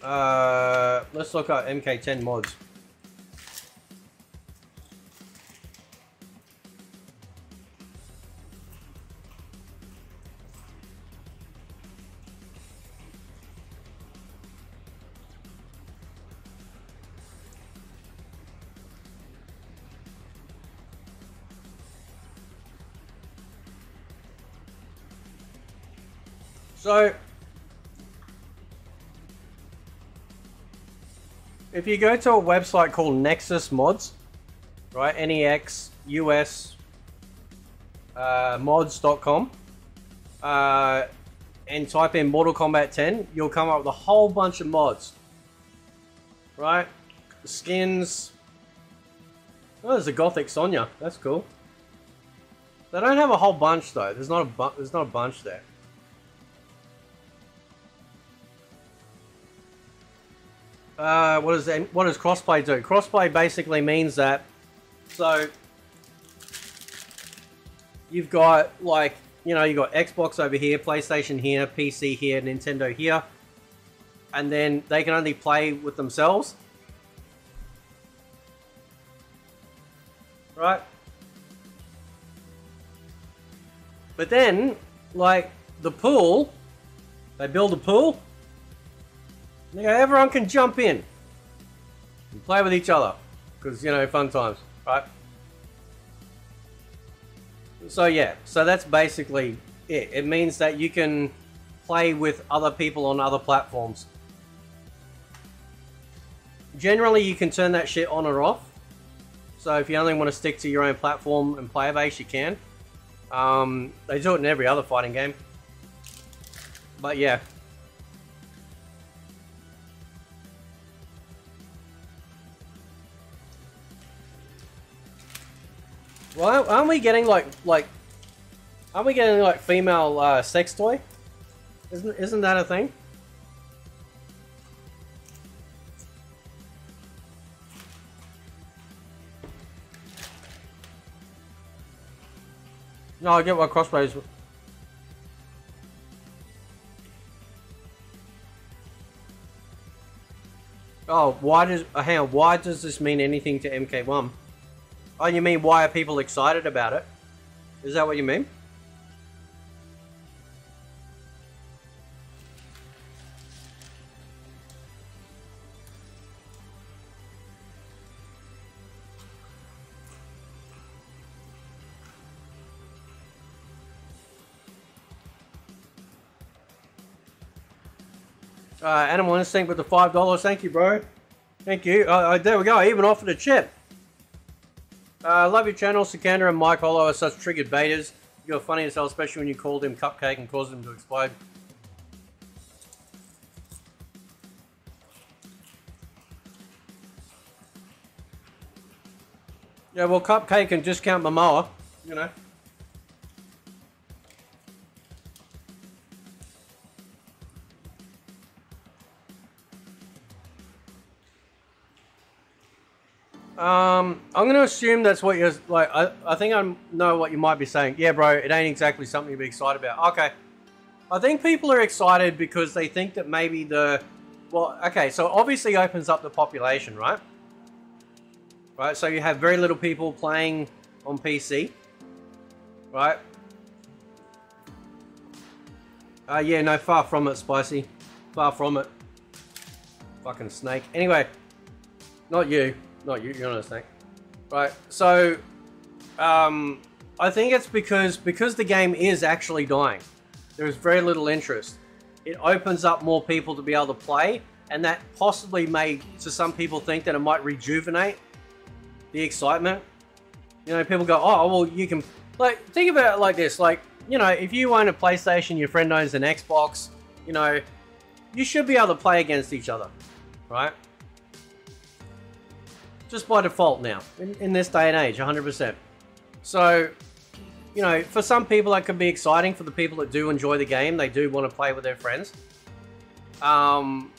Uh, let's look at MK10 mods. So, if you go to a website called Nexus Mods, right, N-E-X, US, uh, mods.com, uh, and type in Mortal Kombat 10, you'll come up with a whole bunch of mods. Right? Skins. Oh, there's a Gothic Sonya. That's cool. They don't have a whole bunch though. There's not a there's not a bunch there. Uh, what does that, what does crossplay do? Crossplay basically means that so you've got like you know you've got Xbox over here, PlayStation here, PC here, Nintendo here, and then they can only play with themselves, right? But then, like the pool, they build a pool know, everyone can jump in and play with each other because you know fun times, right? So yeah, so that's basically it. It means that you can play with other people on other platforms. Generally, you can turn that shit on or off. So if you only want to stick to your own platform and player base, you can. Um, they do it in every other fighting game. But yeah, Well, aren't we getting like like? Aren't we getting like female uh, sex toy? Isn't isn't that a thing? No, I get what crossbows. Oh, why does uh, hang on? Why does this mean anything to MK1? Oh, you mean why are people excited about it? Is that what you mean? Uh, Animal Instinct with the five dollars. Thank you, bro. Thank you. Uh, there we go. I even offered a chip. Uh, love your channel. Sikander and Mike Hollow are such triggered betas. You're funny as hell, especially when you called him Cupcake and caused him to explode. Yeah, well, Cupcake can discount Momoa, you know. Um, I'm gonna assume that's what you're like. I, I think I know what you might be saying. Yeah, bro, it ain't exactly something to be excited about. Okay, I think people are excited because they think that maybe the, well, okay, so obviously opens up the population, right? Right, so you have very little people playing on PC, right? Uh, yeah, no, far from it, Spicy. Far from it. Fucking snake. Anyway, not you. Not you, you're not a snake. Right, so, um, I think it's because, because the game is actually dying. There is very little interest. It opens up more people to be able to play, and that possibly may, to some people, think that it might rejuvenate the excitement. You know, people go, oh, well, you can, like, think about it like this, like, you know, if you own a PlayStation, your friend owns an Xbox, you know, you should be able to play against each other, right? Just by default now, in, in this day and age, 100%. So, you know, for some people that could be exciting. For the people that do enjoy the game, they do want to play with their friends. Um,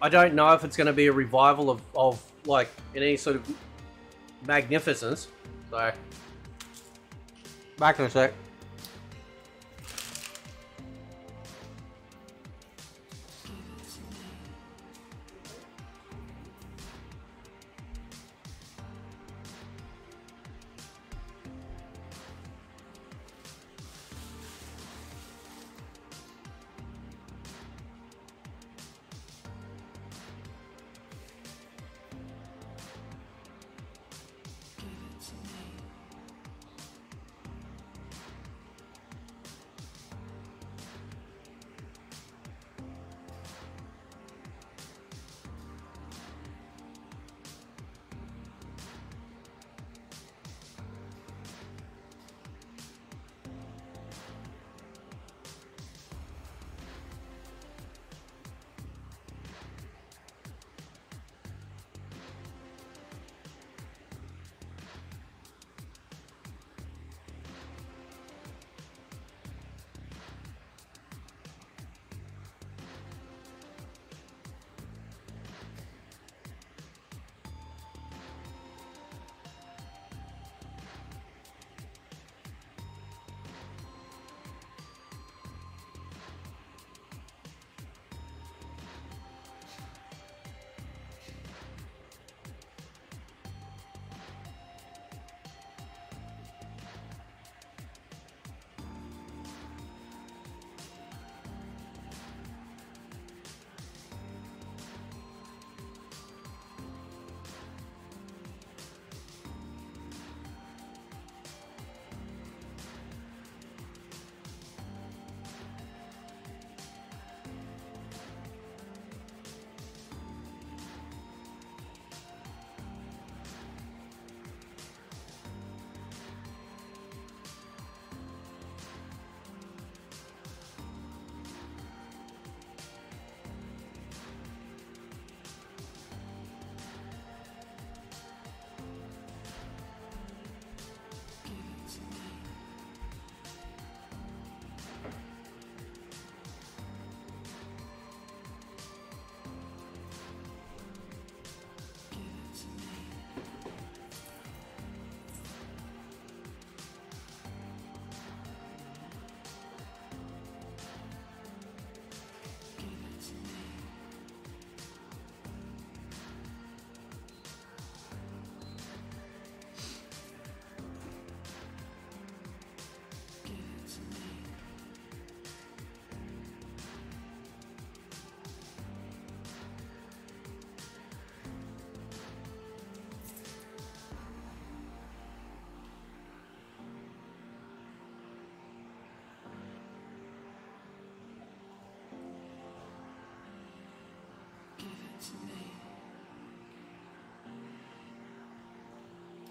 I don't know if it's going to be a revival of, of like, in any sort of magnificence. So, back in a sec.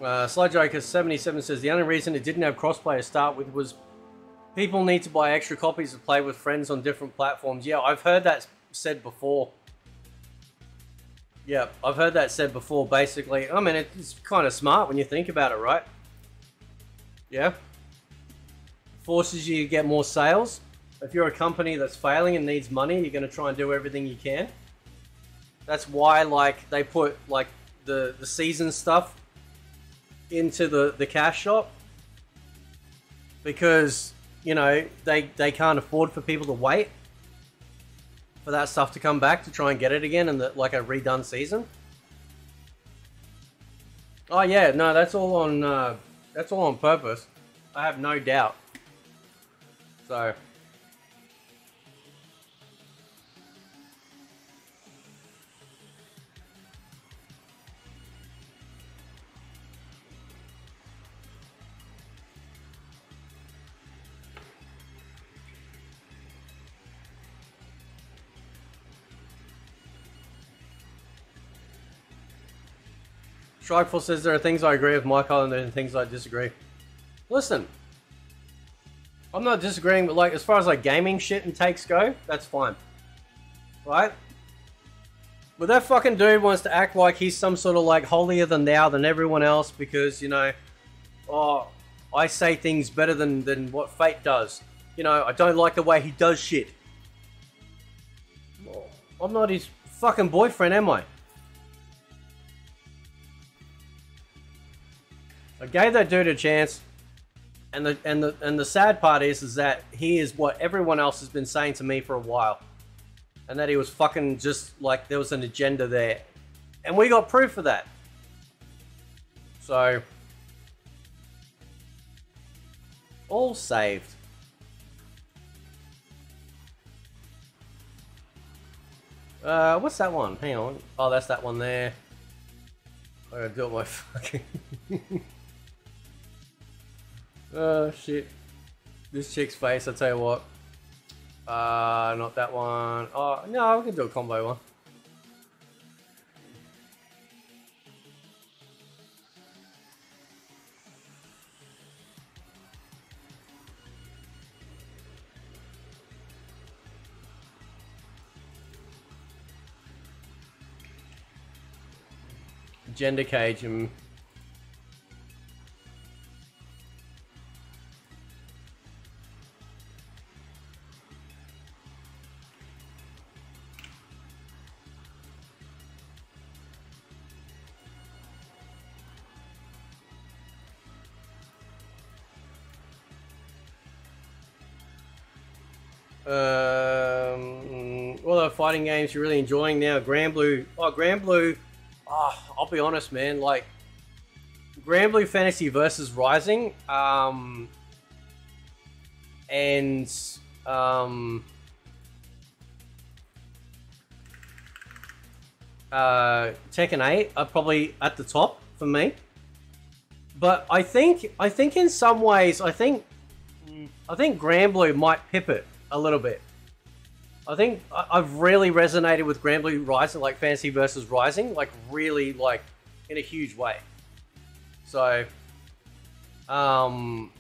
Uh, Sludgeaker77 says the only reason it didn't have crossplay to start with was people need to buy extra copies to play with friends on different platforms. Yeah, I've heard that said before. Yeah, I've heard that said before, basically. I mean, it's kind of smart when you think about it, right? Yeah. Forces you to get more sales. If you're a company that's failing and needs money, you're going to try and do everything you can. That's why, like, they put, like, the the season stuff into the the cash shop because you know they they can't afford for people to wait for that stuff to come back to try and get it again in the like a redone season. Oh yeah, no, that's all on uh, that's all on purpose. I have no doubt. So. Strikeful says there are things I agree with Michael and there are things I disagree. Listen, I'm not disagreeing, but like as far as like gaming shit and takes go, that's fine. Right? But that fucking dude wants to act like he's some sort of like holier than thou than everyone else because, you know, oh, I say things better than, than what Fate does. You know, I don't like the way he does shit. I'm not his fucking boyfriend, am I? I gave that dude a chance, and the and the and the sad part is is that he is what everyone else has been saying to me for a while, and that he was fucking just like there was an agenda there, and we got proof of that. So, all saved. Uh, what's that one? Hang on. Oh, that's that one there. I gotta do it my fucking. Oh shit. This chick's face, I'll tell you what. Uh, not that one. Oh, no, we can do a combo one. Gender cage and Um, what other fighting games you're really enjoying now? Granblue. Oh, Granblue. Oh, I'll be honest, man. Like, Granblue Fantasy versus Rising. Um, and um, uh, Tekken 8 are probably at the top for me. But I think I think in some ways I think I think Granblue might pip it a little bit. I think I've really resonated with Granblue Rising, like Fantasy versus Rising, like really, like in a huge way. So, um,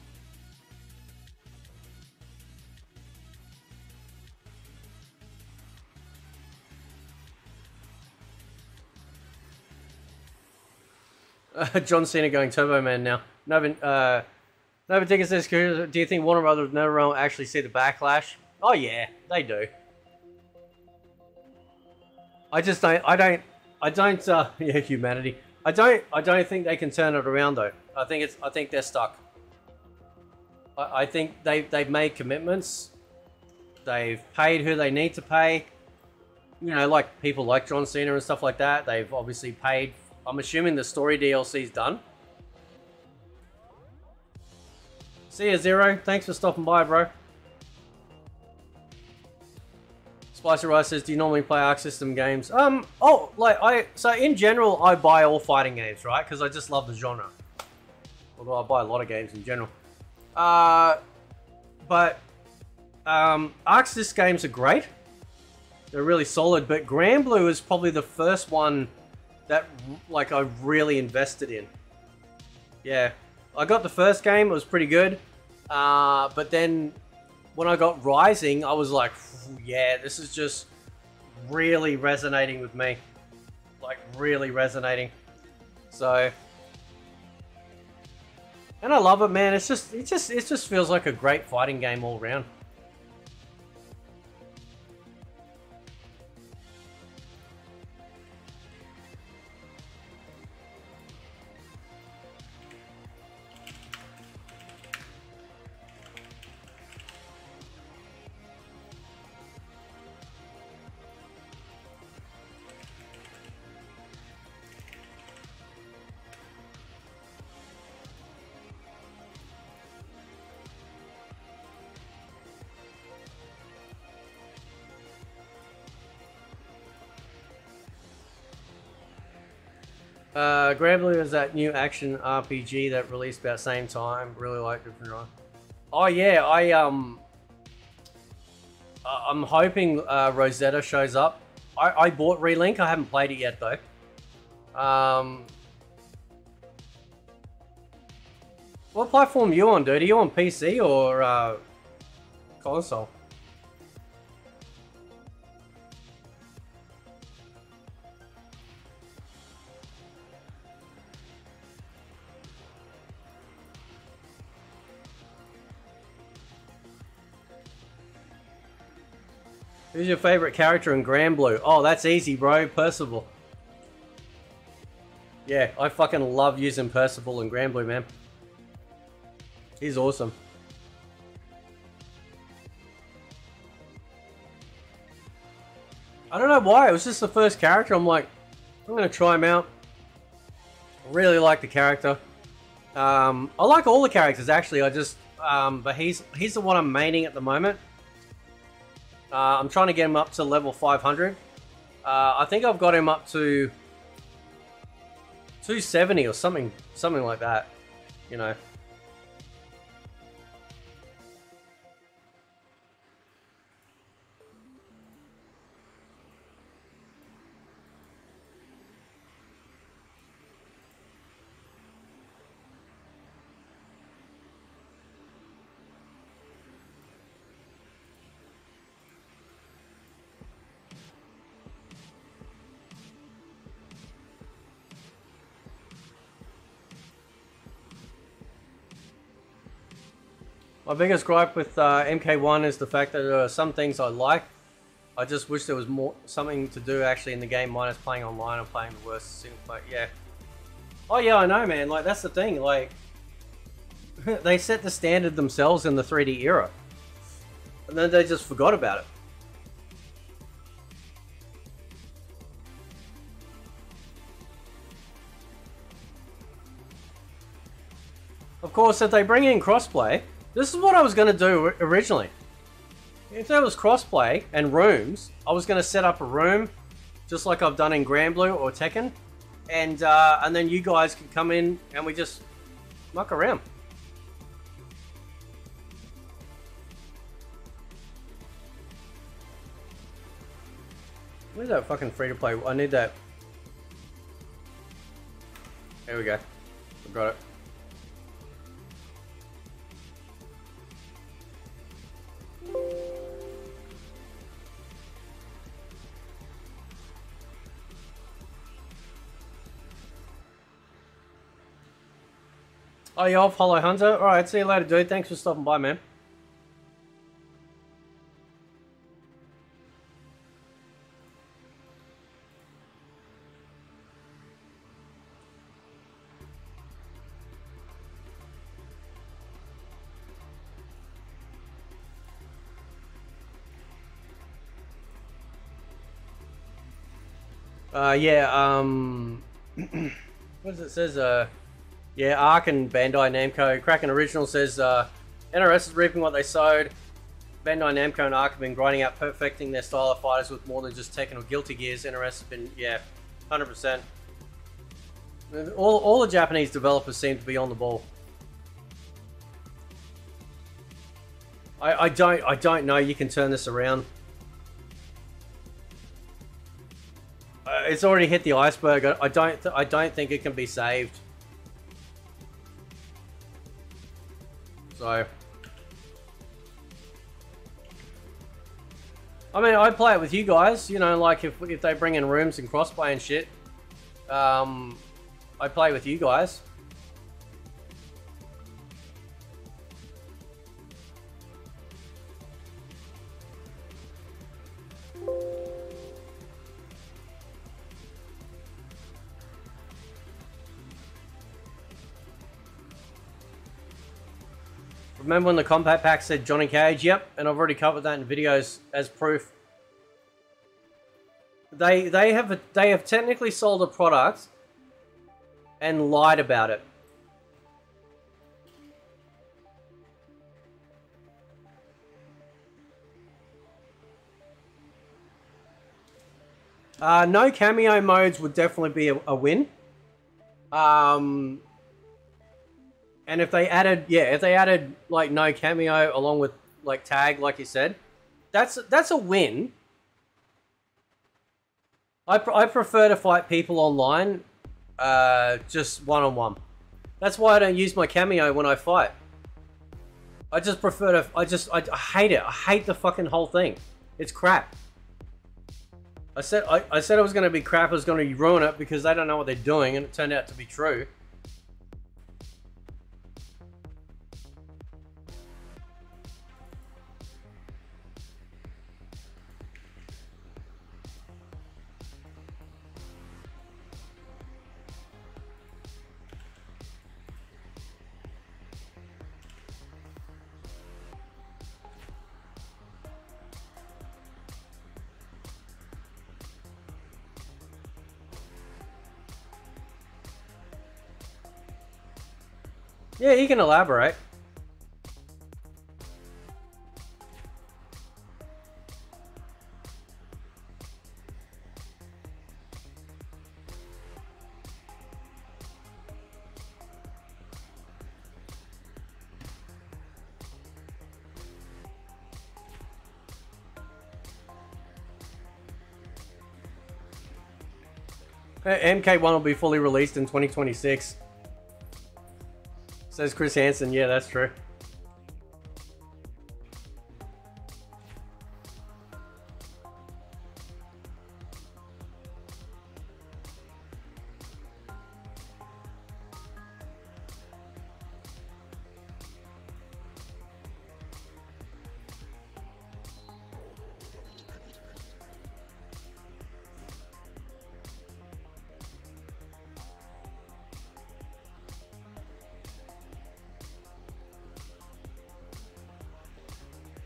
uh, John Cena going Turbo Man now. Novin, uh, Nova Ticket says, do you think Warner Brothers NetherRealm will actually see the backlash? Oh yeah, they do. I just don't, I don't, I don't, uh, yeah, humanity. I don't, I don't think they can turn it around though. I think it's, I think they're stuck. I, I think they, they've made commitments. They've paid who they need to pay. You know, like people like John Cena and stuff like that. They've obviously paid. I'm assuming the story DLC's done. See ya, Zero. Thanks for stopping by, bro. Spicy Rice says, do you normally play Arc System games? Um, oh, like, I, so in general, I buy all fighting games, right? Because I just love the genre. Although I buy a lot of games in general. Uh, but, um, Arc System games are great. They're really solid, but Granblue is probably the first one that, like, I really invested in. Yeah. I got the first game, it was pretty good. Uh, but then when I got Rising, I was like, yeah, this is just really resonating with me. Like, really resonating. So, and I love it, man. It's just, it just, it just feels like a great fighting game all around. Uh, Granblue is that new action RPG that released about same time. Really liked it. From oh yeah, I um, I- I'm hoping uh, Rosetta shows up. I, I bought Relink. I haven't played it yet though. Um, what platform you on, dude? Are you on PC or uh, console? Who's your favorite character in Granblue? Oh, that's easy, bro. Percival. Yeah, I fucking love using Percival in Granblue, man. He's awesome. I don't know why. It was just the first character. I'm like, I'm gonna try him out. I Really like the character. Um, I like all the characters actually. I just, um, but he's he's the one I'm maining at the moment. Uh, I'm trying to get him up to level 500. Uh, I think I've got him up to 270 or something, something like that. You know. My biggest gripe with uh, MK1 is the fact that there are some things I like. I just wish there was more something to do actually in the game minus playing online and playing the worst single player. Yeah. Oh yeah, I know, man. Like that's the thing. Like they set the standard themselves in the 3D era, and then they just forgot about it. Of course, if they bring in crossplay, this is what I was going to do originally. If there was crossplay and rooms, I was going to set up a room, just like I've done in Granblue or Tekken, and uh, and then you guys can come in and we just muck around. Where's that fucking free to play? I need that. There we go. I got it. Oh, you off Hollow Hunter? Alright, see you later, dude. Thanks for stopping by, man. Uh, yeah, um... what does it says, uh... Yeah, Arc and Bandai Namco. Kraken Original says, uh... NRS is reaping what they sowed. Bandai Namco and Arc have been grinding out perfecting their style of fighters with more than just Tekken or Guilty Gears. NRS has been, yeah, 100%. All, all the Japanese developers seem to be on the ball. I, I don't I don't know you can turn this around. Uh, it's already hit the iceberg. I, I don't I don't think it can be saved. So I mean, I play it with you guys. You know, like if if they bring in rooms and crossplay and shit, um, I play with you guys. Remember when the Kombat Pack said Johnny Cage? Yep, and I've already covered that in videos as proof. They they have a, they have technically sold a product and lied about it. Uh, no cameo modes would definitely be a, a win. Um, and if they added, yeah, if they added like no cameo along with like tag, like you said, that's that's a win. I, pr- I prefer to fight people online, uh, just one on one. That's why I don't use my cameo when I fight. I just prefer to. I just I, I hate it. I hate the fucking whole thing. It's crap. I said I, I said it was going to be crap. I was going to ruin it because they don't know what they're doing, and it turned out to be true. Yeah, you can elaborate. Uh, MK1 will be fully released in 2026. Says Chris Hansen. Yeah, that's true.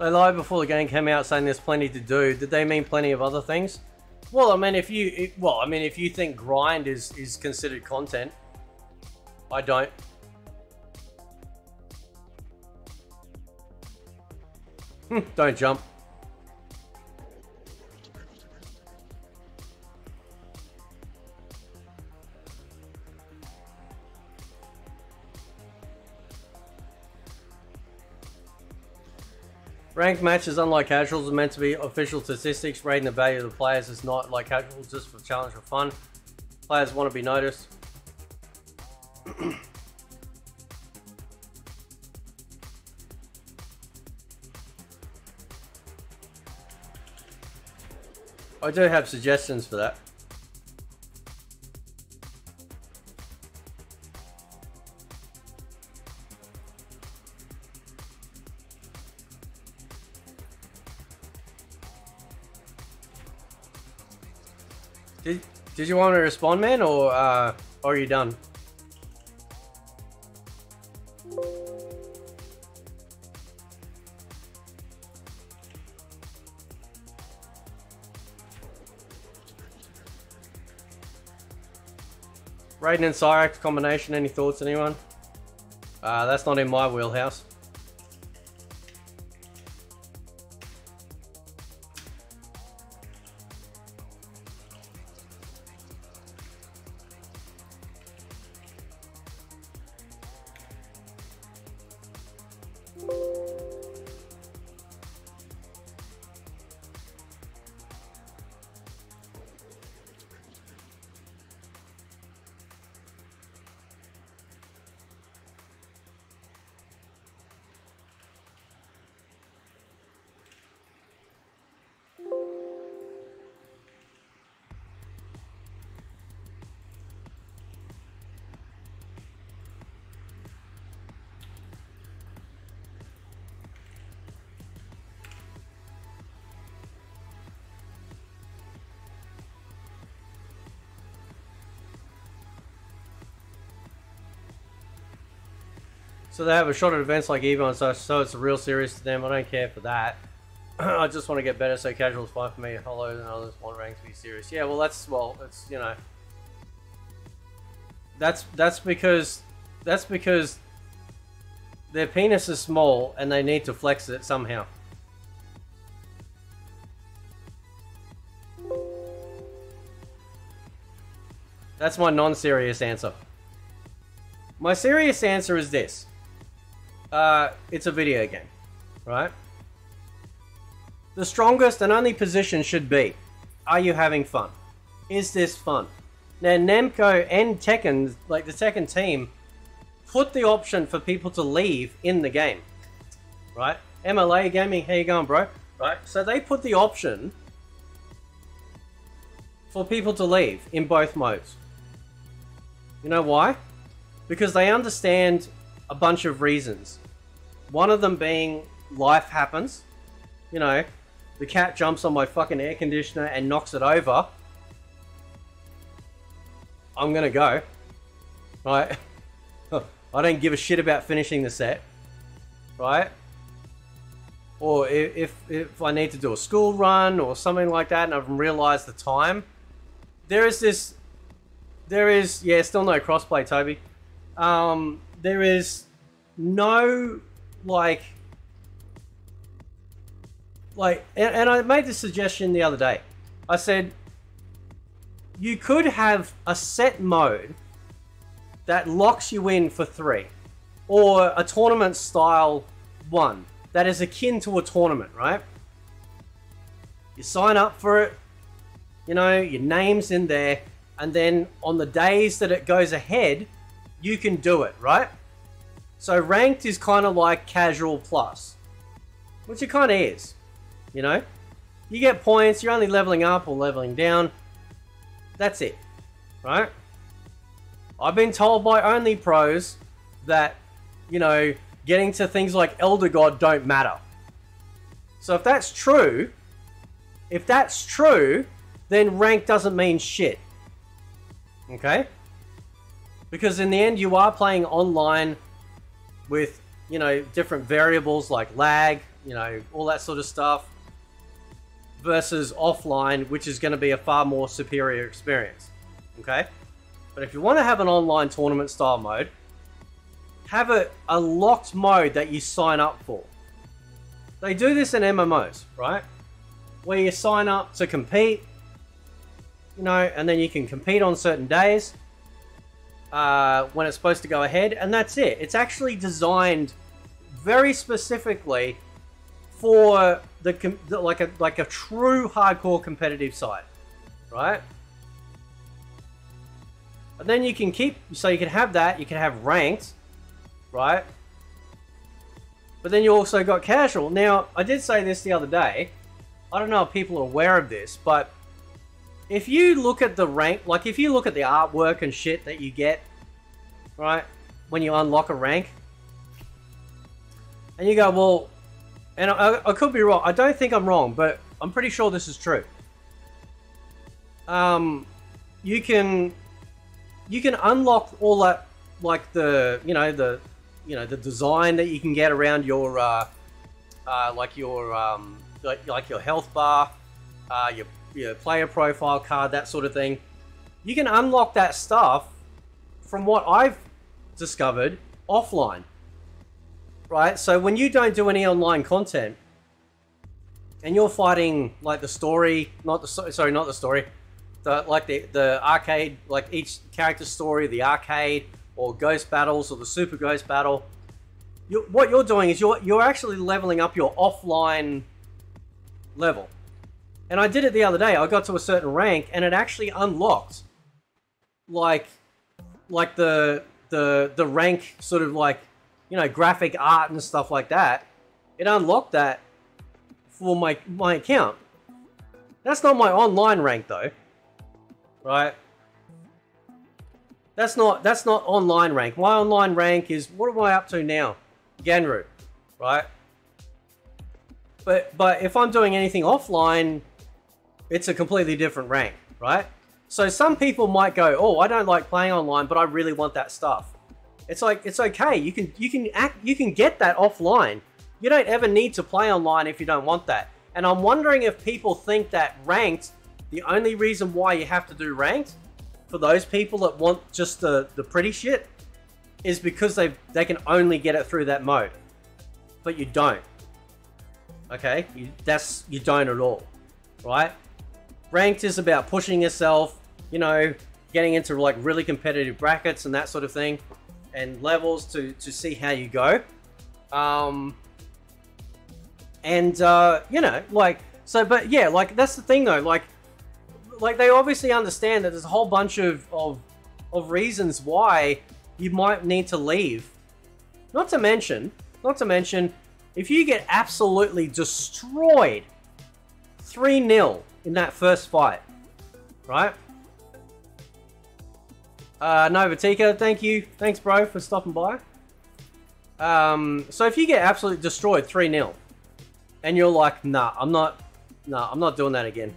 They lied before the game came out saying there's plenty to do. Did they mean plenty of other things? Well, I mean, if you, it, well, I mean, if you think grind is is considered content, I don't. Don't jump. Ranked matches, unlike casuals, are meant to be official statistics. Rating the value of the players is not like casuals, just for challenge for fun. Players want to be noticed. I do have suggestions for that. Did, you want to respond, man, or uh, are you done? Raiden and Cyrax combination, any thoughts, anyone? Uh, that's not in my wheelhouse. So they have a shot at events like EVO and such, so it's a real serious to them. I don't care for that. I just want to get better, so casual is fine for me. Hollow and others want rank to be serious. Yeah, well, that's well, it's you know, that's that's because that's because their penis is small and they need to flex it somehow. That's my non-serious answer. My serious answer is this. Uh, it's a video game, right? The strongest and only position should be, are you having fun? Is this fun? Now Namco and Tekken, like the Tekken team, put the option for people to leave in the game, right? MLA Gaming, how you going, bro? Right, so they put the option for people to leave in both modes. You know why? Because they understand a bunch of reasons. One of them being life happens. You know, the cat jumps on my fucking air conditioner and knocks it over. I'm gonna go. Right? I don't give a shit about finishing the set. Right? Or if, if, I need to do a school run or something like that and I've realized the time, there is this there is yeah still no crossplay toby um there is no like like and, and i made this suggestion the other day. I said you could have a set mode that locks you in for three or a tournament style one that is akin to a tournament right? You sign up for it you know your name's in there and then on the days that it goes ahead, you can do it, right? So ranked is kind of like casual plus, which it kind of is, you know? You get points, you're only leveling up or leveling down. That's it, right? I've been told by only pros that, you know, getting to things like Elder God don't matter. So if that's true, if that's true, then rank doesn't mean shit. Okay? Because in the end, you are playing online with, you know, different variables like lag, you know, all that sort of stuff, versus offline, which is going to be a far more superior experience. Okay? But if you want to have an online tournament style mode, have a, a locked mode that you sign up for. They do this in MMOs, right? Where you sign up to compete, you know, and then you can compete on certain days uh, when it's supposed to go ahead, and that's it. It's actually designed very specifically for the, the like a like a true hardcore competitive side, right? And then you can keep so you can have that. You can have ranked, right? But then you also got casual. Now, I did say this the other day. I don't know if people are aware of this, but if you look at the rank, like if you look at the artwork and shit that you get, right, when you unlock a rank, and you go, well, and I, I could be wrong. I don't think I'm wrong, but I'm pretty sure this is true. Um, you can, you can unlock all that, like the, you know, the, you know, the design that you can get around your, uh, uh, like your, um, like, like your health bar, uh, your your player profile card, that sort of thing. You can unlock that stuff from what I've discovered offline. Right? So when you don't do any online content and you're fighting like the story, not the sorry, not the story, the like the the arcade, like each character story, the arcade or ghost battles or the super ghost battle. You, what you're doing is you're you're actually leveling up your offline level. And I did it the other day. I got to a certain rank and it actually unlocked like like the the the rank sort of like you know graphic art and stuff like that. It unlocked that for my my account. That's not my online rank though. Right? That's not that's not online rank. My online rank is what am I up to now? Ganru, right? But but if I'm doing anything offline, it's a completely different rank, right? So some people might go, "Oh, I don't like playing online, but I really want that stuff." It's like it's okay. You can you can act you can get that offline. You don't ever need to play online if you don't want that. And I'm wondering if people think that ranked, the only reason why you have to do ranked for those people that want just the the pretty shit is because they they can only get it through that mode. But you don't. Okay? You, that's you don't at all. Right? Ranked is about pushing yourself, you know, getting into like really competitive brackets and that sort of thing. and levels to to see how you go. Um, and uh, you know, like so, but yeah, like that's the thing though, like like they obviously understand that there's a whole bunch of of of reasons why you might need to leave. Not to mention, not to mention, if you get absolutely destroyed 3 0 in that first fight, right? Uh, Novatika, thank you. Thanks, bro, for stopping by. Um, so if you get absolutely destroyed 3 0, and you're like, nah, I'm not, nah, I'm not doing that again.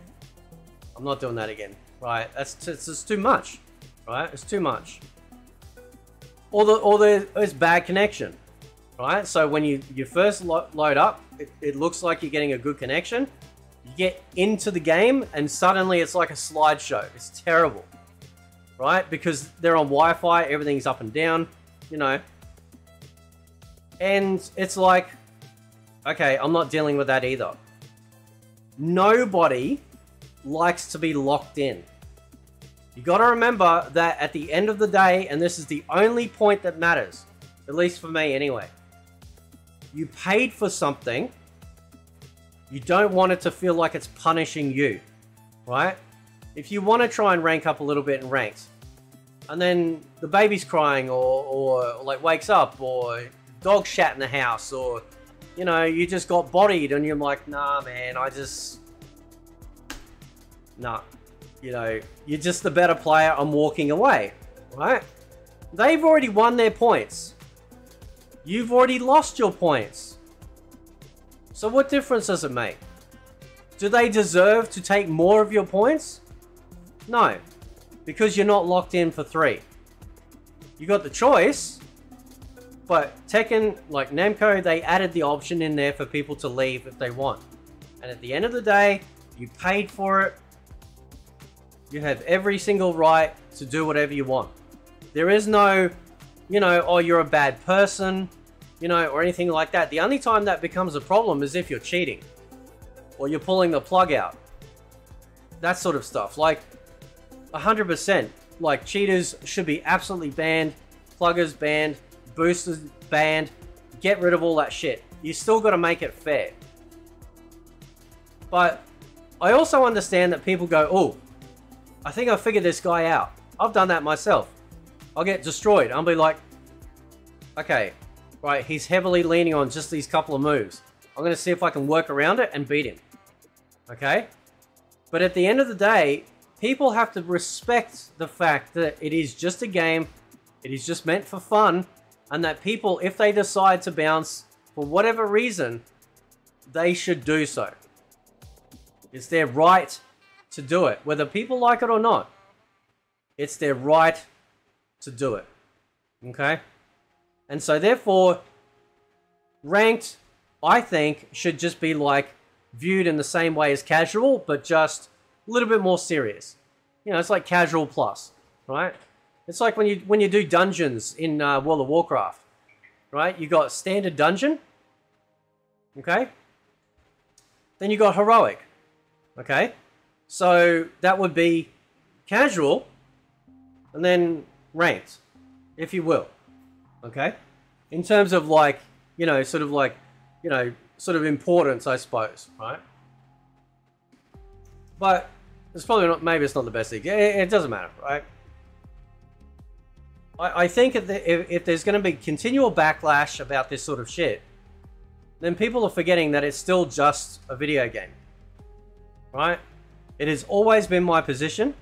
I'm not doing that again. Right? That's it's just too much. Right? It's too much. Or the or the it's bad connection. Right? So when you you first lo load up, it, it looks like you're getting a good connection. Get into the game, and suddenly it's like a slideshow. It's terrible. Right? Because they're on Wi-Fi, everything's up and down. You know. And it's like, okay, I'm not dealing with that either. Nobody likes to be locked in. You got to remember that at the end of the day, and this is the only point that matters, at least for me anyway, you paid for something, you don't want it to feel like it's punishing you, right? If you want to try and rank up a little bit in ranks, and then the baby's crying or, or like wakes up or dog shat in the house or you know you just got bodied and you're like nah man i just nah, you know, you're just the better player, I'm walking away, right? They've already won their points. You've already lost your points. So what difference does it make? Do they deserve to take more of your points? No, because you're not locked in for three. You got the choice, but Tekken, like Namco, they added the option in there for people to leave if they want. And at the end of the day, you paid for it, you have every single right to do whatever you want. There is no, you know, oh, you're a bad person, you know, or anything like that. The only time that becomes a problem is if you're cheating or you're pulling the plug out. That sort of stuff. Like, 100%. Like, cheaters should be absolutely banned, pluggers banned, boosters banned. Get rid of all that shit. You still got to make it fair. But I also understand that people go, oh, I think I figured this guy out. I've done that myself. I'll get destroyed. I'll be like, okay, right, he's heavily leaning on just these couple of moves. I'm going to see if I can work around it and beat him. Okay? But at the end of the day, people have to respect the fact that it is just a game, it is just meant for fun, and that people, if they decide to bounce for whatever reason, they should do so. It's their right to do it, whether people like it or not. It's their right to do it. Okay? And so, therefore, ranked, I think, should just be like viewed in the same way as casual, but just a little bit more serious. You know, it's like casual plus, right? It's like when you when you do dungeons in uh, World of Warcraft, right? You got standard dungeon, okay? Then you got heroic, okay? So that would be casual and then ranked, if you will. Okay? In terms of like, you know, sort of like, you know, sort of importance, I suppose, right? But it's probably not, maybe it's not the best thing. It, it doesn't matter, right? I, I think if, the, if, if there's going to be continual backlash about this sort of shit, then people are forgetting that it's still just a video game, right? It has always been my position.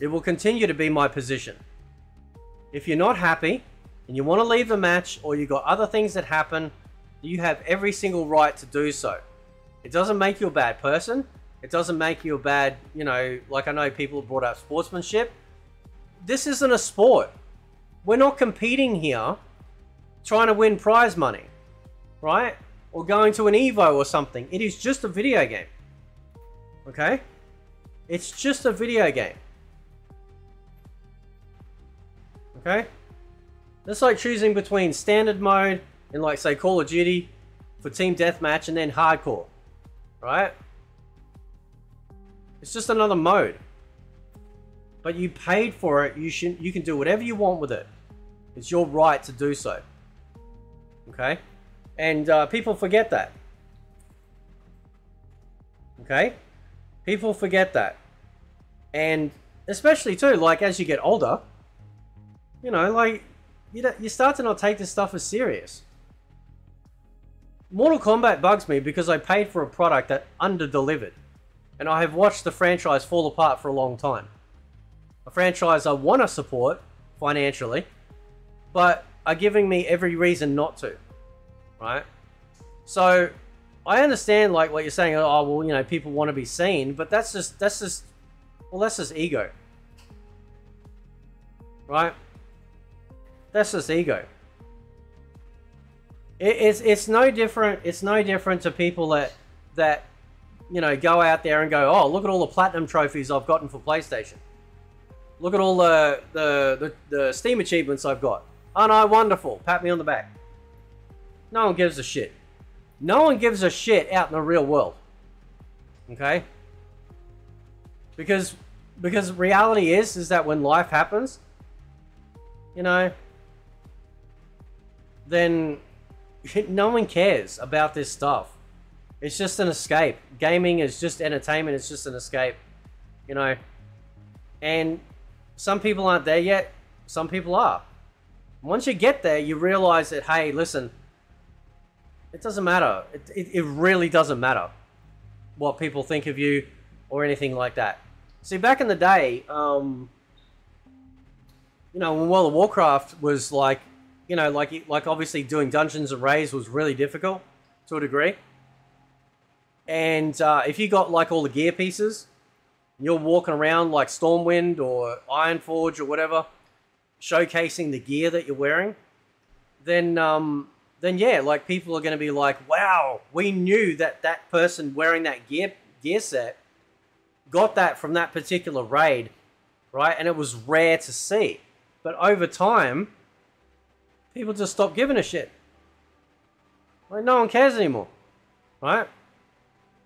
It will continue to be my position. If you're not happy and you want to leave the match or you got other things that happen, you have every single right to do so. It doesn't make you a bad person. It doesn't make you a bad, you know, like I know people brought up sportsmanship. This isn't a sport. We're not competing here trying to win prize money, right? Or going to an Evo or something. It is just a video game. Okay? It's just a video game. Okay? That's like choosing between standard mode and like say Call of Duty for team deathmatch and then hardcore. Right? It's just another mode. But you paid for it, you should you can do whatever you want with it. It's your right to do so. Okay? And uh, people forget that. Okay? People forget that. And especially too, like as you get older, you know, like you, don't- you start to not take this stuff as serious. Mortal Kombat bugs me because I paid for a product that under-delivered. And I have watched the franchise fall apart for a long time. A franchise I want to support financially, but are giving me every reason not to. Right? So I understand like what you're saying, oh well, you know, people want to be seen, but that's just that's just well that's just ego. Right? That's just ego. It, it's it's no different. It's no different to people that that you know go out there and go, oh, look at all the platinum trophies I've gotten for PlayStation. Look at all the the the, the Steam achievements I've got. Oh, Aren't I wonderful! Pat me on the back. No one gives a shit. No one gives a shit out in the real world. Okay? Because because reality is is that when life happens, you know, then no one cares about this stuff. It's just an escape. Gaming is just entertainment, it's just an escape. You know. And some people aren't there yet, some people are. Once you get there, you realize that hey, listen, it doesn't matter. It, it, it really doesn't matter what people think of you or anything like that. See, back in the day, um, you know, when World of Warcraft was like, you know, like like obviously doing dungeons and raids was really difficult to a degree. And uh, if you got like all the gear pieces, you're walking around like Stormwind or Ironforge or whatever, showcasing the gear that you're wearing, then um, then yeah, like people are going to be like, "Wow, we knew that that person wearing that gear gear set got that from that particular raid, right? And it was rare to see." But over time, people just stop giving a shit. Like no one cares anymore, right?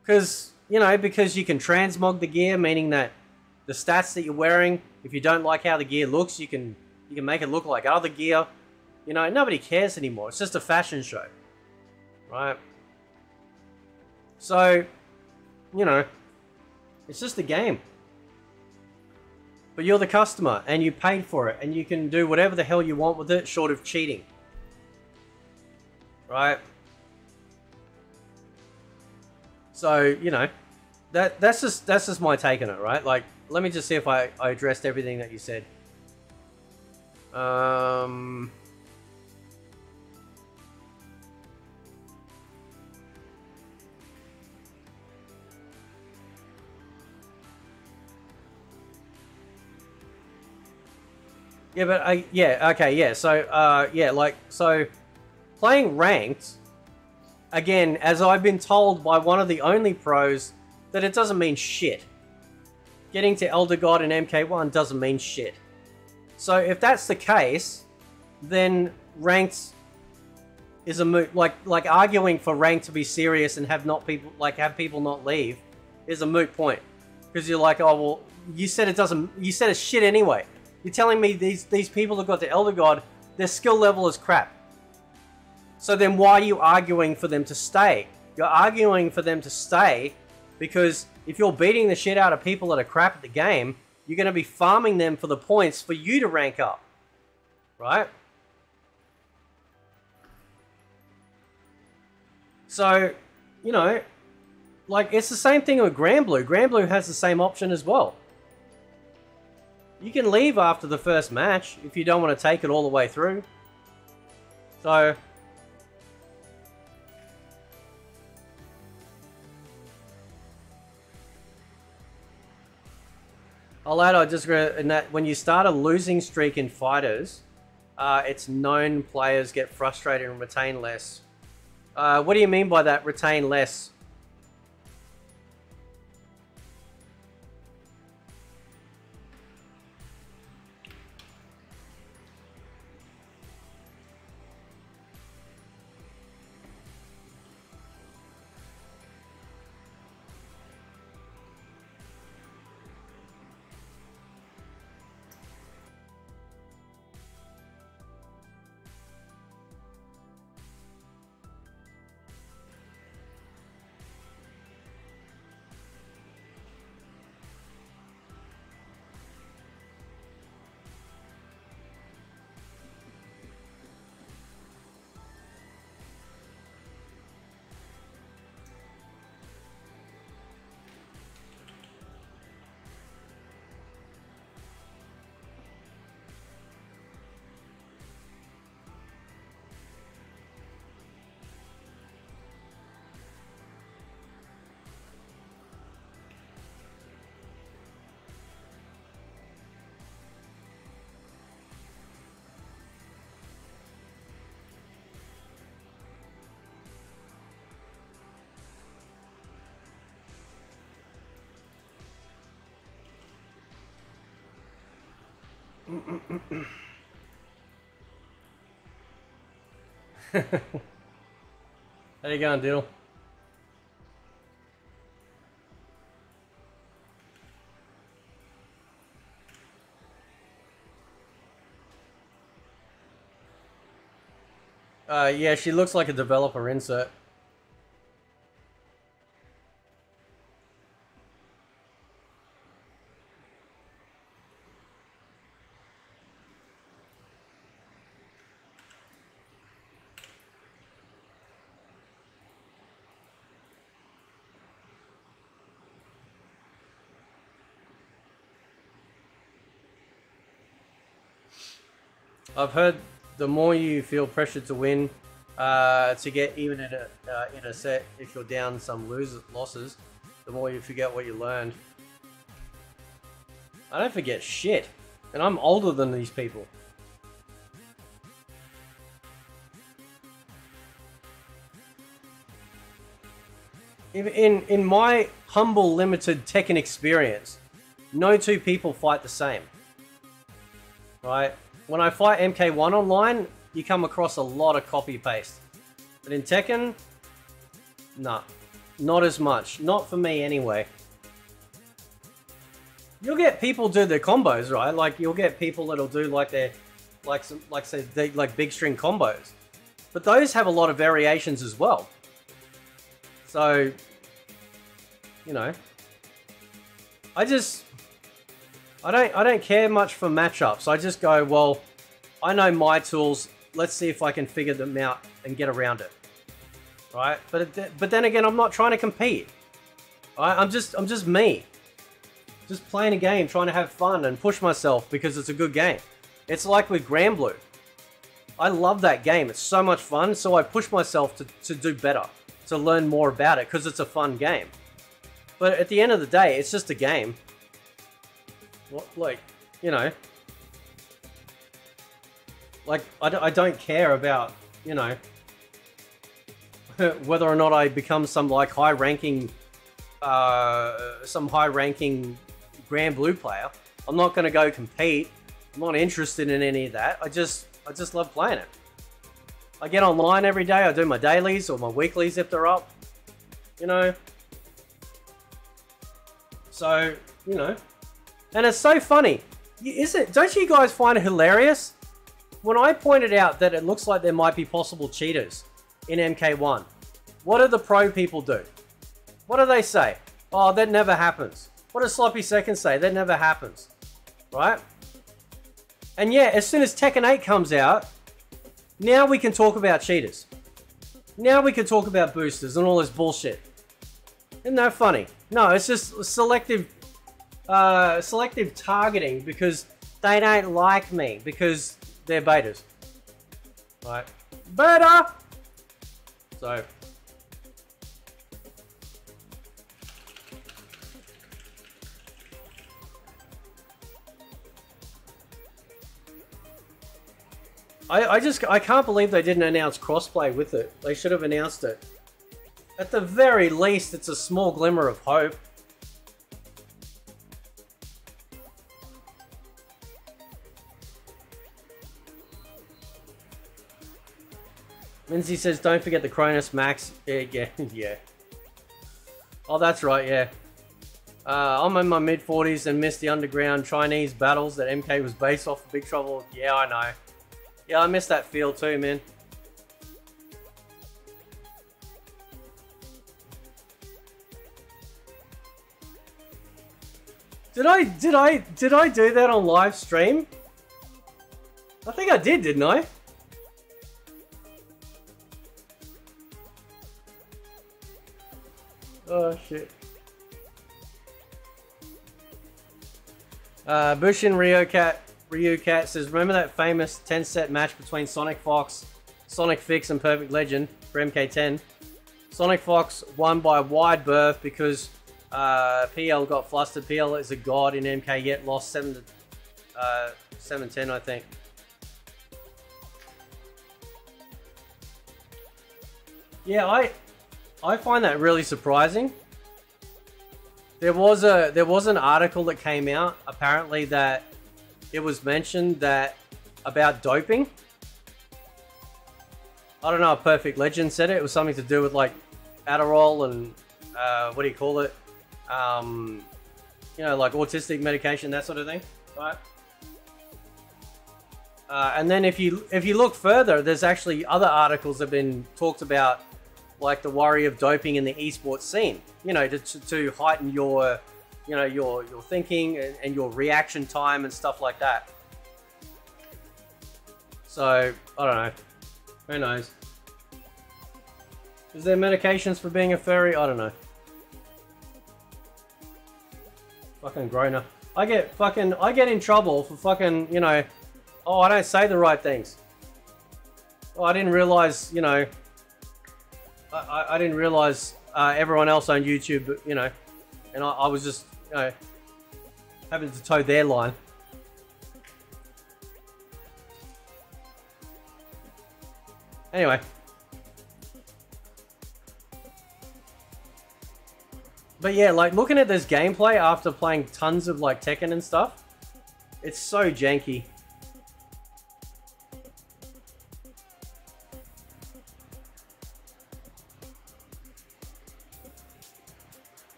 Because you know, because you can transmog the gear, meaning that the stats that you're wearing, if you don't like how the gear looks, you can you can make it look like other gear. You know, nobody cares anymore. It's just a fashion show, right? So, you know, it's just a game. But you're the customer and you paid for it and you can do whatever the hell you want with it short of cheating. Right? So, you know, that that's just that's just my take on it, right? Like let me just see if I, I addressed everything that you said. Um Yeah, but I yeah, okay, yeah. So uh yeah, like so playing ranked again, as I've been told by one of the only pros that it doesn't mean shit. Getting to Elder God and MK1 doesn't mean shit. So if that's the case, then ranked is a moot like like arguing for rank to be serious and have not people like have people not leave is a moot point. Because you're like, oh well, you said it doesn't you said it's shit anyway. You're telling me these these people that got the Elder God, their skill level is crap. So then why are you arguing for them to stay? You're arguing for them to stay because if you're beating the shit out of people that are crap at the game, you're going to be farming them for the points for you to rank up. Right? So, you know, like it's the same thing with Granblue. Granblue has the same option as well. You can leave after the first match if you don't want to take it all the way through. So, I'll add, I read in that when you start a losing streak in fighters, uh, it's known players get frustrated and retain less. Uh, what do you mean by that? Retain less? How you going, Diddle? Uh, yeah, she looks like a developer insert. I've heard the more you feel pressure to win, uh, to get even in a uh, in a set, if you're down some losers losses, the more you forget what you learned. I don't forget shit, and I'm older than these people. In in, in my humble, limited Tekken experience, no two people fight the same. Right? When I fight MK1 online, you come across a lot of copy paste. But in Tekken, nah, not as much. Not for me anyway. You'll get people do their combos, right? Like you'll get people that'll do like their, like some, like say, they, like big string combos. But those have a lot of variations as well. So, you know, I just, I don't, I don't care much for matchups. I just go, well, I know my tools. Let's see if I can figure them out and get around it. Right? But but then again, I'm not trying to compete. Right? I'm just I'm just me. Just playing a game, trying to have fun and push myself because it's a good game. It's like with Granblue. I love that game. It's so much fun, so I push myself to, to do better, to learn more about it because it's a fun game. But at the end of the day, it's just a game. What, like, you know, like, I d- I don't care about, you know, whether or not I become some, like, high-ranking, uh, some high-ranking Granblue player. I'm not going to go compete. I'm not interested in any of that. I just, I just love playing it. I get online every day. I do my dailies or my weeklies if they're up. You know. So, you know. And it's so funny. Is it? Don't you guys find it hilarious? When I pointed out that it looks like there might be possible cheaters in MK1, what do the pro people do? What do they say? Oh, that never happens. What does Sloppy Second say? That never happens. Right? And yeah, as soon as Tekken 8 comes out, now we can talk about cheaters. Now we can talk about boosters and all this bullshit. Isn't that funny? No, it's just selective, uh, selective targeting because they don't like me because they're betas. Right? Beta! So. I, I just I can't believe they didn't announce crossplay with it. They should have announced it. At the very least, it's a small glimmer of hope. Lindsay says, don't forget the Cronus Max. Yeah, yeah, yeah. Oh, that's right, yeah. Uh, I'm in my mid 40s and missed the underground Chinese battles that MK was based off of Big Trouble. Yeah, I know. Yeah, I miss that feel too, man. Did I did I did I do that on live stream? I think I did, didn't I? Oh shit. Uh, Bushin Rio Cat Ryu Cat says, remember that famous 10 set match between Sonic Fox, Sonic Fix, and Perfect Legend for MK10? Sonic Fox won by wide berth because uh, PL got flustered. PL is a god in MK yet lost 7 to uh, 7 10, I think. Yeah, I I find that really surprising. There was a there was an article that came out apparently that it was mentioned that about doping. I don't know. Perfect legend said it. It was something to do with like Adderall and uh, what do you call it? Um, you know, like autistic medication, that sort of thing, right? Uh, and then if you if you look further, there's actually other articles that have been talked about, like the worry of doping in the esports scene. You know, to, to, to heighten your, you know, your your thinking and, and your reaction time and stuff like that. So I don't know. Who knows? Is there medications for being a furry? I don't know. Fucking groaner. I get fucking I get in trouble for fucking you know. Oh, I don't say the right things. Oh, I didn't realize you know. I, I, didn't realize uh, everyone else on YouTube, you know, and I, I was just you know having to toe their line. Anyway. But yeah, like looking at this gameplay after playing tons of like Tekken and stuff, it's so janky.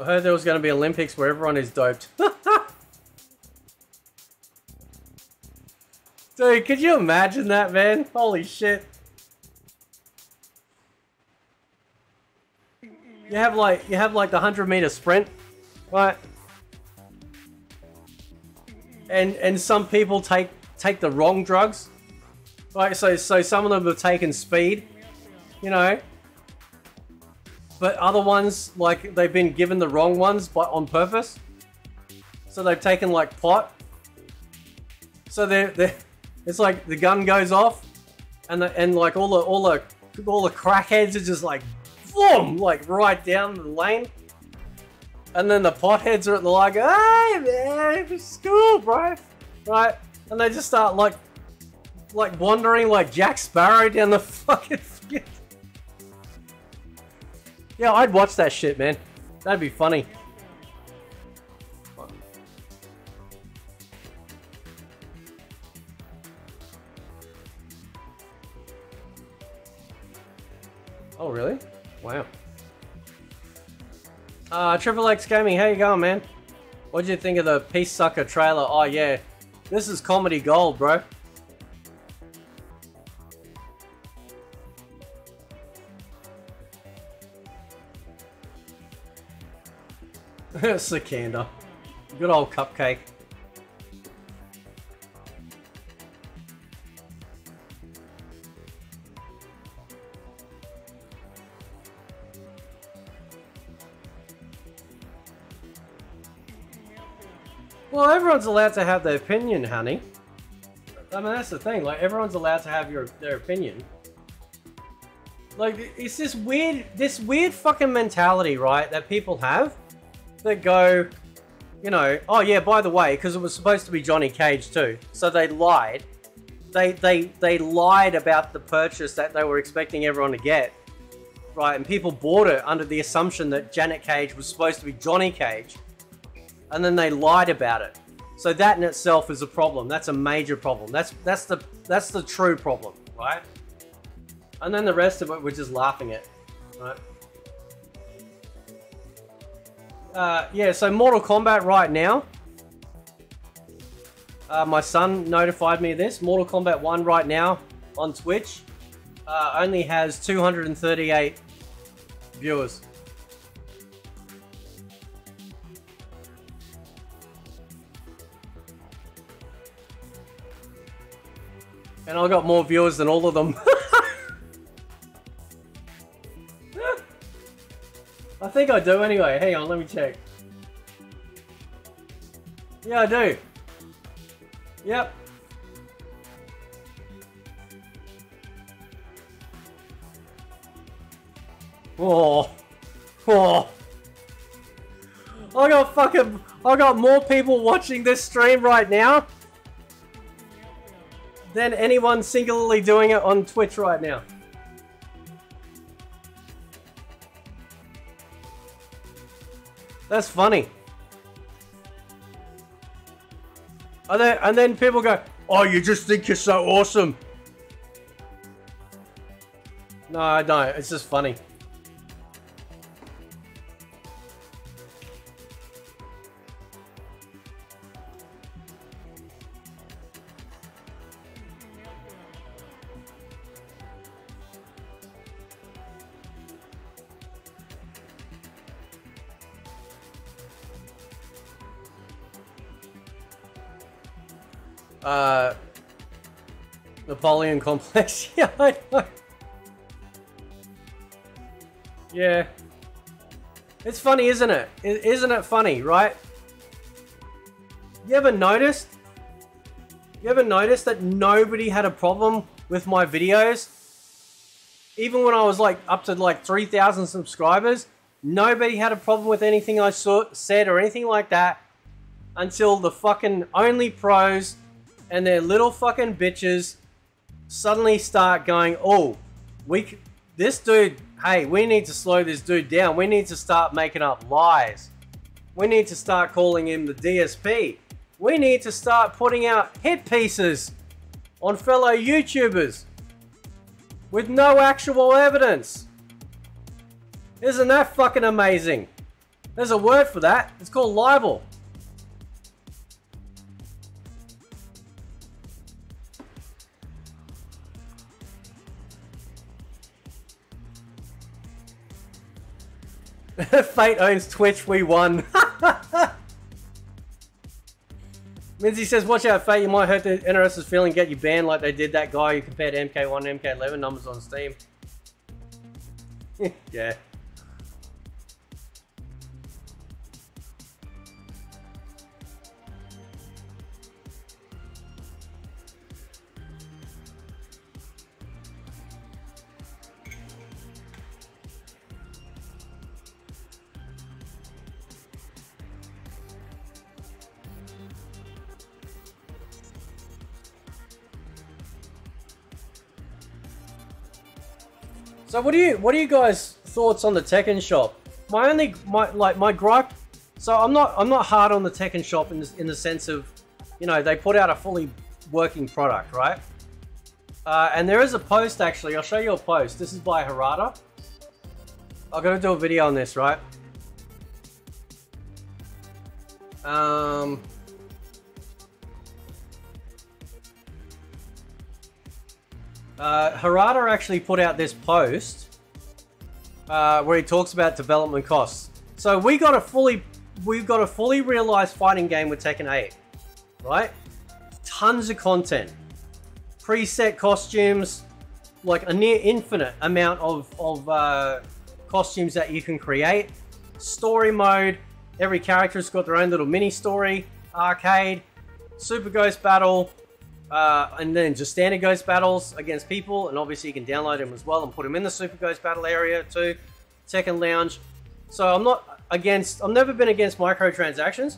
I heard there was going to be Olympics where everyone is doped. Dude, could you imagine that, man? Holy shit. You have like you have like the hundred meter sprint, right? And and some people take take the wrong drugs, right? So so some of them have taken speed, you know. But other ones like they've been given the wrong ones, but on purpose. So they've taken like pot. So they're they it's like the gun goes off, and the and like all the all the all the crackheads are just like boom, like right down the lane. And then the potheads are at the like, hey man, it's cool, bro. Right? And they just start like like wandering like Jack Sparrow down the fucking. Yeah, I'd watch that shit, man. That'd be funny. Oh, really? Wow. Uh, Triple X Gaming, how you going, man? What'd you think of the Peace Sucker trailer? Oh, yeah. This is comedy gold, bro. Sikander. Good old cupcake. Well, everyone's allowed to have their opinion, honey. I mean, that's the thing. Like, everyone's allowed to have your their opinion. Like, it's this weird, this weird fucking mentality, right, that people have that go, you know, oh yeah, by the way, because it was supposed to be Johnny Cage too, so they lied. They they they lied about the purchase that they were expecting everyone to get, right? And people bought it under the assumption that Janet Cage was supposed to be Johnny Cage, and then they lied about it. So that in itself is a problem. That's a major problem. That's that's the that's the true problem, right? And then the rest of it we're just laughing at, right? Uh, yeah, so Mortal Kombat right now. Uh, my son notified me of this. Mortal Kombat 1 right now on Twitch uh, only has 238 viewers. And I got more viewers than all of them. I think I do anyway. Hang on, let me check. Yeah, I do. Yep. Oh. Oh. I got fucking... I got more people watching this stream right now than anyone singularly doing it on Twitch right now. That's funny. And then, and then people go, oh, you just think you're so awesome. No, I don't. It's just funny. Uh, Napoleon complex. yeah, I know. Yeah. It's funny, isn't it? Isn't it funny, right? You ever noticed? You ever noticed that nobody had a problem with my videos? Even when I was like up to like 3,000 subscribers, nobody had a problem with anything I saw, said or anything like that until the fucking only pros and their little fucking bitches suddenly start going, oh, we, this dude, hey, we need to slow this dude down. We need to start making up lies. We need to start calling him the DSP. We need to start putting out hit pieces on fellow YouTubers with no actual evidence. Isn't that fucking amazing? There's a word for that. It's called libel. Fate owns Twitch, we won. Lindsay says, watch out, Fate, you might hurt the NRS's feeling, get you banned like they did that guy who compared MK1 and MK11 numbers on Steam. yeah. So what do you what are you guys thoughts on the Tekken shop? My only my like my gripe. So I'm not I'm not hard on the Tekken shop in the, in the sense of, you know, they put out a fully working product, right? Uh, and there is a post actually. I'll show you a post. This is by Harada. I'm gonna do a video on this, right? Um. Uh, Harada actually put out this post uh, where he talks about development costs. So we got a fully, we've got a fully realized fighting game with Tekken 8, right? Tons of content, preset costumes, like a near infinite amount of of uh, costumes that you can create. Story mode, every character's got their own little mini story. Arcade, Super Ghost Battle, uh, and then just standard ghost battles against people, and obviously you can download them as well and put them in the super ghost battle area too. Tekken Lounge. So I'm not against. I've never been against microtransactions.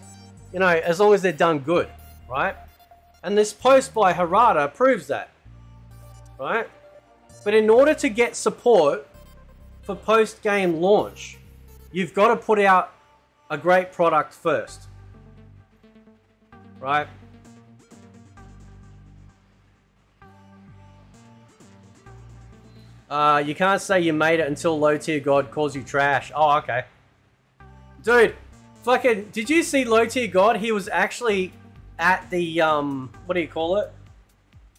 You know, as long as they're done good, right? And this post by Harada proves that, right? But in order to get support for post-game launch, you've got to put out a great product first, right? Uh, you can't say you made it until low tier god calls you trash. Oh, okay. Dude, fucking, did you see low tier god? He was actually at the, um, what do you call it?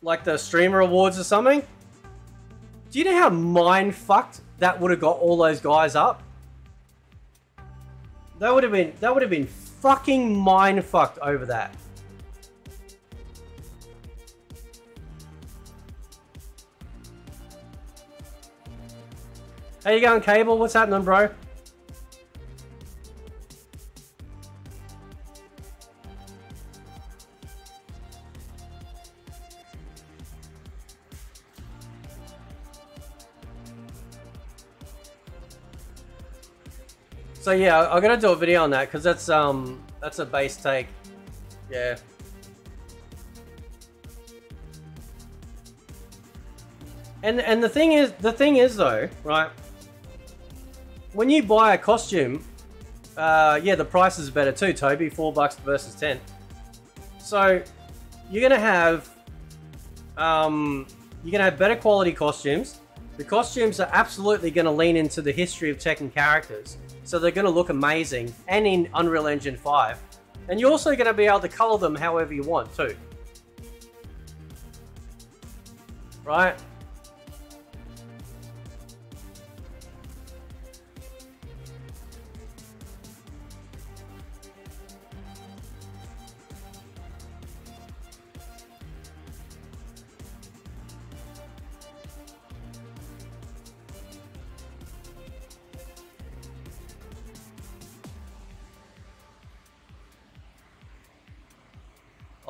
Like the streamer awards or something? Do you know how mind fucked that would have got all those guys up? That would have been, that would have been fucking mind fucked over that. How you going, Cable? What's happening, bro? So yeah, I'm gonna do a video on that because that's um that's a base take. Yeah. And and the thing is the thing is though, right? When you buy a costume, uh, yeah, the price is better too, Toby. Four bucks versus ten. So you're gonna have um, you're gonna have better quality costumes. The costumes are absolutely gonna lean into the history of Tekken characters, so they're gonna look amazing, and in Unreal Engine 5. And you're also gonna be able to color them however you want too. Right?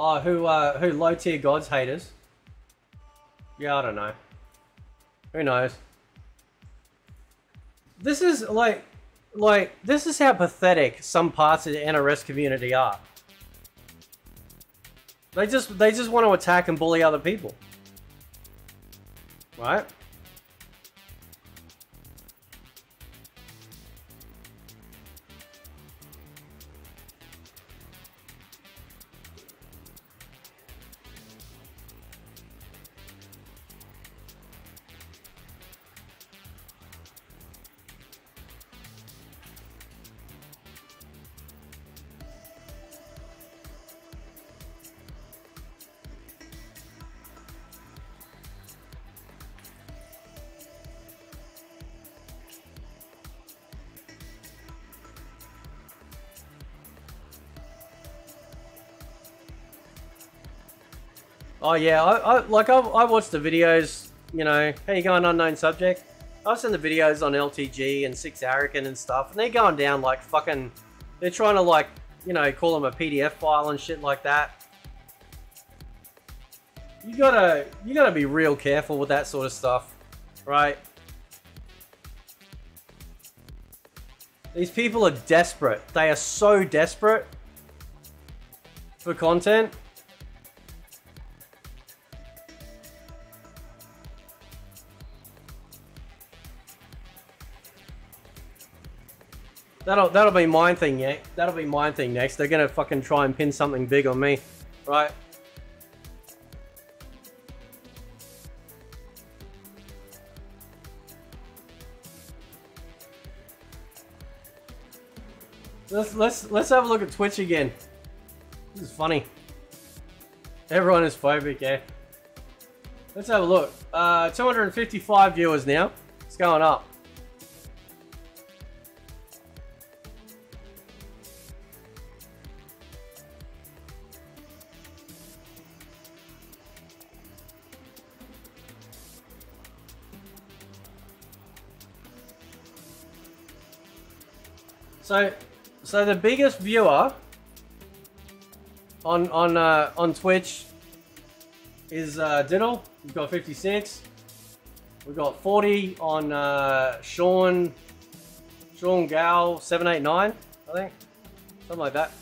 Oh, who uh, who low tier gods haters? Yeah, I don't know. Who knows? This is like, like this is how pathetic some parts of the NRS community are. They just they just want to attack and bully other people, right? Oh yeah, I, I like I, I watched the videos. You know, how you going, unknown subject? I've seen the videos on LTG and Six Arakan and stuff, and they're going down like fucking. They're trying to like, you know, call them a PDF file and shit like that. You gotta, you gotta be real careful with that sort of stuff, right? These people are desperate. They are so desperate for content. That'll that'll be my thing, yeah. That'll be my thing next. They're gonna fucking try and pin something big on me, right? Let's let's let's have a look at Twitch again. This is funny. Everyone is phobic, yeah. Let's have a look. Uh, 255 viewers now. It's going up. So, so the biggest viewer on on uh, on Twitch is uh, Diddle. We've got 56. We've got 40 on uh, Sean Sean Gal 789, I think, something like that.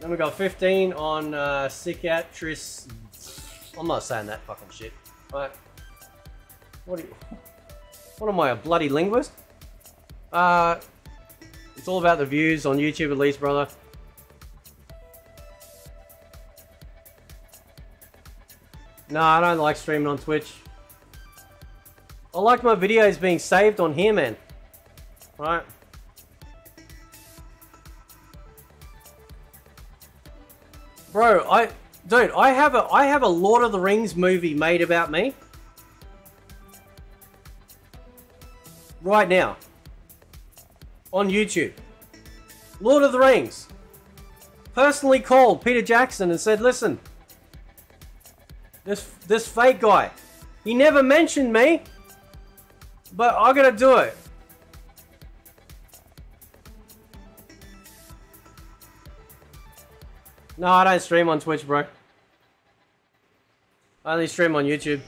Then we got 15 on uh, Cicatrice. I'm not saying that fucking shit. Right. What you? What am I, a bloody linguist? Uh, it's all about the views on YouTube at least, brother. No, I don't like streaming on Twitch. I like my videos being saved on here, man. Right? Bro, I... Dude, I have a I have a Lord of the Rings movie made about me. Right now. On YouTube. Lord of the Rings. Personally called Peter Jackson and said, listen, this this fake guy, he never mentioned me, but I gotta do it. No, I don't stream on Twitch, bro. I only stream on YouTube.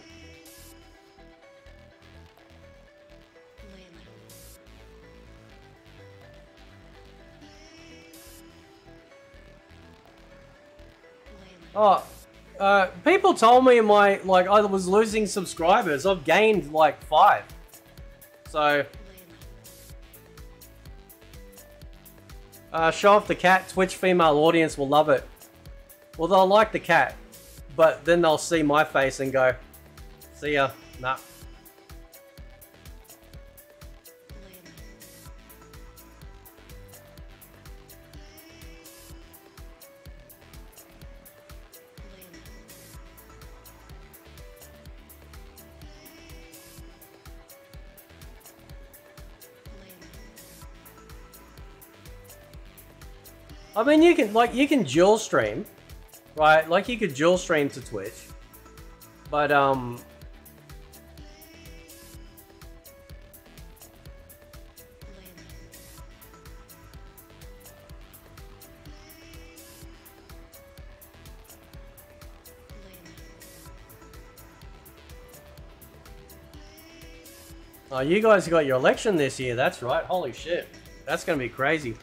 Oh, uh, people told me in my like I was losing subscribers. I've gained like five. So Uh, show off the cat. Twitch female audience will love it. Well, they'll like the cat, but then they'll see my face and go, "See ya." Nah. I mean, you can like you can dual stream, right? Like you could dual stream to Twitch, but um, Oh, you guys got your election this year. That's right. Holy shit. That's going to be crazy.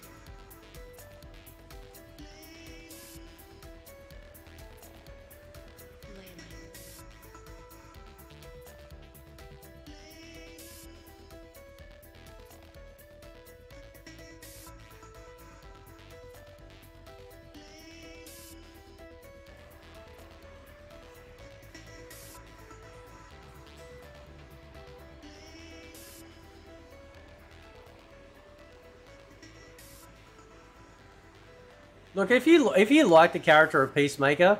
Look, if you if you like the character of Peacemaker,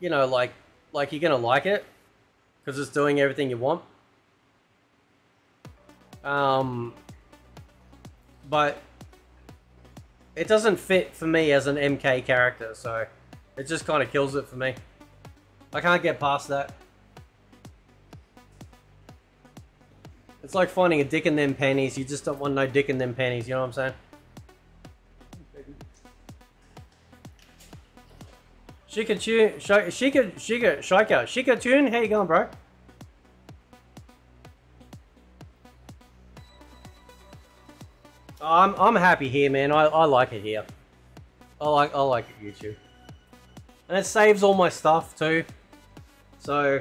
you know, like like you're gonna like it because it's doing everything you want. Um, but it doesn't fit for me as an MK character, so it just kind of kills it for me. I can't get past that. It's like finding a dick in them panties. You just don't want no dick in them panties. You know what I'm saying? Shika Tune, Shika, Shika, Shika, Shika Tune, how you going, bro? I'm I'm happy here, man. I, I like it here. I like I like it YouTube, and it saves all my stuff too. So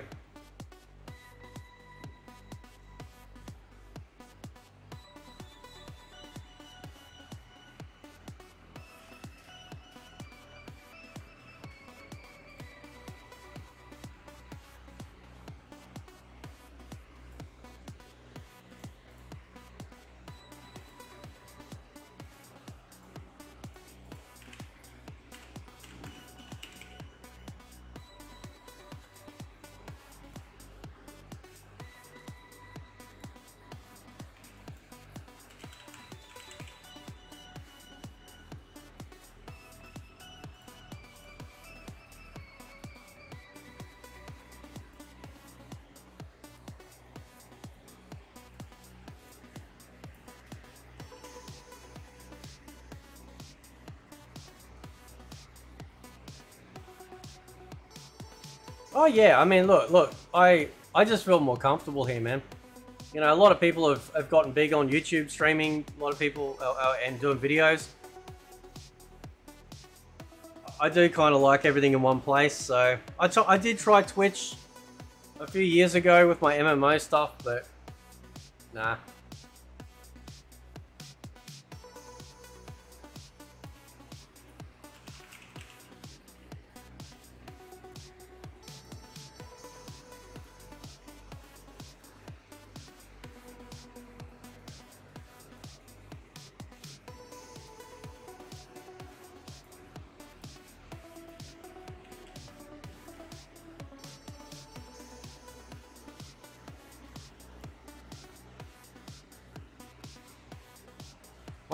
yeah, I mean, look, look, I I just feel more comfortable here, man. You know, a lot of people have, have gotten big on YouTube streaming. A lot of people uh, uh, and doing videos. I do kind of like everything in one place, so I I did try Twitch a few years ago with my MMO stuff, but nah.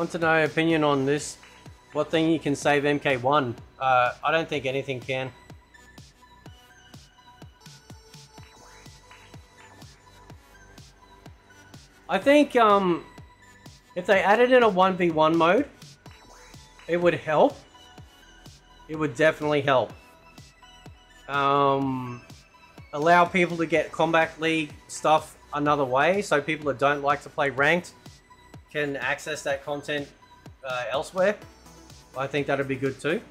Want to know opinion on this? What thing you can save MK1? Uh, I don't think anything can. I think um, if they added in a 1v1 mode, it would help. It would definitely help. Um, allow people to get Kombat League stuff another way, so people that don't like to play ranked can access that content uh, elsewhere. I think that'd be good too.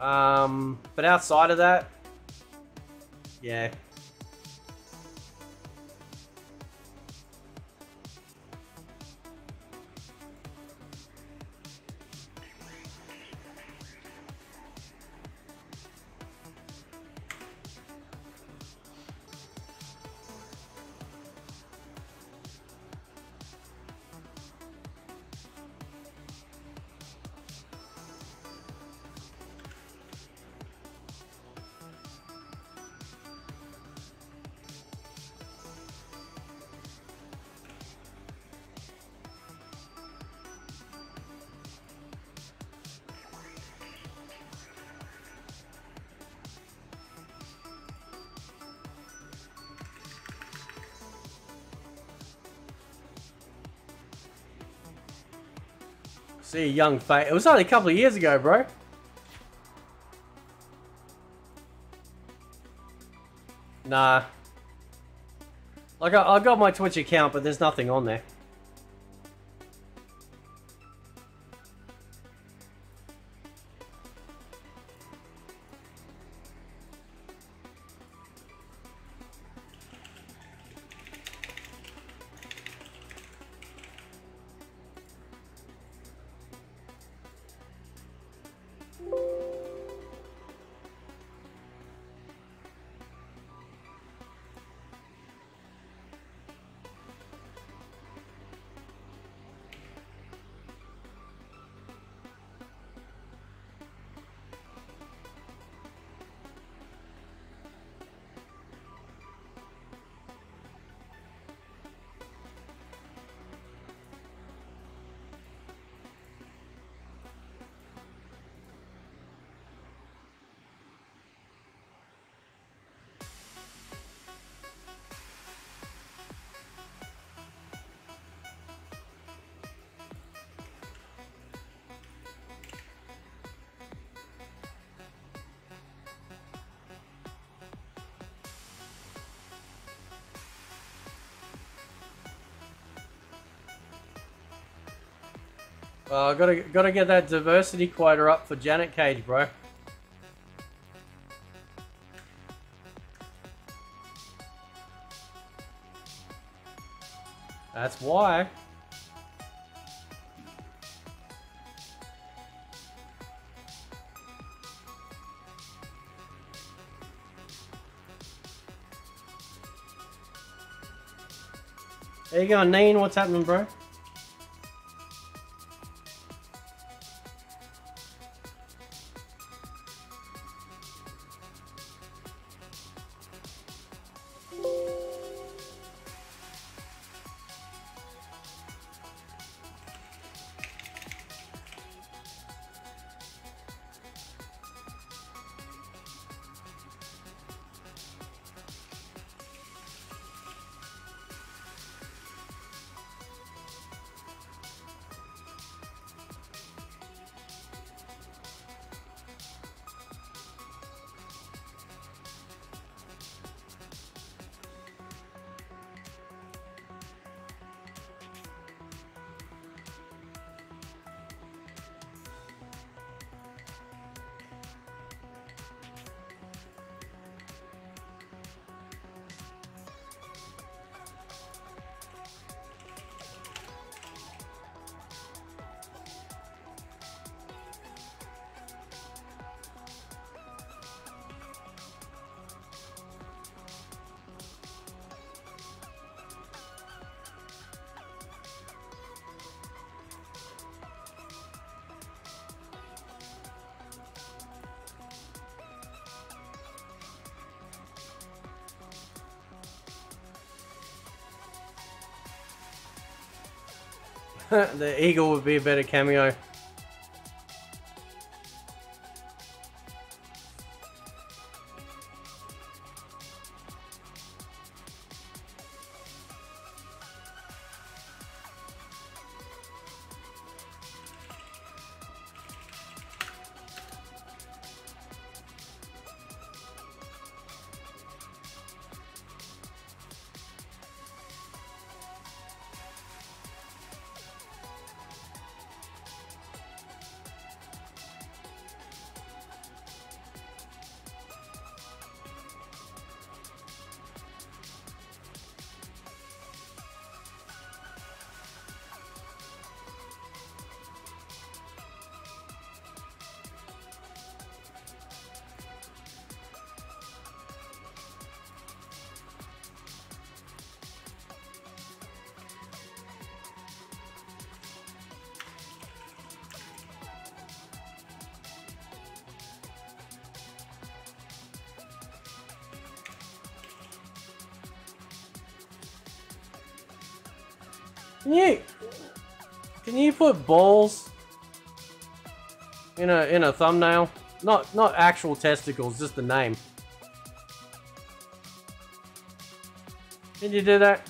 Um, but outside of that, yeah. Young face. It was only a couple of years ago, bro. Nah. Like, I, I got my Twitch account, but there's nothing on there. Uh, gotta gotta get that diversity quota up for Janet Cage, bro. That's why. There you go, Neen. What's happening, bro? the eagle would be a better cameo. Can you can you put balls in a in a thumbnail? Not not actual testicles, just the name. Can you do that?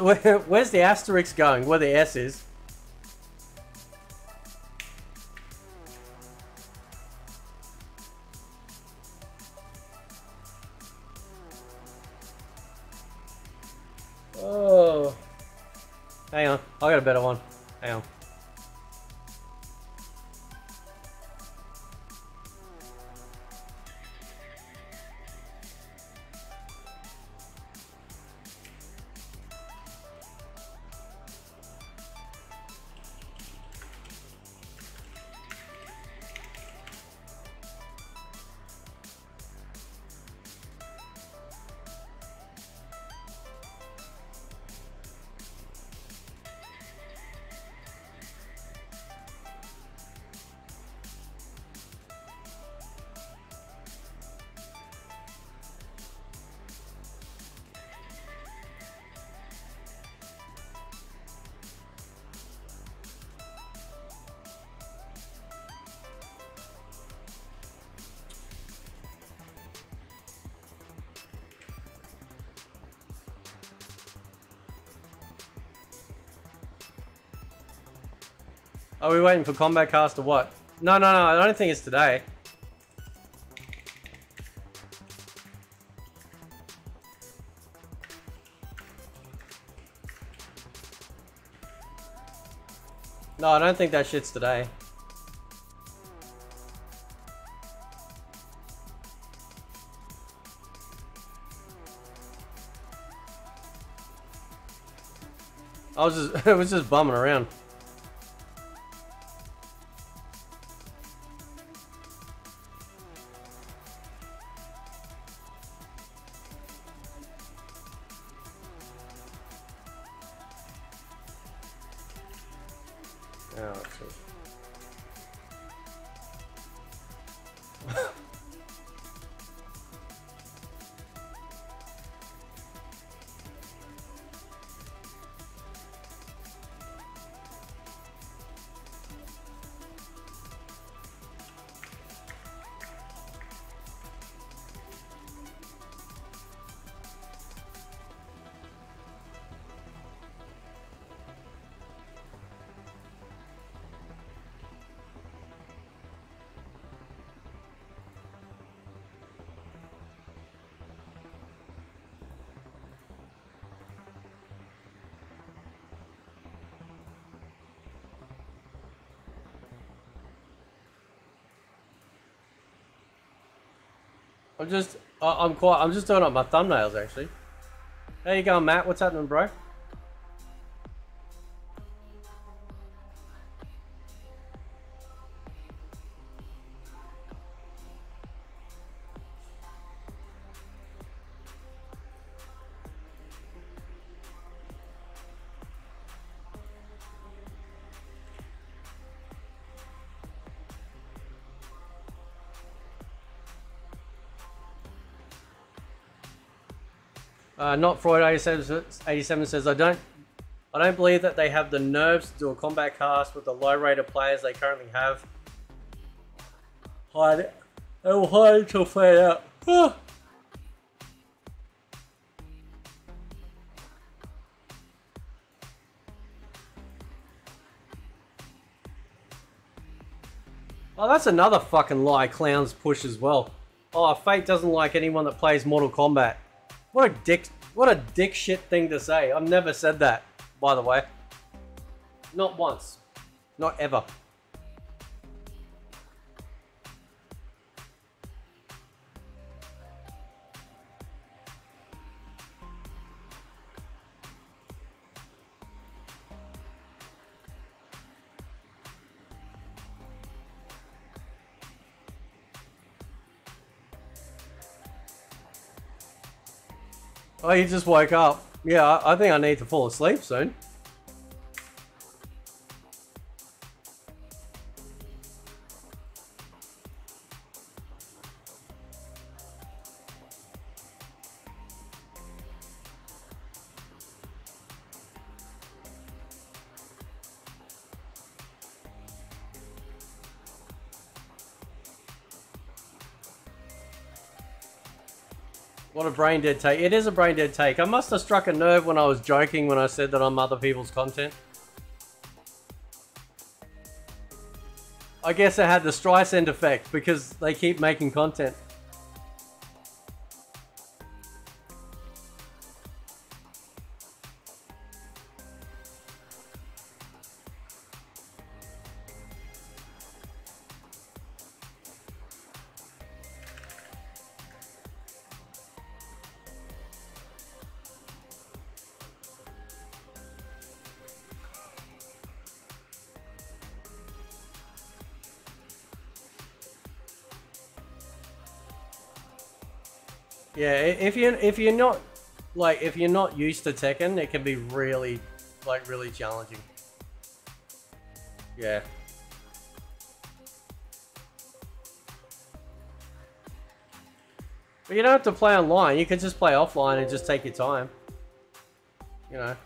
Where's where, where's the asterisk going? Where the S is? Are we waiting for Kombat Kast or what? No, no, no. I don't think it's today. No, I don't think that shit's today. I was just, it was just bumming around. I'm quite, I'm just doing up my thumbnails actually. How you going, Matt? What's happening, bro? Not Freud 87, 87 says I don't I don't believe that they have the nerves to do a Kombat Kast with the low rate of players they currently have. Hide. They will hide until fade out. Ah. Oh, that's another fucking lie clowns push as well. Oh, Fate doesn't like anyone that plays Mortal Kombat. What a dick, what a dick shit thing to say. I've never said that, by the way. Not once. Not ever. You just woke up. Yeah, I think I need to fall asleep soon. Brain dead take. It is a brain dead take. I must have struck a nerve when I was joking when I said that I'm other people's content. I guess it had the Streisand effect because they keep making content. If you if you're not like if you're not used to Tekken, it can be really like really challenging. Yeah. But you don't have to play online. You can just play offline and just take your time. You know.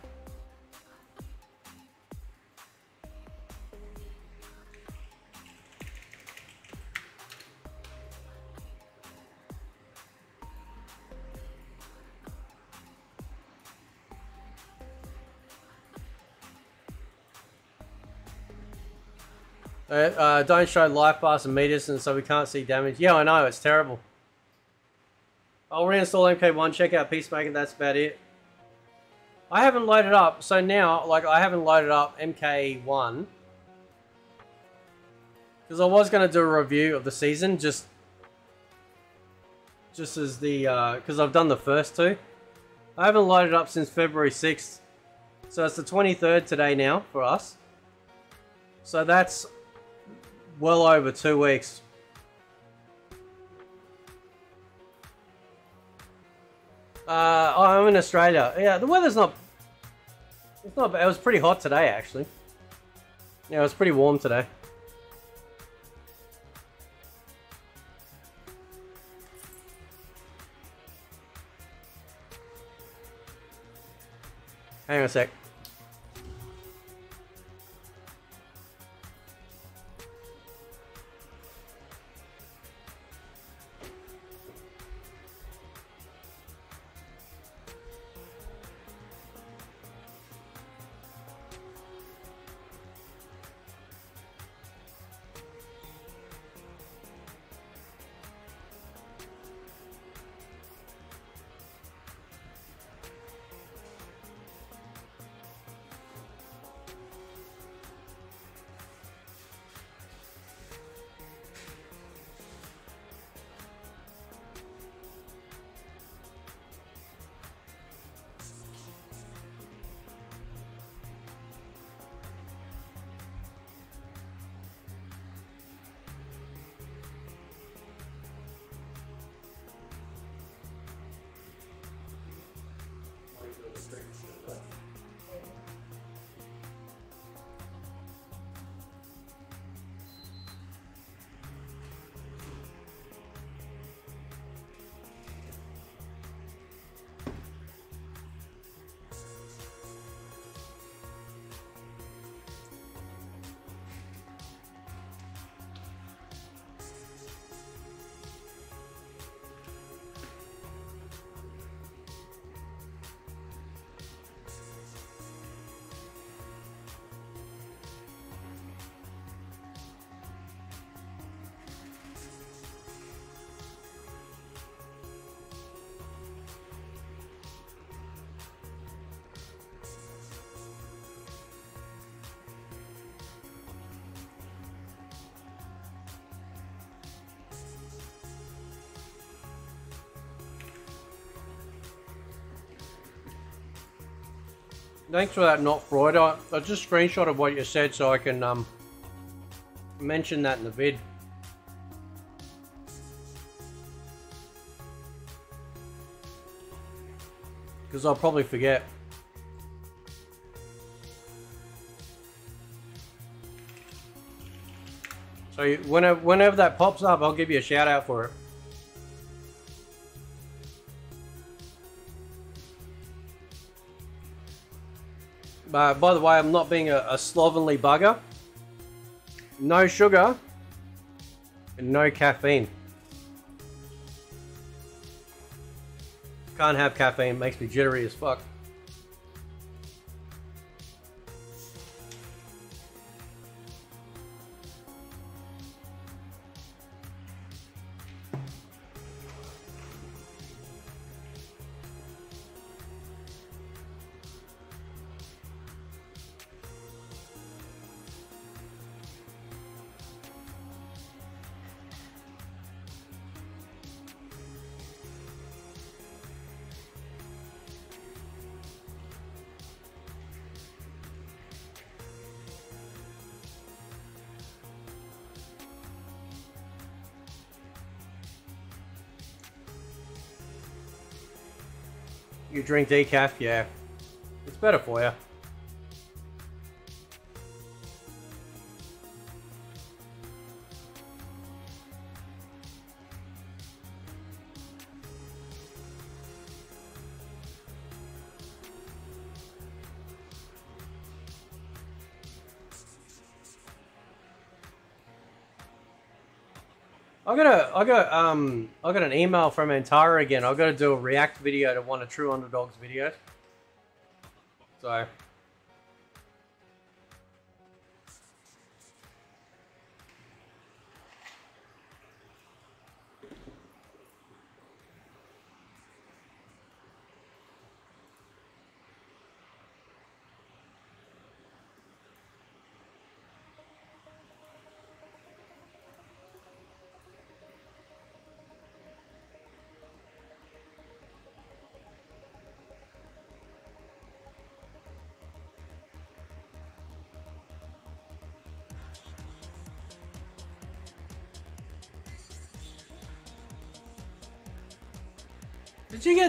Uh, uh, don't show life bars and meters, and so we can't see damage. Yeah, I know, it's terrible. I'll reinstall MK1, check out Peacemaker, that's about it. I haven't loaded up, so now, like, I haven't loaded up MK1. Because I was going to do a review of the season, just... Just as the, because I've done the first two. I haven't loaded up since February 6th. So it's the 23rd today now, for us. So that's well over two weeks. Uh, I'm in Australia. Yeah, the weather's not. It's not. bad. It was pretty hot today, actually. Yeah, it was pretty warm today. Hang on a sec. Thanks for that, not Freud. I, I just screenshot of what you said so I can um mention that in the vid. Because I'll probably forget. So whenever, whenever that pops up, I'll give you a shout out for it. Uh, by the way, I'm not being a, a slovenly bugger. No sugar and no caffeine. Can't have caffeine, makes me jittery as fuck. Drink decaf, yeah. It's better for you. I got um, I got an email from Antara again. I got to do a react video to one of True Underdogs videos.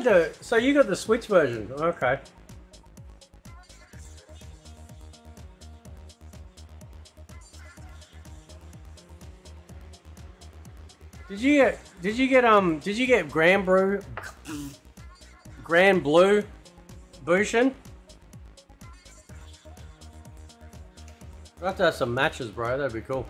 Get the? So you got the Switch version? Okay. Did you get? Did you get um? Did you get Grand Brew? Granblue, Bushin? We'll have to have some matches, bro. That'd be cool.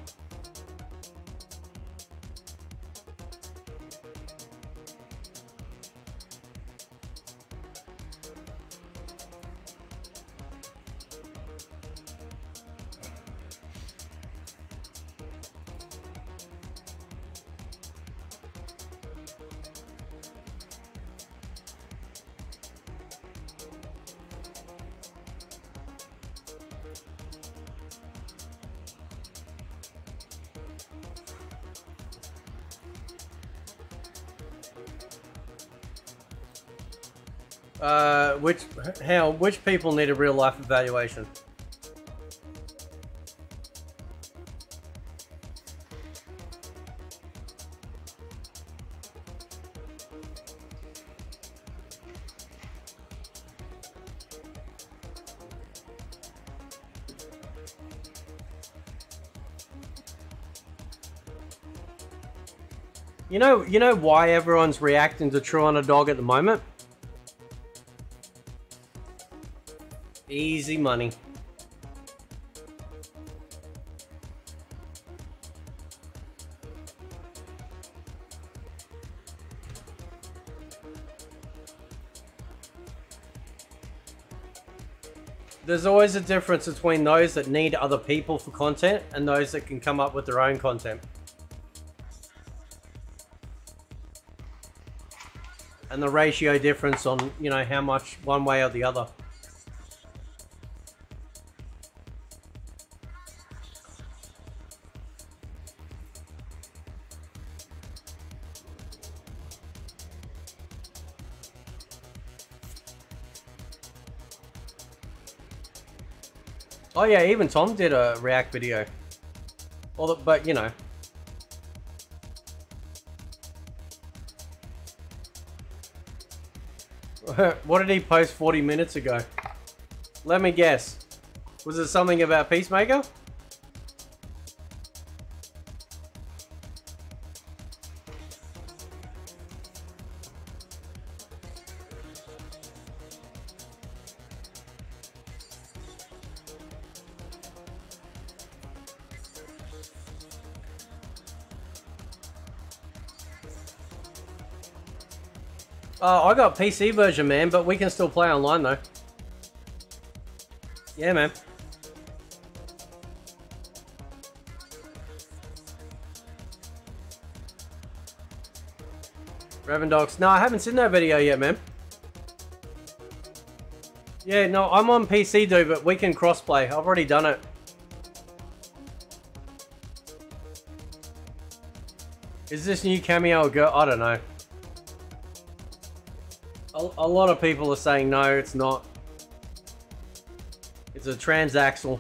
How which people need a real life evaluation? You know, you know why everyone's reacting to True Underdog at the moment? Easy money. There's always a difference between those that need other people for content and those that can come up with their own content. And the ratio difference on, you know, how much one way or the other. Oh yeah, even Tom did a React video. But you know. what did he post 40 minutes ago? Let me guess. Was it something about Peacemaker? PC version, man, but we can still play online though. Yeah, man. Revendox. No, I haven't seen that video yet, man. Yeah, no, I'm on PC, dude, but we can crossplay. I've already done it. Is this new cameo girl? I don't know. A, lot of people are saying no, it's not. It's a transaxle.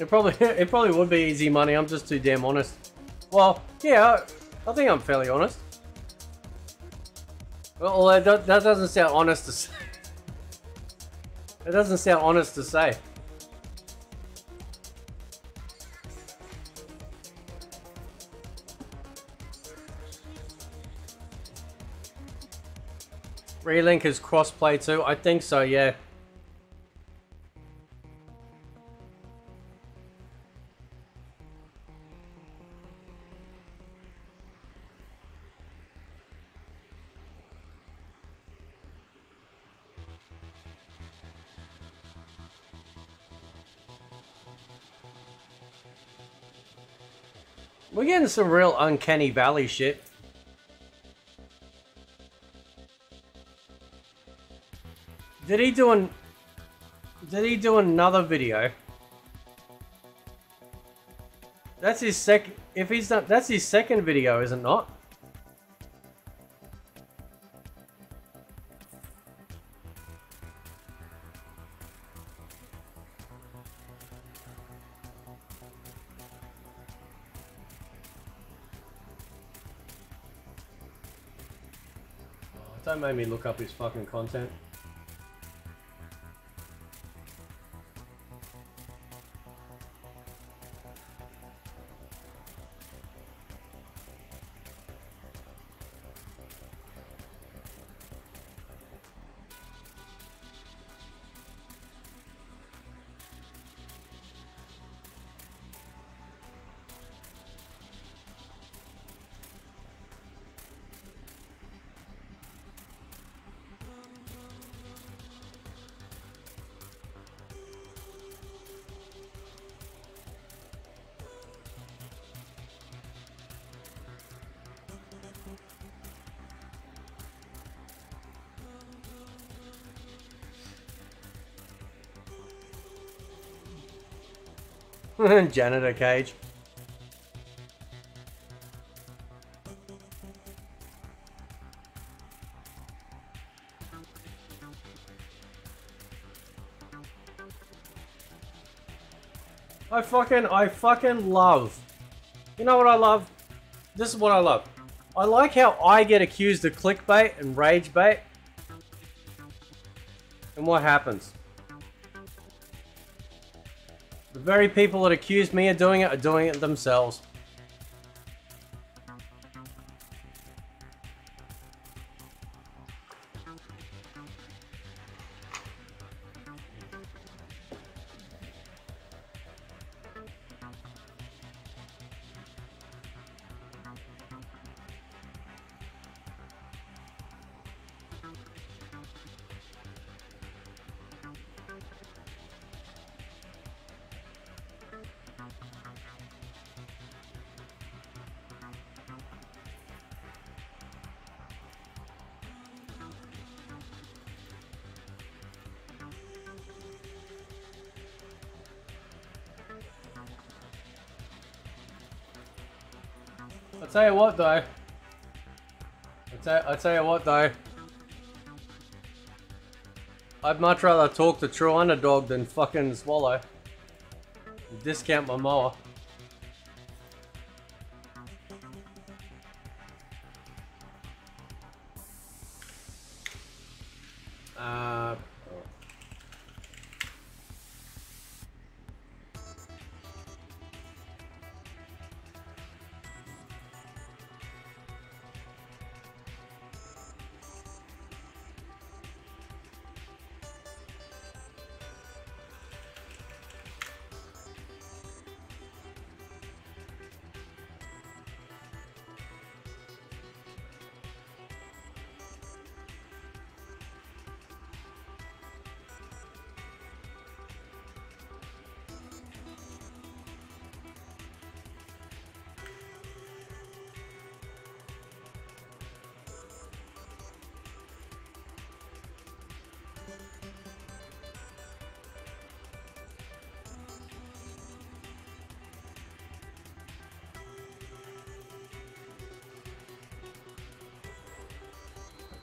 It probably it probably would be easy money. I'm just too damn honest. Well, yeah, I think I'm fairly honest. Well, that, that doesn't sound honest to say. It doesn't sound honest to say. Relink is crossplay too? I think so, yeah. We're some real uncanny valley shit. Did he do an... Did he do another video? That's his sec... If he's done... That's his second video, is it not? Make me look up his fucking content. Janitor cage. I fucking, I fucking love. You know what I love? This is what I love. I like how I get accused of clickbait and rage bait. And what happens? The very people that accuse me of doing it are doing it themselves. Tell you what though. I tell, I tell you what though. I'd much rather talk to True Underdog than fucking Swallow. Discount my mower.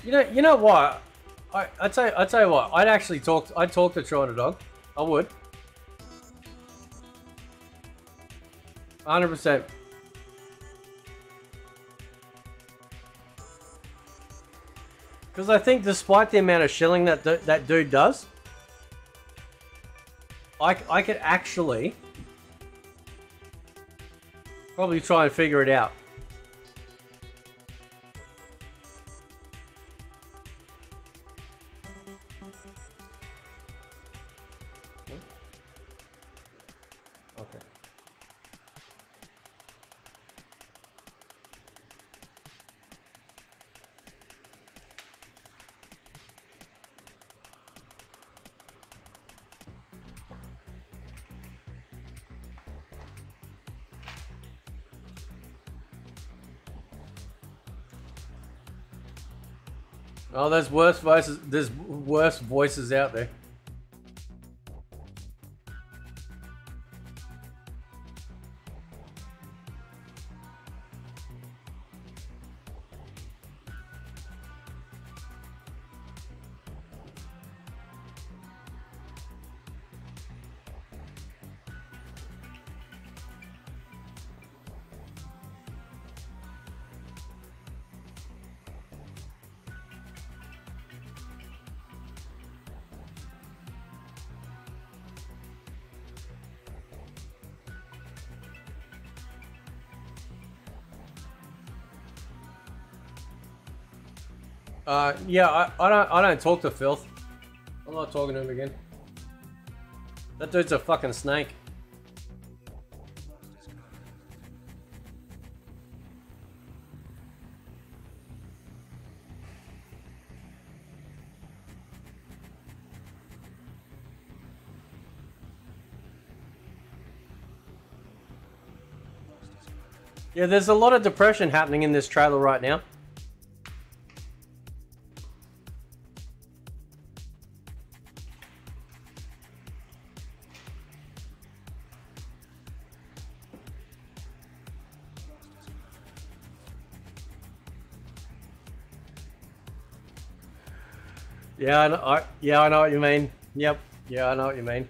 You know, you know what? I I tell you, I tell you what. I'd actually talk. I'd talk to China Dog. I would. Hundred percent. Because I think, despite the amount of shilling that that dude does, I I could actually probably try and figure it out. There's worse voices. There's worse voices out there. Yeah, I, I don't I don't talk to Filth. I'm not talking to him again. That dude's a fucking snake. Yeah, there's a lot of depression happening in this trailer right now. Yeah, I, know, I yeah, I know what you mean. Yep. Yeah, I know what you mean.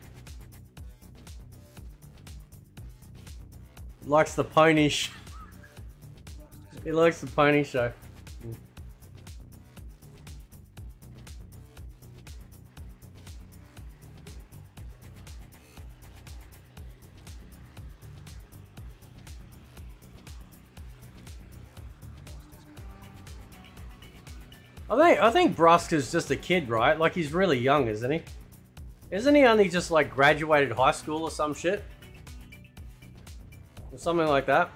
Likes the pony. Sh- he likes the pony show. Think I think Brusk is just a kid, right? Like he's really young, isn't he? Isn't he only just like graduated high school or some shit? Or something like that.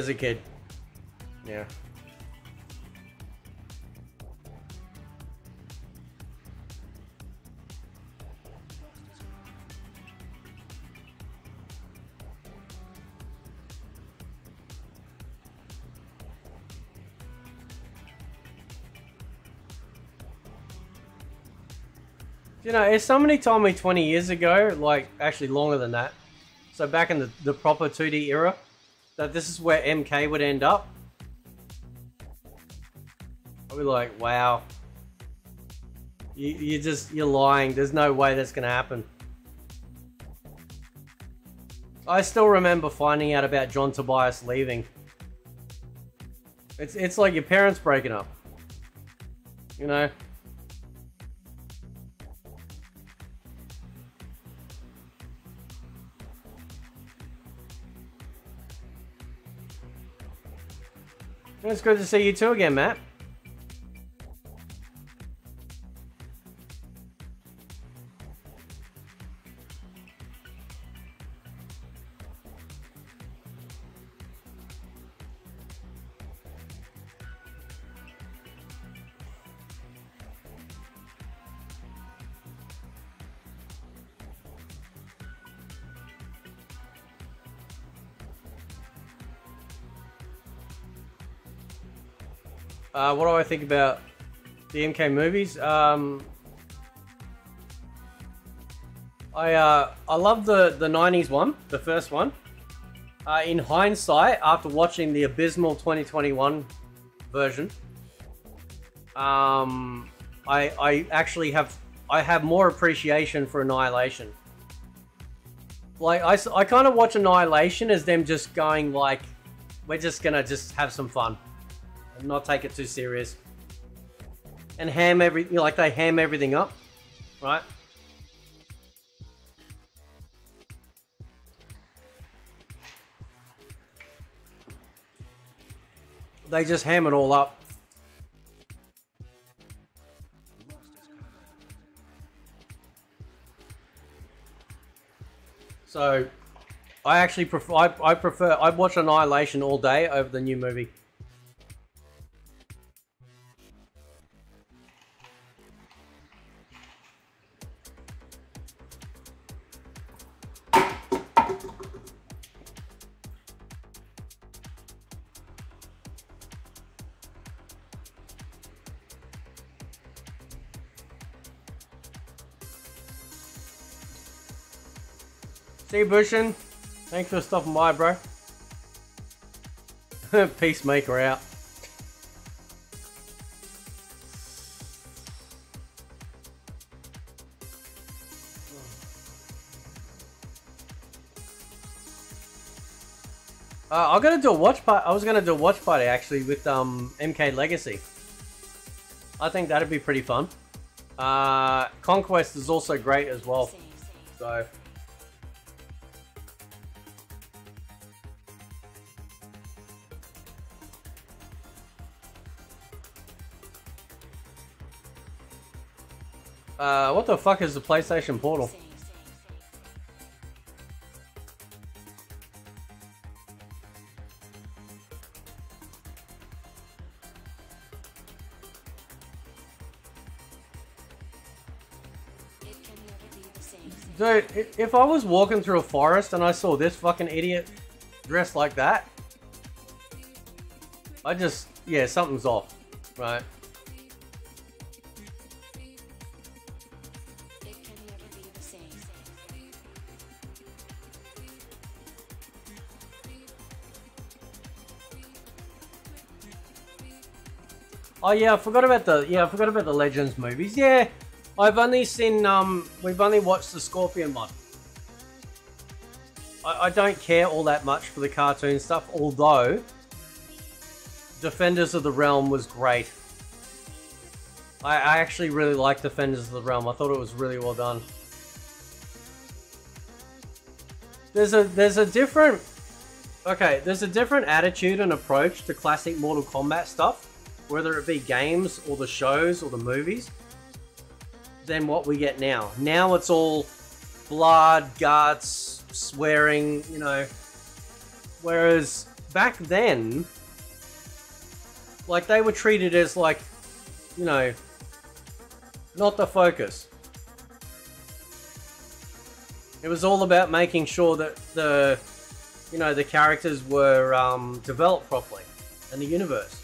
Is a kid. Yeah. You know, if somebody told me 20 years ago, like actually longer than that, so back in the, the proper 2D era, that this is where MK would end up, I'd be like, wow. You, you just, you're lying. There's no way that's going to happen. I still remember finding out about John Tobias leaving. It's, it's like your parents breaking up. You know? It's good to see you too again, Matt. Uh, what do I think about the MK movies? Um, I uh, I love the the '90s one, the first one. Uh, in hindsight, after watching the abysmal 2021 version, um, I I actually have I have more appreciation for Annihilation. Like I, I kind of watch Annihilation as them just going like, we're just gonna just have some fun, not take it too serious, and ham every you know, like they ham everything up, right? They just ham it all up. So, I actually prefer. I, I prefer. I watch Annihilation all day over the new movie. See Bushin, thanks for stopping by, bro. Peacemaker out. Uh, I'm gonna do a watch party. I was gonna do a watch party actually with um MK Legacy. I think that'd be pretty fun. Uh, Conquest is also great as well. So. Uh, what the fuck is the PlayStation Portal? Dude, if I was walking through a forest and I saw this fucking idiot dressed like that, I just, yeah, something's off, right? Oh yeah, I forgot about the yeah, I forgot about the Legends movies. Yeah, I've only seen um, we've only watched the Scorpion one. I, I don't care all that much for the cartoon stuff, although Defenders of the Realm was great. I, I actually really liked Defenders of the Realm. I thought it was really well done. There's a there's a different okay, there's a different attitude and approach to classic Mortal Kombat stuff, whether it be games or the shows or the movies, than what we get now. Now it's all blood, guts, swearing, you know. Whereas back then, like they were treated as like, you know, not the focus. It was all about making sure that the, you know, the characters were um, developed properly, and the universe.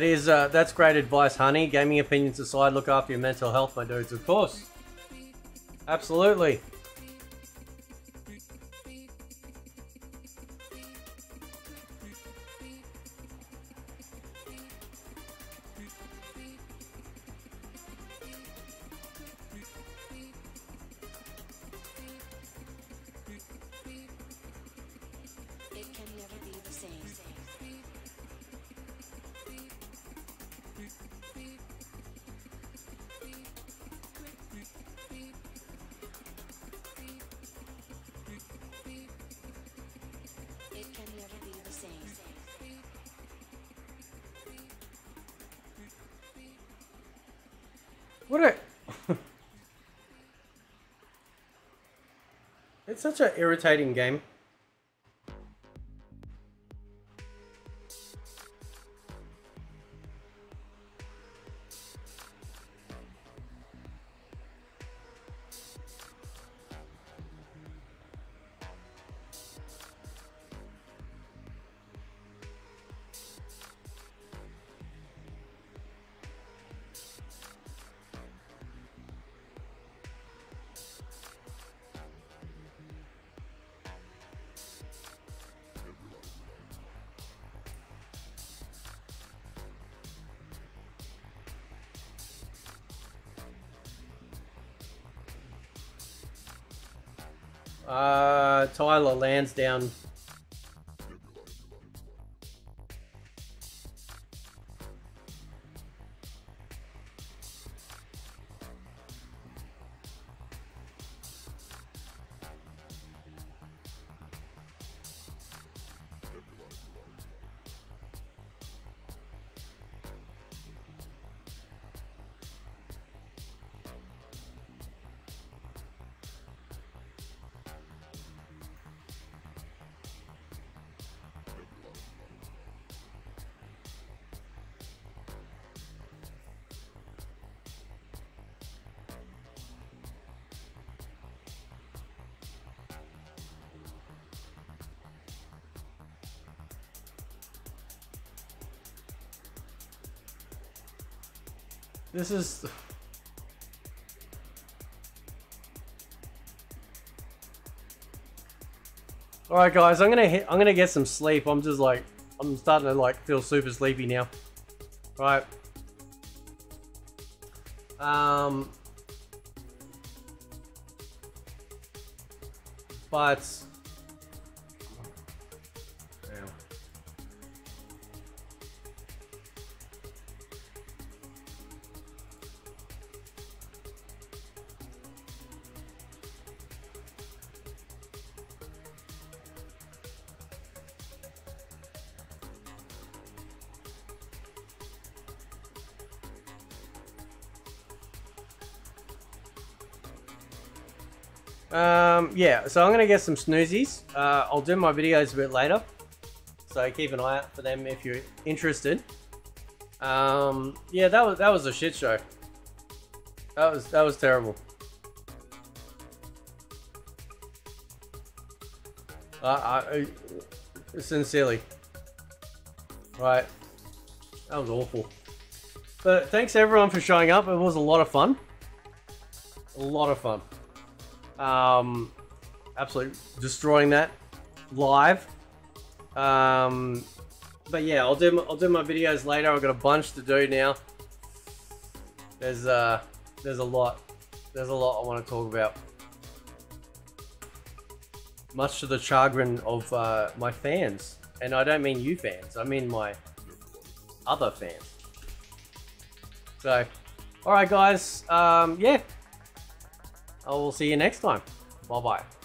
That is, uh, that's great advice, honey. Gaming opinions aside, look after your mental health, my dudes. Of course. Absolutely. It's such an irritating game. Tyler Lansdowne. This is. All right, guys. I'm gonna hit, I'm gonna get some sleep. I'm just like I'm starting to like feel super sleepy now. All right. Um. But. Yeah, so I'm gonna get some snoozies. Uh, I'll do my videos a bit later, so keep an eye out for them if you're interested. Um, yeah, that was that was a shit show. That was that was terrible. I, I sincerely, right? That was awful. But thanks everyone for showing up. It was a lot of fun. A lot of fun. Um, absolutely destroying that live. Um, but yeah, I'll do my, I'll do my videos later. I've got a bunch to do now. There's uh there's a lot there's a lot I want to talk about. Much to the chagrin of uh, my fans, and I don't mean you fans. I mean my other fans. So, all right, guys. Um, yeah. I will see you next time. Bye bye.